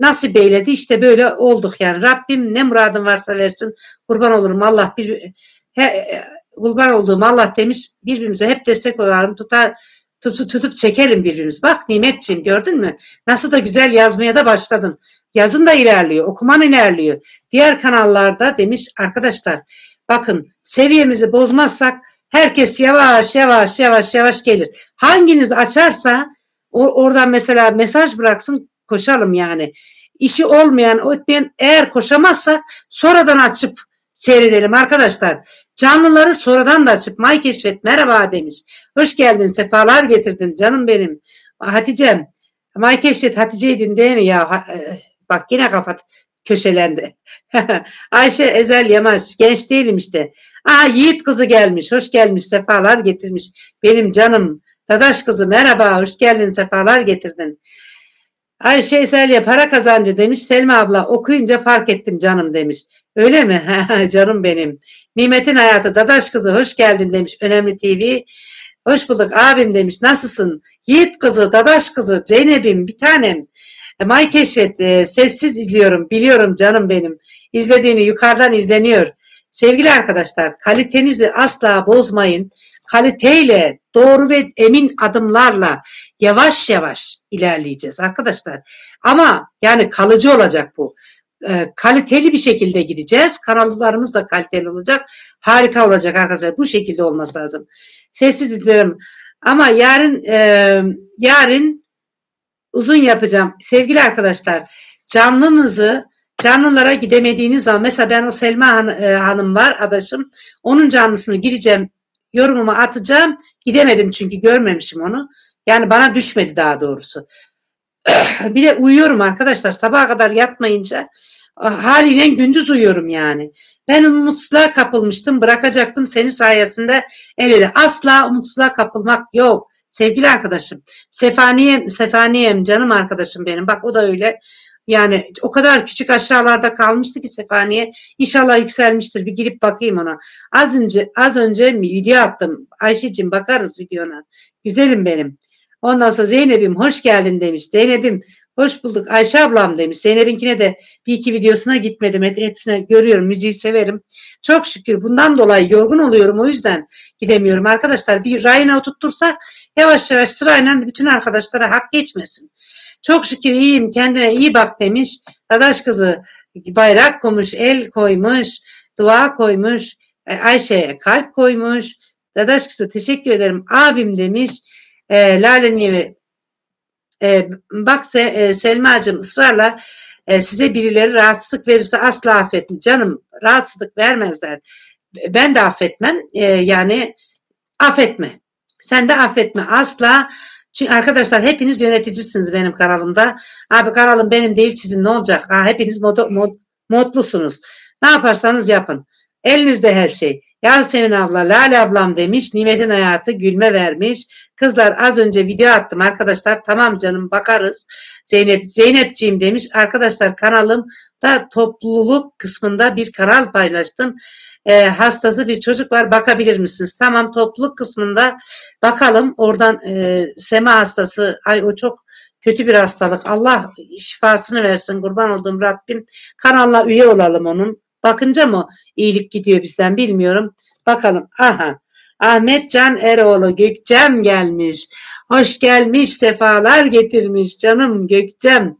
nasip eyledi işte böyle olduk yani. Rabbim ne muradın varsa versin kurban olurum Allah bir he, kurban olduğum Allah demiş birbirimize hep destek olalım tutar tutup, tutup çekelim birbirimiz. Bak Nimetciğim gördün mü? Nasıl da güzel yazmaya da başladın. Yazın da ilerliyor, okuman ilerliyor. Diğer kanallarda demiş arkadaşlar bakın seviyemizi bozmazsak herkes yavaş yavaş yavaş yavaş gelir. Hanginiz açarsa o, oradan mesela mesaj bıraksın koşalım yani. İşi olmayan, ötmeyen eğer koşamazsak sonradan açıp seyredelim arkadaşlar. Canlıları sonradan da açıp May Keşfet merhaba demiş. Hoş geldin sefalar getirdin canım benim. Hatice'm May Keşfet Hatice'ydin değil mi ya? E, bak yine kafa köşelendi. Ayşe Ezel Yamaç genç değilim işte. Aa Yiğit kızı gelmiş hoş gelmiş sefalar getirmiş. Benim canım Dadaş kızı merhaba hoş geldin sefalar getirdin. Ayşe Esel'ye para kazancı demiş. Selma abla okuyunca fark ettim canım demiş. Öyle mi? canım benim. Nimet'in hayatı Dadaş kızı hoş geldin demiş. Önemli TV. Hoş bulduk abim demiş. Nasılsın? Yiğit kızı, Dadaş kızı, Zeynep'im bir tanem. E, May Keşfet e, sessiz izliyorum. Biliyorum canım benim. İzlediğini yukarıdan izleniyor. Sevgili arkadaşlar kalitenizi asla bozmayın. Kaliteyle doğru ve emin adımlarla yavaş yavaş ilerleyeceğiz arkadaşlar. Ama yani kalıcı olacak bu. E, kaliteli bir şekilde gideceğiz. Kanallarımız da kaliteli olacak. Harika olacak arkadaşlar. Bu şekilde olması lazım. Sessiz dinliyorum. Ama yarın e, yarın uzun yapacağım. Sevgili arkadaşlar canlınızı canlılara gidemediğiniz zaman mesela ben o Selma Han, e, Hanım var adaşım onun canlısını gireceğim yorumumu atacağım gidemedim çünkü görmemişim onu yani bana düşmedi daha doğrusu bir de uyuyorum arkadaşlar sabaha kadar yatmayınca haliyle gündüz uyuyorum yani. Ben umutsuzluğa kapılmıştım bırakacaktım seni sayesinde el ele. Asla umutsuzluğa kapılmak yok. Sevgili arkadaşım. Sefaniyem, Sefaniyem canım arkadaşım benim. Bak o da öyle. Yani o kadar küçük aşağılarda kalmıştı ki Sefaniye. İnşallah yükselmiştir. Bir girip bakayım ona. Az önce az önce video attım. Ayşe'cim bakarız videona. Güzelim benim. Ondan sonra Zeynep'im hoş geldin demiş. Zeynep'im hoş bulduk. Ayşe ablam demiş. Zeynep'inkine de bir iki videosuna gitmedim. Hepsine görüyorum. Müziği severim. Çok şükür bundan dolayı yorgun oluyorum. O yüzden gidemiyorum. Arkadaşlar bir rayına oturtursak yavaş yavaş sırayla bütün arkadaşlara hak geçmesin. Çok şükür iyiyim. Kendine iyi bak demiş. Dadaş kızı bayrak koymuş, el koymuş, dua koymuş. E, Ayşe'ye kalp koymuş. Dadaş kızı teşekkür ederim. Abim demiş e, Lale Nive e, bak se, e, Selma'cığım ısrarla e, size birileri rahatsızlık verirse asla affetme. Canım rahatsızlık vermezler. Ben de affetmem. E, yani affetme. Sen de affetme. Asla çünkü arkadaşlar hepiniz yöneticisiniz benim kanalımda. Abi kanalım benim değil sizin ne olacak? Ha, hepiniz mod, mod, modlusunuz. Ne yaparsanız yapın. Elinizde her şey. Yasemin abla, Lale ablam demiş. Nimet'in hayatı gülme vermiş. Kızlar az önce video attım arkadaşlar. Tamam canım bakarız. Zeynep, Zeynepciğim demiş. Arkadaşlar kanalım da topluluk kısmında bir kanal paylaştım. E, hastası bir çocuk var bakabilir misiniz? Tamam topluluk kısmında bakalım. Oradan e, sema hastası. Ay o çok kötü bir hastalık. Allah şifasını versin kurban olduğum Rabbim. Kanalına üye olalım onun. Bakınca mı iyilik gidiyor bizden bilmiyorum. Bakalım. Aha. Ahmet Can Eroğlu Gökçem gelmiş. Hoş gelmiş, sefalar getirmiş canım Gökçem.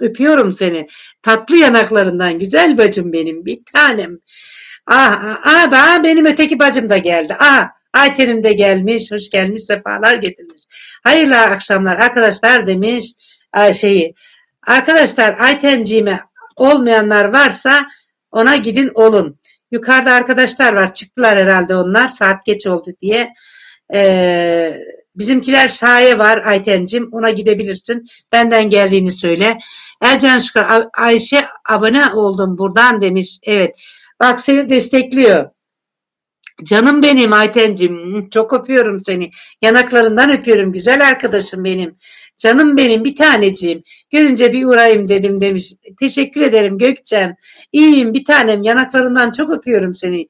Öpüyorum seni. Tatlı yanaklarından güzel bacım benim bir tanem. Ah, ah, ah, ah benim öteki bacım da geldi. Ah, Ayten'im de gelmiş, hoş gelmiş, sefalar getirmiş. Hayırlı akşamlar arkadaşlar demiş şeyi. Arkadaşlar Aytenciğime olmayanlar varsa ona gidin olun. Yukarıda arkadaşlar var. Çıktılar herhalde onlar. Saat geç oldu diye. Ee, bizimkiler saye var Aytencim. Ona gidebilirsin. Benden geldiğini söyle. Ercan Şükür Ayşe abone oldum buradan demiş. Evet. Bak seni destekliyor. Canım benim Aytencim. Çok öpüyorum seni. Yanaklarından öpüyorum. Güzel arkadaşım benim. Canım benim bir taneciğim. Görünce bir uğrayayım dedim demiş. Teşekkür ederim Gökçem. İyiyim bir tanem. Yanaklarından çok öpüyorum seni.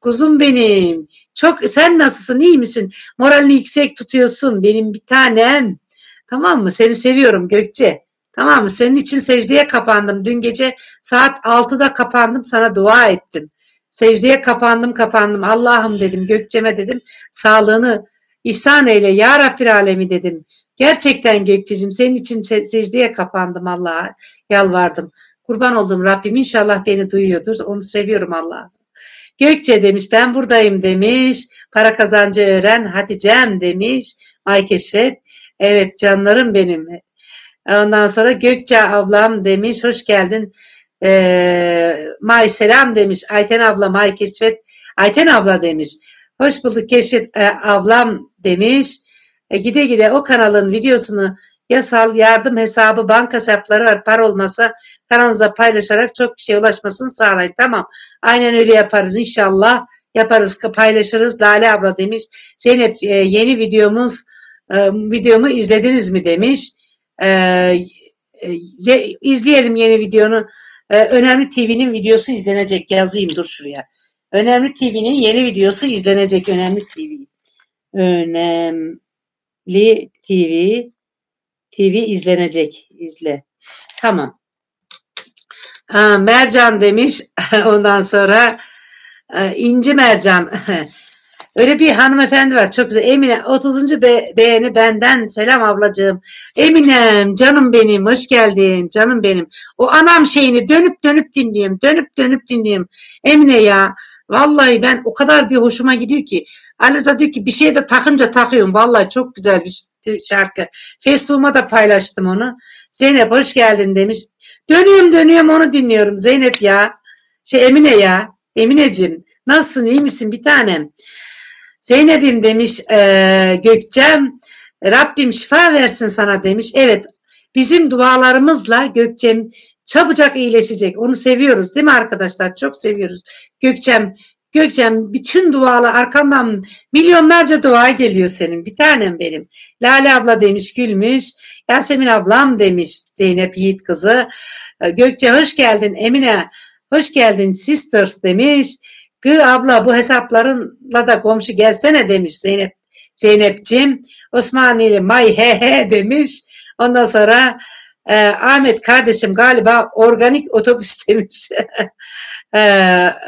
Kuzum benim. Çok sen nasılsın? İyi misin? Moralini yüksek tutuyorsun. Benim bir tanem. Tamam mı? Seni seviyorum Gökçe. Tamam mı? Senin için secdeye kapandım. Dün gece saat 6'da kapandım. Sana dua ettim. Secdeye kapandım kapandım. Allah'ım dedim. Gökçeme dedim. Sağlığını ihsan eyle. Ya Rabbil Alemi dedim. Gerçekten Gökçe'cim senin için secdeye kapandım Allah'a. Yalvardım. Kurban oldum Rabbim inşallah beni duyuyordur. Onu seviyorum Allah'a. Gökçe demiş ben buradayım demiş. Para kazancı öğren Hatice'm demiş. Ay keşfet. Evet canlarım benim. Ondan sonra Gökçe ablam demiş hoş geldin. Ee, may selam demiş. Ayten abla may keşfet. Ayten abla demiş. Hoş bulduk keşfet e, ablam demiş. E, gide gide o kanalın videosunu yasal yardım hesabı banka hesapları var para olmasa kanalımıza paylaşarak çok kişiye ulaşmasını sağlayın. Tamam aynen öyle yaparız inşallah yaparız paylaşırız. Lale abla demiş. Zeynep e, yeni videomuz e, videomu izlediniz mi demiş. E, e, izleyelim yeni videonu. E, Önemli TV'nin videosu izlenecek yazayım dur şuraya. Önemli TV'nin yeni videosu izlenecek Önemli TV. Önemli Li TV TV izlenecek. izle. Tamam. Ha, Mercan demiş. Ondan sonra e, İnci Mercan. Öyle bir hanımefendi var. Çok güzel. Emine 30. Be beğeni benden. Selam ablacığım. Eminem canım benim. Hoş geldin. Canım benim. O anam şeyini dönüp dönüp dinliyorum. Dönüp dönüp dinliyorum. Emine ya. Vallahi ben o kadar bir hoşuma gidiyor ki. Aliza diyor ki bir şey de takınca takıyorum. Vallahi çok güzel bir şarkı. Facebook'uma da paylaştım onu. Zeynep hoş geldin demiş. Dönüyorum dönüyorum onu dinliyorum. Zeynep ya. Şey Emine ya. Emineciğim nasılsın iyi misin bir tanem? Zeynep'im demiş e, Gökçem. Rabbim şifa versin sana demiş. Evet bizim dualarımızla Gökçem çabucak iyileşecek. Onu seviyoruz değil mi arkadaşlar? Çok seviyoruz. Gökçem Gökçem bütün dualar arkandan milyonlarca dua geliyor senin. Bir tanem benim. Lale abla demiş gülmüş. Yasemin ablam demiş Zeynep Yiğit kızı. Ee, Gökçe hoş geldin. Emine hoş geldin sisters demiş. Gı abla bu hesaplarınla da komşu gelsene demiş Zeynep. Zeynep'cim. Osmanili may he he demiş. Ondan sonra e, Ahmet kardeşim galiba organik otobüs demiş. e,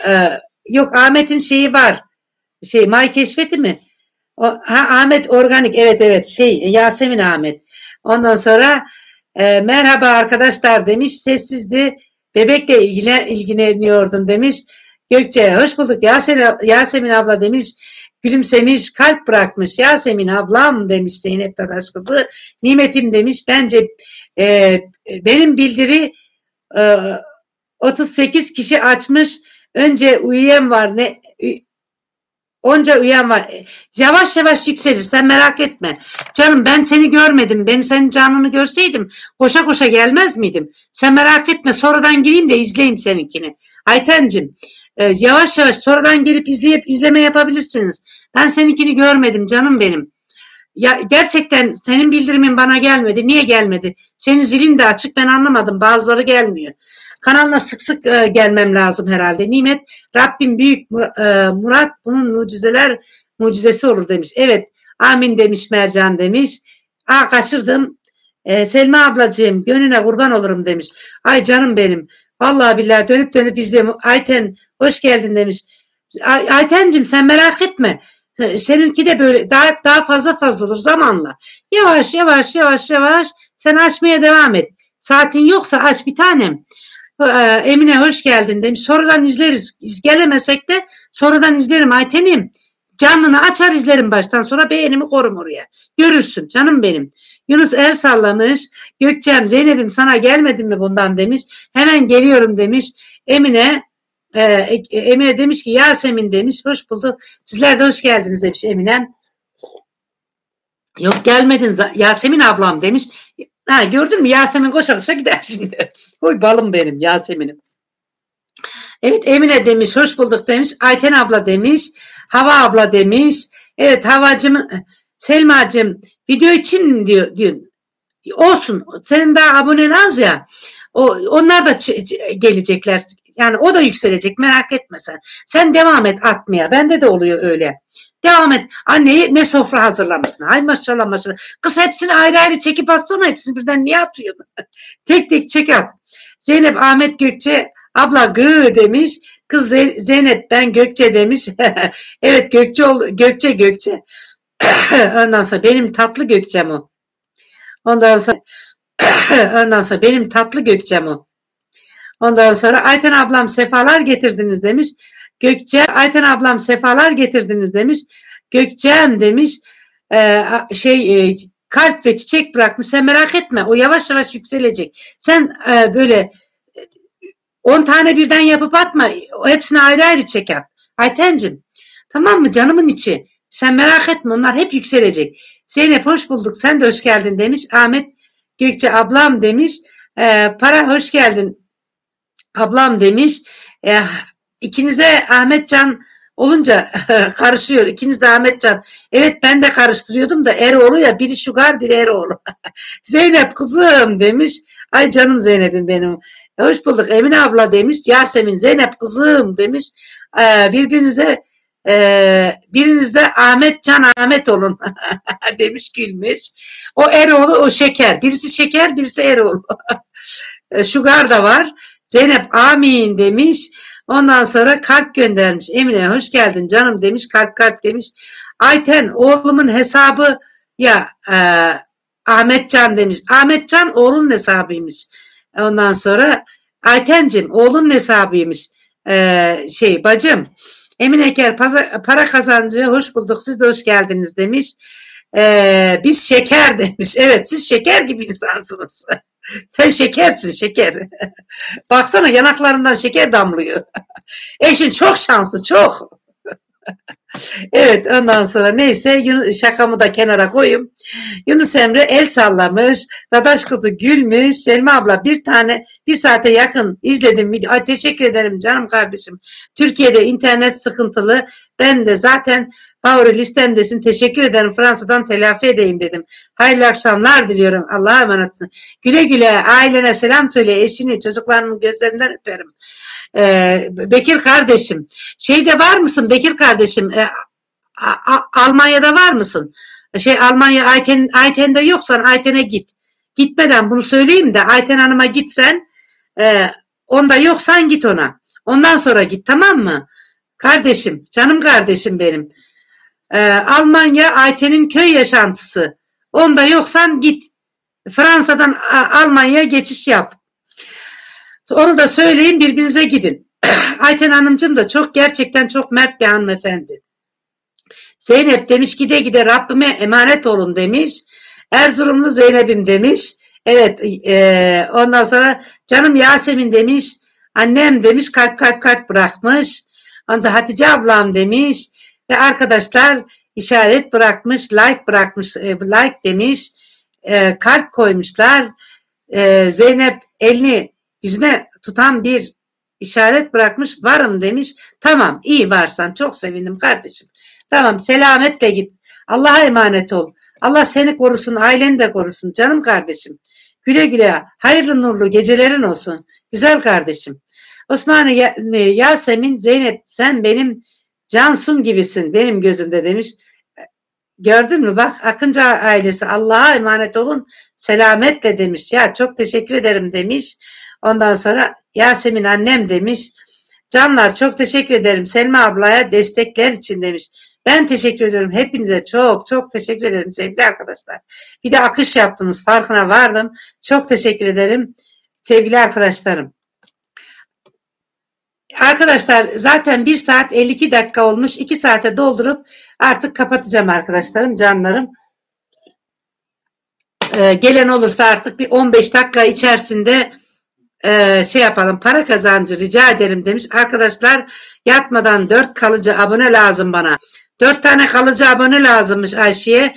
e, yok Ahmet'in şeyi var. Şey May keşfeti mi? O, ha Ahmet organik evet evet şey Yasemin Ahmet. Ondan sonra e, merhaba arkadaşlar demiş. Sessizdi. Bebekle ilgilen, ilgileniyordun demiş. Gökçe hoş bulduk Yasemin, Yasemin abla demiş. Gülümsemiş, kalp bırakmış. Yasemin ablam demiş Zeynep Dadaş kızı. Nimetim demiş. Bence e, benim bildiri e, 38 kişi açmış. Önce uyuyan var. Ne Onca uyan var. Yavaş yavaş yükselir. Sen merak etme. Canım ben seni görmedim. Ben senin canını görseydim koşa koşa gelmez miydim? Sen merak etme. Sonradan gireyim de izleyeyim seninkini. Aytencim e, yavaş yavaş sonradan gelip izleyip izleme yapabilirsiniz. Ben seninkini görmedim canım benim. Ya gerçekten senin bildirimin bana gelmedi. Niye gelmedi? Senin zilin de açık ben anlamadım. Bazıları gelmiyor. Kanalına sık sık e, gelmem lazım herhalde. Nimet Rabbim büyük e, Murat bunun mucizeler mucizesi olur demiş. Evet amin demiş Mercan demiş. Aa kaçırdım. E, Selma ablacığım gönlüne kurban olurum demiş. Ay canım benim. Vallahi billahi dönüp dönüp izliyorum. Ayten hoş geldin demiş. Ay, Aytencim sen merak etme. Seninki de böyle daha, daha fazla fazla olur zamanla. Yavaş yavaş yavaş yavaş sen açmaya devam et. Saatin yoksa aç bir tanem. Ee, Emine hoş geldin demiş. Sonradan izleriz. Gelemesek de sonradan izlerim Ayten'im. Canını açar izlerim baştan sonra beğenimi korum oraya. Görürsün canım benim. Yunus el sallamış. Gökçem Zeynep'im sana gelmedin mi bundan demiş. Hemen geliyorum demiş. Emine e, e Emine demiş ki Yasemin demiş. Hoş bulduk. Sizler de hoş geldiniz demiş Eminem. Yok gelmedin Yasemin ablam demiş. Ha, gördün mü Yasemin koşa koşa gider şimdi. Huy balım benim Yasemin'im. Evet Emine demiş hoş bulduk demiş. Ayten abla demiş. Hava abla demiş. Evet Havacım Selma'cığım video için diyor, diyor. Olsun. Senin daha abonen az ya. O, onlar da gelecekler. Yani o da yükselecek merak etme sen. Sen devam et atmaya. Bende de oluyor öyle. Devam et. Anneyi ne sofra hazırlamışsın. Ay maşallah maşallah. Kız hepsini ayrı ayrı çekip atsana hepsini birden niye atıyorsun? tek tek çek at. Zeynep Ahmet Gökçe abla gı demiş. Kız Zeynep ben Gökçe demiş. evet Gökçe ol Gökçe Gökçe. Ondan sonra benim tatlı Gökçem o. Ondan sonra ondan sonra benim tatlı Gökçem o. Ondan sonra Ayten ablam sefalar getirdiniz demiş. Gökçe Ayten ablam sefalar getirdiniz demiş. Gökçem demiş e, şey e, kalp ve çiçek bırakmış. Sen merak etme o yavaş yavaş yükselecek. Sen e, böyle 10 tane birden yapıp atma. Hepsini ayrı ayrı çek at. Aytencim tamam mı canımın içi. Sen merak etme onlar hep yükselecek. Zeynep hoş bulduk sen de hoş geldin demiş. Ahmet Gökçe ablam demiş. E, para hoş geldin ablam demiş. E, ikinize Ahmetcan olunca karışıyor. İkiniz de Ahmetcan. Evet ben de karıştırıyordum da Eroğlu ya biri Şugar biri Eroğlu. Zeynep kızım demiş. Ay canım Zeynep'im benim. Hoş bulduk Emine abla demiş. Yasemin Zeynep kızım demiş. Ee, birbirinize e, biriniz de Ahmet Can Ahmet olun demiş gülmüş. O Eroğlu o şeker. Birisi şeker birisi Eroğlu. Şugar da var. Zeynep amin demiş. Ondan sonra kalp göndermiş. Emine hoş geldin canım demiş. Kalp kalp demiş. Ayten oğlumun hesabı ya e, Ahmetcan demiş. Ahmetcan oğlun hesabıymış. Ondan sonra Aytencim oğlun hesabıymış. E, şey bacım Emin Eker para kazancı hoş bulduk siz de hoş geldiniz demiş. Ee, biz şeker demiş. Evet siz şeker gibi insansınız. Sen şekersin şeker. Baksana yanaklarından şeker damlıyor. Eşin çok şanslı çok. Evet ondan sonra neyse şakamı da kenara koyayım. Yunus Emre el sallamış. Dadaş kızı gülmüş. Selma abla bir tane bir saate yakın izledim. Ay teşekkür ederim canım kardeşim. Türkiye'de internet sıkıntılı. Ben de zaten favori listemdesin. Teşekkür ederim. Fransa'dan telafi edeyim dedim. Hayırlı akşamlar diliyorum. Allah'a emanet olun. Güle güle ailene selam söyle. Eşini, çocuklarının gözlerinden öperim. Ee, Bekir kardeşim. Şeyde var mısın Bekir kardeşim? Ee, A- A- Almanya'da var mısın? Şey Almanya Ayten Ayten'de yoksan Ayten'e git. Gitmeden bunu söyleyeyim de Ayten Hanım'a gitsen e, onda yoksan git ona. Ondan sonra git tamam mı? Kardeşim, canım kardeşim benim. Ee, Almanya Ayten'in köy yaşantısı. Onda yoksan git. Fransa'dan Almanya'ya geçiş yap. Onu da söyleyin birbirinize gidin. Ayten Hanımcığım da çok gerçekten çok mert bir hanımefendi. Zeynep demiş gide gide Rabbime emanet olun demiş. Erzurumlu Zeynep'im demiş. Evet e, ondan sonra canım Yasemin demiş. Annem demiş kalp kalp kalp bırakmış. Ondan Hatice ablam demiş. Ve arkadaşlar işaret bırakmış, like bırakmış, e, like demiş. E, kalp koymuşlar. E, Zeynep elini yüzüne tutan bir işaret bırakmış. Varım demiş. Tamam iyi varsan çok sevindim kardeşim. Tamam selametle git. Allah'a emanet ol. Allah seni korusun, aileni de korusun canım kardeşim. Güle güle, hayırlı nurlu gecelerin olsun. Güzel kardeşim. Osmanlı Ya- Yasemin, Zeynep sen benim cansum gibisin benim gözümde demiş. Gördün mü bak Akıncı ailesi Allah'a emanet olun selametle demiş. Ya çok teşekkür ederim demiş. Ondan sonra Yasemin annem demiş. Canlar çok teşekkür ederim Selma ablaya destekler için demiş. Ben teşekkür ediyorum hepinize çok çok teşekkür ederim sevgili arkadaşlar. Bir de akış yaptınız farkına vardım. Çok teşekkür ederim sevgili arkadaşlarım. Arkadaşlar zaten 1 saat 52 dakika olmuş. 2 saate doldurup artık kapatacağım arkadaşlarım canlarım. Ee, gelen olursa artık bir 15 dakika içerisinde e, şey yapalım para kazancı rica ederim demiş. Arkadaşlar yatmadan 4 kalıcı abone lazım bana. 4 tane kalıcı abone lazımmış Ayşe'ye.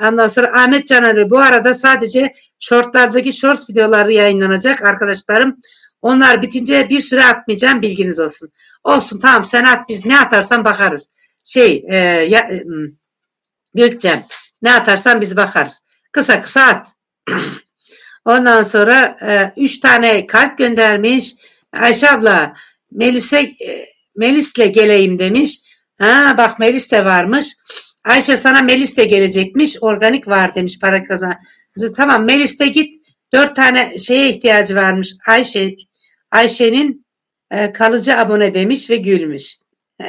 Ondan sonra Ahmet Caner'i bu arada sadece shortlardaki shorts videoları yayınlanacak arkadaşlarım. Onlar bitince bir süre atmayacağım bilginiz olsun. Olsun tamam sen at biz ne atarsan bakarız. Şey e, ya, e, hmm, Gökçem ne atarsan biz bakarız. Kısa kısa at. Ondan sonra e, üç tane kalp göndermiş. Ayşe abla Melis'e e, Melis'le geleyim demiş. Ha bak Melis de varmış. Ayşe sana Melis de gelecekmiş. Organik var demiş para kazan. Tamam Melis de git. Dört tane şeye ihtiyacı varmış. Ayşe Ayşe'nin e, kalıcı abone demiş ve gülmüş.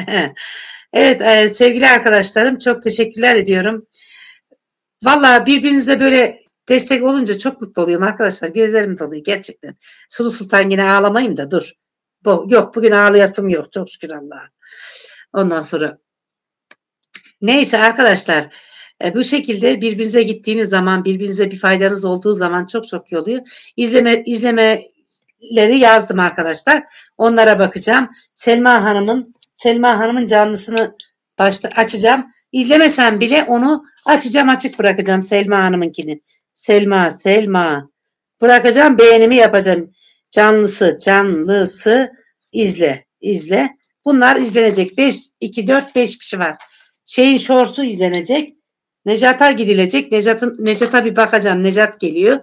evet e, sevgili arkadaşlarım çok teşekkürler ediyorum. Valla birbirinize böyle destek olunca çok mutlu oluyorum arkadaşlar. Gözlerim doluyor gerçekten. Sulu Sultan yine ağlamayayım da dur. Bu, yok bugün ağlayasım yok çok şükür Allah'a. Ondan sonra neyse arkadaşlar e, bu şekilde birbirinize gittiğiniz zaman birbirinize bir faydanız olduğu zaman çok çok iyi oluyor. İzleme, izlemeleri yazdım arkadaşlar. Onlara bakacağım. Selma Hanım'ın Selma Hanım'ın canlısını başta açacağım. İzlemesem bile onu açacağım açık bırakacağım Selma Hanım'ınkini. Selma, Selma. Bırakacağım beğenimi yapacağım. Canlısı, canlısı izle, izle. Bunlar izlenecek. 5, 2, 4, 5 kişi var. Şeyin şorsu izlenecek. Necat'a gidilecek. Necat'ın Necat'a bir bakacağım. Necat geliyor.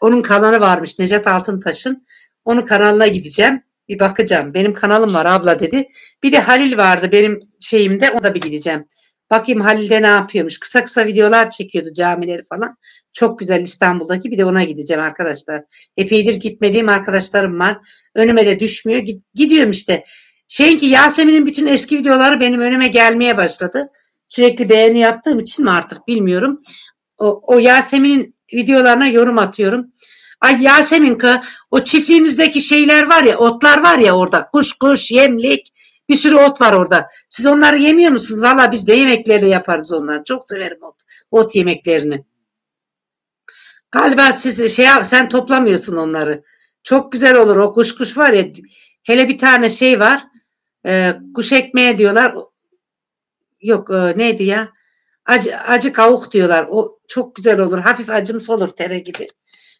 Onun kanalı varmış. Necat Altıntaş'ın. Onun kanalına gideceğim. Bir bakacağım. Benim kanalım var abla dedi. Bir de Halil vardı benim şeyimde. O da bir gideceğim. Bakayım Halil'de ne yapıyormuş. Kısa kısa videolar çekiyordu camileri falan. Çok güzel İstanbul'daki bir de ona gideceğim arkadaşlar. Epeydir gitmediğim arkadaşlarım var. Önüme de düşmüyor. Gidiyorum işte. Şeyin ki Yasemin'in bütün eski videoları benim önüme gelmeye başladı. Sürekli beğeni yaptığım için mi artık bilmiyorum. O, o Yasemin'in videolarına yorum atıyorum. Ay Yasemin ki o çiftliğinizdeki şeyler var ya otlar var ya orada kuş kuş yemlik Bir sürü ot var orada. Siz onları yemiyor musunuz? Valla biz de yemekleri yaparız onları. Çok severim ot, ot yemeklerini. Galiba siz şey sen toplamıyorsun onları. Çok güzel olur. O kuş kuş var ya. Hele bir tane şey var. E, kuş ekmeği diyorlar. Yok e, neydi ya? Acı, acı kavuk diyorlar. O çok güzel olur. Hafif acımsı olur tere gibi.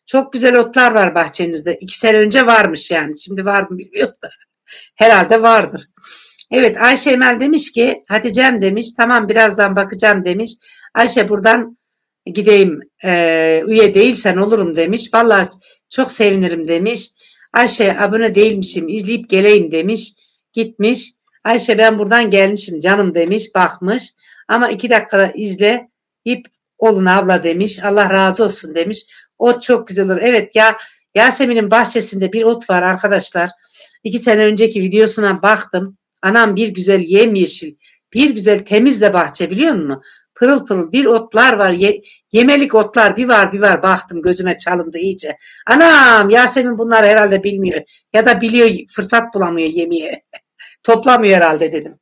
Çok güzel otlar var bahçenizde. İki sene önce varmış yani. Şimdi var mı bilmiyorum da. Herhalde vardır. Evet Ayşe Emel demiş ki Hatice'm demiş tamam birazdan bakacağım demiş. Ayşe buradan gideyim e, üye değilsen olurum demiş. Vallahi çok sevinirim demiş. Ayşe abone değilmişim izleyip geleyim demiş. Gitmiş. Ayşe ben buradan gelmişim canım demiş bakmış. Ama iki dakikada izle ip olun abla demiş. Allah razı olsun demiş. Ot çok güzel olur. Evet ya Yasemin'in bahçesinde bir ot var arkadaşlar. İki sene önceki videosuna baktım. Anam bir güzel yemyeşil, bir güzel temiz de bahçe biliyor musun? Pırıl pırıl bir otlar var. Ye, yemelik otlar bir var bir var. Baktım gözüme çalındı iyice. Anam Yasemin bunlar herhalde bilmiyor. Ya da biliyor fırsat bulamıyor yemeye. Toplamıyor herhalde dedim.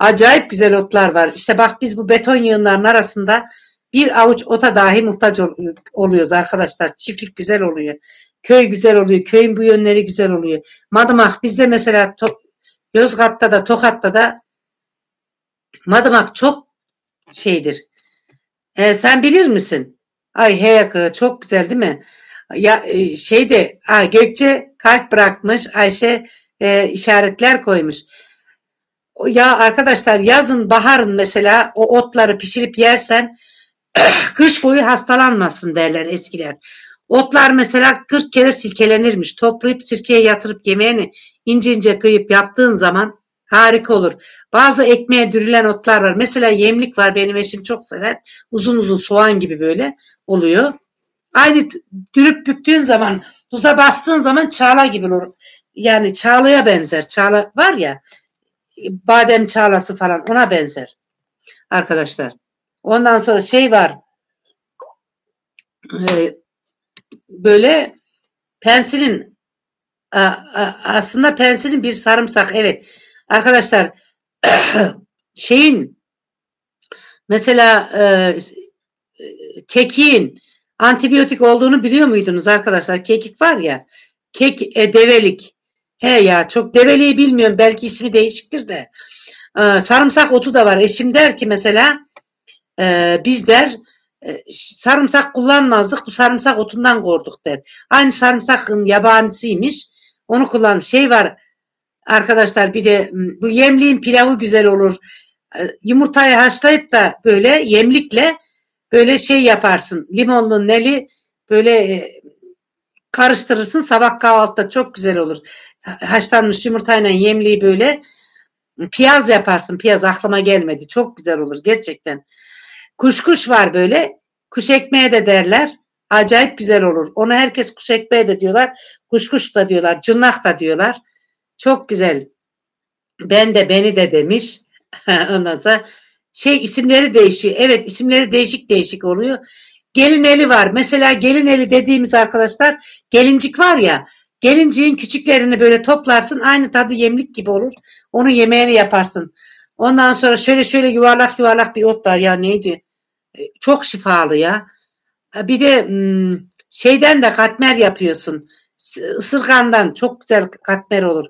Acayip güzel otlar var. İşte bak biz bu beton yığınların arasında bir avuç ota dahi muhtaç oluyoruz arkadaşlar. Çiftlik güzel oluyor. Köy güzel oluyor. Köyün bu yönleri güzel oluyor. Madımak bizde mesela Yozgat'ta da Tokat'ta da Madımak çok şeydir. Ee, sen bilir misin? Ay heyakı çok güzel değil mi? Ya e, şeyde ha, Gökçe kalp bırakmış. Ayşe e, işaretler koymuş. Ya arkadaşlar yazın baharın mesela o otları pişirip yersen kış boyu hastalanmasın derler eskiler. Otlar mesela 40 kere silkelenirmiş. Toplayıp sirkeye yatırıp yemeğini ince ince kıyıp yaptığın zaman harika olur. Bazı ekmeğe dürülen otlar var. Mesela yemlik var benim eşim çok sever. Uzun uzun soğan gibi böyle oluyor. Aynı dürüp büktüğün zaman tuza bastığın zaman çağla gibi olur. Yani çağlaya benzer. Çağla var ya badem çağlası falan ona benzer. Arkadaşlar. Ondan sonra şey var. E, böyle pensilin aslında pensilin bir sarımsak evet. Arkadaşlar şeyin mesela e, kekiğin antibiyotik olduğunu biliyor muydunuz arkadaşlar? Kekik var ya. Kek e, develik. He ya çok develiği bilmiyorum. Belki ismi değişiktir de. E, sarımsak otu da var. Eşim der ki mesela e, biz der e, sarımsak kullanmazdık. Bu sarımsak otundan korduk der. Aynı sarımsakın yabanisiymiş. Onu kullan. Şey var arkadaşlar bir de bu yemliğin pilavı güzel olur. E, yumurtayı haşlayıp da böyle yemlikle böyle şey yaparsın. Limonlu neli böyle e, karıştırırsın. Sabah kahvaltıda çok güzel olur. Haşlanmış yumurtayla yemliği böyle piyaz yaparsın. Piyaz aklıma gelmedi. Çok güzel olur gerçekten. Kuşkuş var böyle. Kuş ekmeği de derler. Acayip güzel olur. Onu herkes kuş ekmeği de diyorlar. Kuşkuş da diyorlar. Cırnak da diyorlar. Çok güzel. Ben de beni de demiş. Ondan sonra şey isimleri değişiyor. Evet isimleri değişik değişik oluyor. Gelin eli var. Mesela gelin eli dediğimiz arkadaşlar gelincik var ya. Gelinciğin küçüklerini böyle toplarsın. Aynı tadı yemlik gibi olur. Onu yemeğini yaparsın. Ondan sonra şöyle şöyle yuvarlak yuvarlak bir ot var ya neydi? E, çok şifalı ya. E, bir de şeyden de katmer yapıyorsun. Isırgandan çok güzel katmer olur.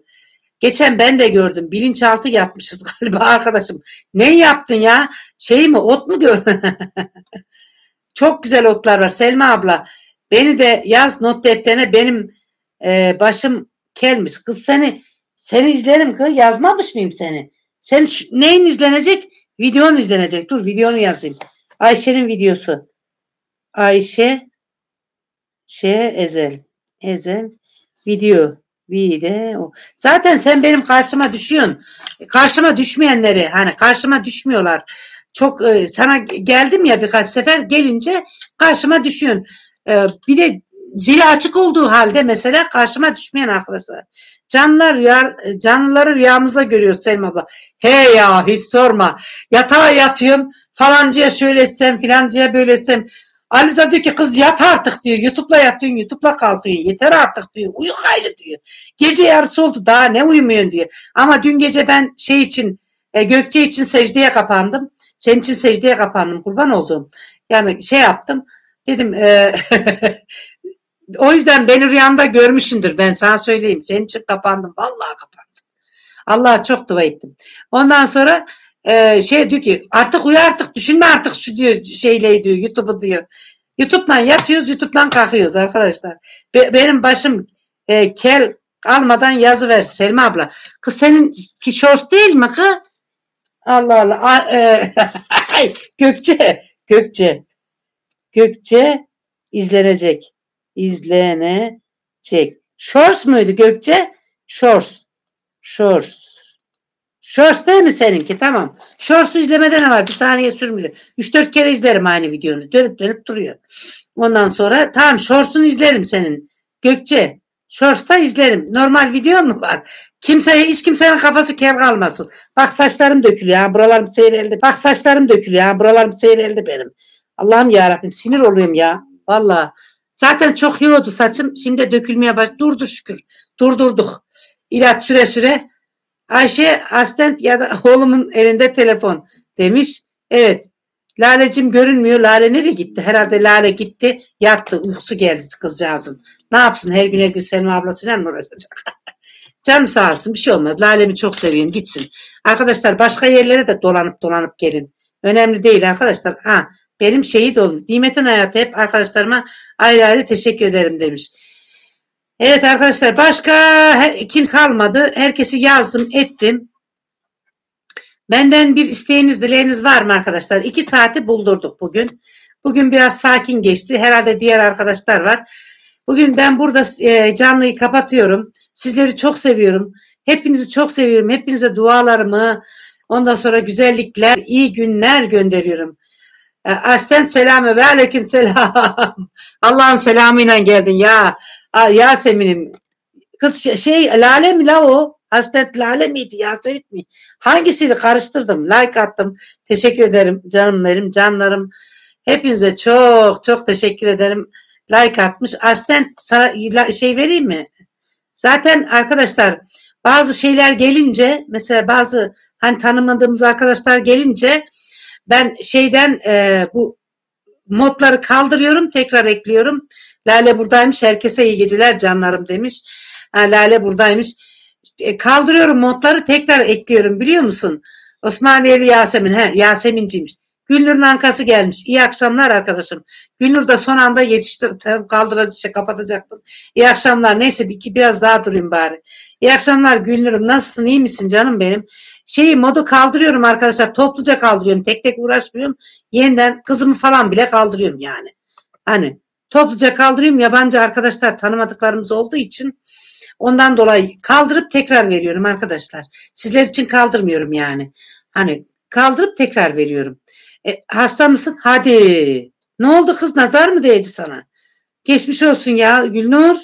Geçen ben de gördüm. Bilinçaltı yapmışız galiba arkadaşım. Ne yaptın ya? Şey mi ot mu gör? çok güzel otlar var Selma abla. Beni de yaz not defterine benim e, başım kelmiş. Kız seni seni izlerim kız. Yazmamış mıyım seni? Sen neyin izlenecek? Videon izlenecek. Dur videonu yazayım. Ayşe'nin videosu. Ayşe şey Ezel. Ezel video. Video. Zaten sen benim karşıma düşüyorsun. Karşıma düşmeyenleri hani karşıma düşmüyorlar. Çok e, sana geldim ya birkaç sefer gelince karşıma düşüyorsun. E, bir de zili açık olduğu halde mesela karşıma düşmeyen arkadaşlar. Canlılar rüya, canlıları rüyamıza görüyor Selma abla. He ya hiç sorma. Yatağa yatıyorum falancıya şöyle etsem filancıya böyle etsem. Aliza diyor ki kız yat artık diyor. YouTube'la yatıyorsun, YouTube'la kalkıyorsun. Yeter artık diyor. Uyu gayrı diyor. Gece yarısı oldu daha ne uyumuyorsun diyor. Ama dün gece ben şey için e, Gökçe için secdeye kapandım. Senin için secdeye kapandım kurban olduğum. Yani şey yaptım. Dedim e, o yüzden beni rüyamda görmüşsündür ben sana söyleyeyim. Senin için kapandım. Vallahi kapandım. Allah'a çok dua ettim. Ondan sonra e, şey diyor ki artık uyu artık düşünme artık şu diyor şeyle diyor YouTube'u diyor. YouTube'dan yatıyoruz YouTube'dan kalkıyoruz arkadaşlar. Be, benim başım e, kel almadan yazı ver Selma abla. Kız senin ki short değil mi kız? Allah Allah. A, e, Gökçe. Gökçe. Gökçe izlenecek. İzlenecek. Shorts muydu Gökçe? Shorts. Shorts. Shorts değil mi seninki? Tamam. Shorts'u izlemede ne var? Bir saniye sürmüyor. 3-4 kere izlerim aynı videonu. Dönüp dönüp duruyor. Ondan sonra tamam Shorts'unu izlerim senin. Gökçe. Shorts'ta izlerim. Normal video mu var? Kimseye, hiç kimsenin kafası kel kalmasın. Bak saçlarım dökülüyor. Ha, buralarım seyreldi. Bak saçlarım dökülüyor. Ha, buralarım seyreldi benim. Allah'ım yarabbim sinir oluyorum ya. Vallahi. Zaten çok yoğdu saçım. Şimdi dökülmeye baş. Durdu şükür. Durdurduk. İlaç süre süre. Ayşe asistent ya da oğlumun elinde telefon demiş. Evet. Lalecim görünmüyor. Lale nereye gitti? Herhalde Lale gitti. Yattı. Uykusu geldi kızcağızın. Ne yapsın? Her gün her gün Selma ablasıyla mı uğraşacak? Canı sağ olsun. Bir şey olmaz. Lale'mi çok seviyorum. Gitsin. Arkadaşlar başka yerlere de dolanıp dolanıp gelin. Önemli değil arkadaşlar. Ha, benim şehit olun. Nimetin hayatı hep arkadaşlarıma ayrı ayrı teşekkür ederim demiş. Evet arkadaşlar başka kim kalmadı. Herkesi yazdım ettim. Benden bir isteğiniz dileğiniz var mı arkadaşlar? İki saati buldurduk bugün. Bugün biraz sakin geçti. Herhalde diğer arkadaşlar var. Bugün ben burada e, canlıyı kapatıyorum. Sizleri çok seviyorum. Hepinizi çok seviyorum. Hepinize dualarımı, ondan sonra güzellikler, iyi günler gönderiyorum. E, Aslen selamı ve aleyküm selam. Allah'ın selamıyla geldin ya. Yasemin'im. Kız şey Lale mi la o? Hasret Lale miydi? Yasemin mi? Hangisini karıştırdım? Like attım. Teşekkür ederim canım benim canlarım. Hepinize çok çok teşekkür ederim. Like atmış. Aslen şey vereyim mi? Zaten arkadaşlar bazı şeyler gelince mesela bazı hani tanımadığımız arkadaşlar gelince ben şeyden e, bu modları kaldırıyorum tekrar ekliyorum. Lale buradaymış herkese iyi geceler canlarım demiş. Ha, Lale buradaymış. E, kaldırıyorum modları tekrar ekliyorum biliyor musun? Osmaniyeli Yasemin. He, Yaseminciymiş. Gülnur'un ankası gelmiş. İyi akşamlar arkadaşım. Gülnur da son anda yetişti. Kaldıracak, kapatacaktım. İyi akşamlar. Neyse bir biraz daha durayım bari. İyi akşamlar Gülnur'um. Nasılsın? İyi misin canım benim? Şeyi modu kaldırıyorum arkadaşlar. Topluca kaldırıyorum. Tek tek uğraşmıyorum. Yeniden kızımı falan bile kaldırıyorum yani. Hani topluca kaldırıyorum. Yabancı arkadaşlar tanımadıklarımız olduğu için ondan dolayı kaldırıp tekrar veriyorum arkadaşlar. Sizler için kaldırmıyorum yani. Hani kaldırıp tekrar veriyorum. E, hasta mısın? Hadi. Ne oldu kız? Nazar mı değdi sana? Geçmiş olsun ya Gülnur.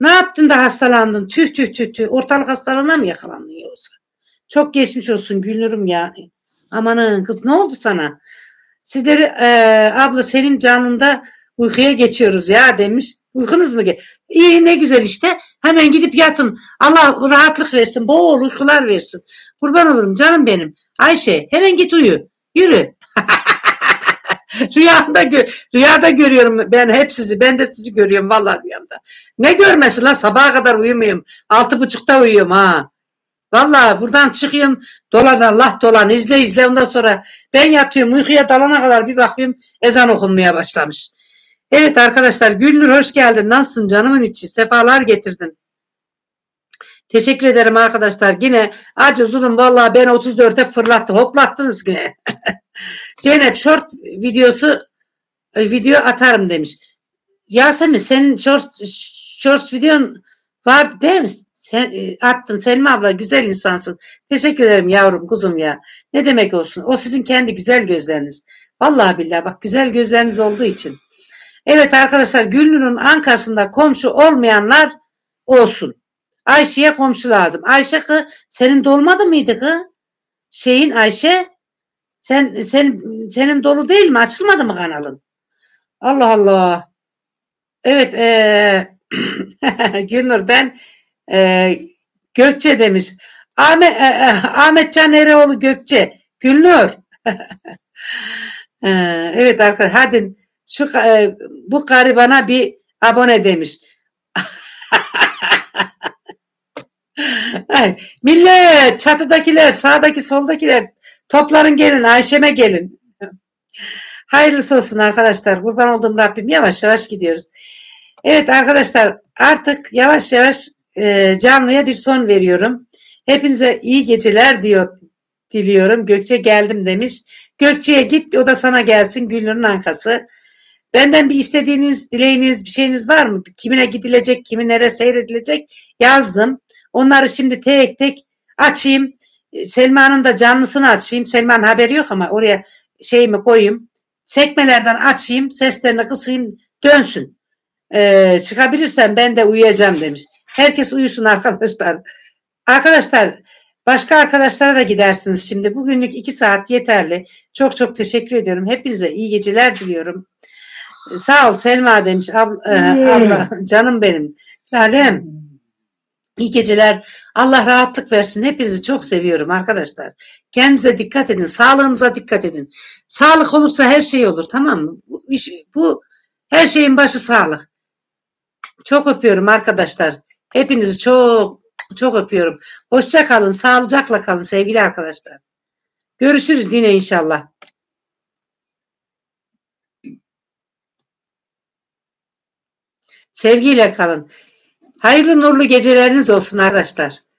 Ne yaptın da hastalandın? Tüh tüh tüh tüh. Ortalık hastalığına mı yakalandın yoksa? Çok geçmiş olsun Gülnur'um ya. Amanın kız ne oldu sana? Sizleri e, abla senin canında uykuya geçiyoruz ya demiş. Uykunuz mu? İyi ne güzel işte. Hemen gidip yatın. Allah rahatlık versin. Bol uykular versin. Kurban olurum canım benim. Ayşe hemen git uyu. Yürü. rüyamda gö rüyada görüyorum ben hep sizi. Ben de sizi görüyorum vallahi rüyamda. Ne görmesi lan sabaha kadar uyumuyorum. Altı buçukta uyuyorum ha. Vallahi buradan çıkıyorum dolan Allah dolan izle izle ondan sonra ben yatıyorum uykuya dalana kadar bir bakıyorum ezan okunmaya başlamış. Evet arkadaşlar Gülnur hoş geldin. Nasılsın canımın içi? Sefalar getirdin. Teşekkür ederim arkadaşlar. Yine acı zulüm vallahi ben 34'e fırlattı. Hoplattınız yine. Zeynep short videosu e, video atarım demiş. Yasemin senin short, short videon vardı değil mi? Sen e, attın Selma abla güzel insansın. Teşekkür ederim yavrum kuzum ya. Ne demek olsun. O sizin kendi güzel gözleriniz. Vallahi billahi bak güzel gözleriniz olduğu için. Evet arkadaşlar Gülnur'un Ankara'sında komşu olmayanlar olsun. Ayşe'ye komşu lazım. Ayşe kı senin dolmadı mıydı kı? Şeyin Ayşe sen sen senin dolu değil mi? Açılmadı mı kanalın? Allah Allah. Evet eee Gülnur ben eee, Gökçe demiş. Ahmet, e, e, Ahmet Can Eroğlu Gökçe. Gülnur. Eee, evet arkadaşlar hadi şu e, bu garibana bir abone demiş. Ay, millet çatıdakiler sağdaki soldakiler topların gelin Ayşem'e gelin. Hayırlısı olsun arkadaşlar. Kurban olduğum Rabbim yavaş yavaş gidiyoruz. Evet arkadaşlar artık yavaş yavaş e, canlıya bir son veriyorum. Hepinize iyi geceler diyor diliyorum. Gökçe geldim demiş. Gökçe'ye git o da sana gelsin Gülnur'un ankası. Benden bir istediğiniz, dileğiniz, bir şeyiniz var mı? Kimine gidilecek, kiminlere seyredilecek yazdım. Onları şimdi tek tek açayım. Selma'nın da canlısını açayım. Selma'nın haberi yok ama oraya şeyimi koyayım. Sekmelerden açayım, seslerini kısayım, dönsün. Ee, çıkabilirsem ben de uyuyacağım demiş. Herkes uyusun arkadaşlar. Arkadaşlar başka arkadaşlara da gidersiniz şimdi. Bugünlük iki saat yeterli. Çok çok teşekkür ediyorum. Hepinize iyi geceler diliyorum. Sağ ol Selma demiş. Abla, e, abla canım benim. Lalem. İyi geceler. Allah rahatlık versin. Hepinizi çok seviyorum arkadaşlar. Kendinize dikkat edin. Sağlığınıza dikkat edin. Sağlık olursa her şey olur tamam mı? Bu, bu her şeyin başı sağlık. Çok öpüyorum arkadaşlar. Hepinizi çok çok öpüyorum. Hoşça kalın. Sağlıcakla kalın sevgili arkadaşlar. Görüşürüz yine inşallah. Sevgiyle kalın. Hayırlı nurlu geceleriniz olsun arkadaşlar.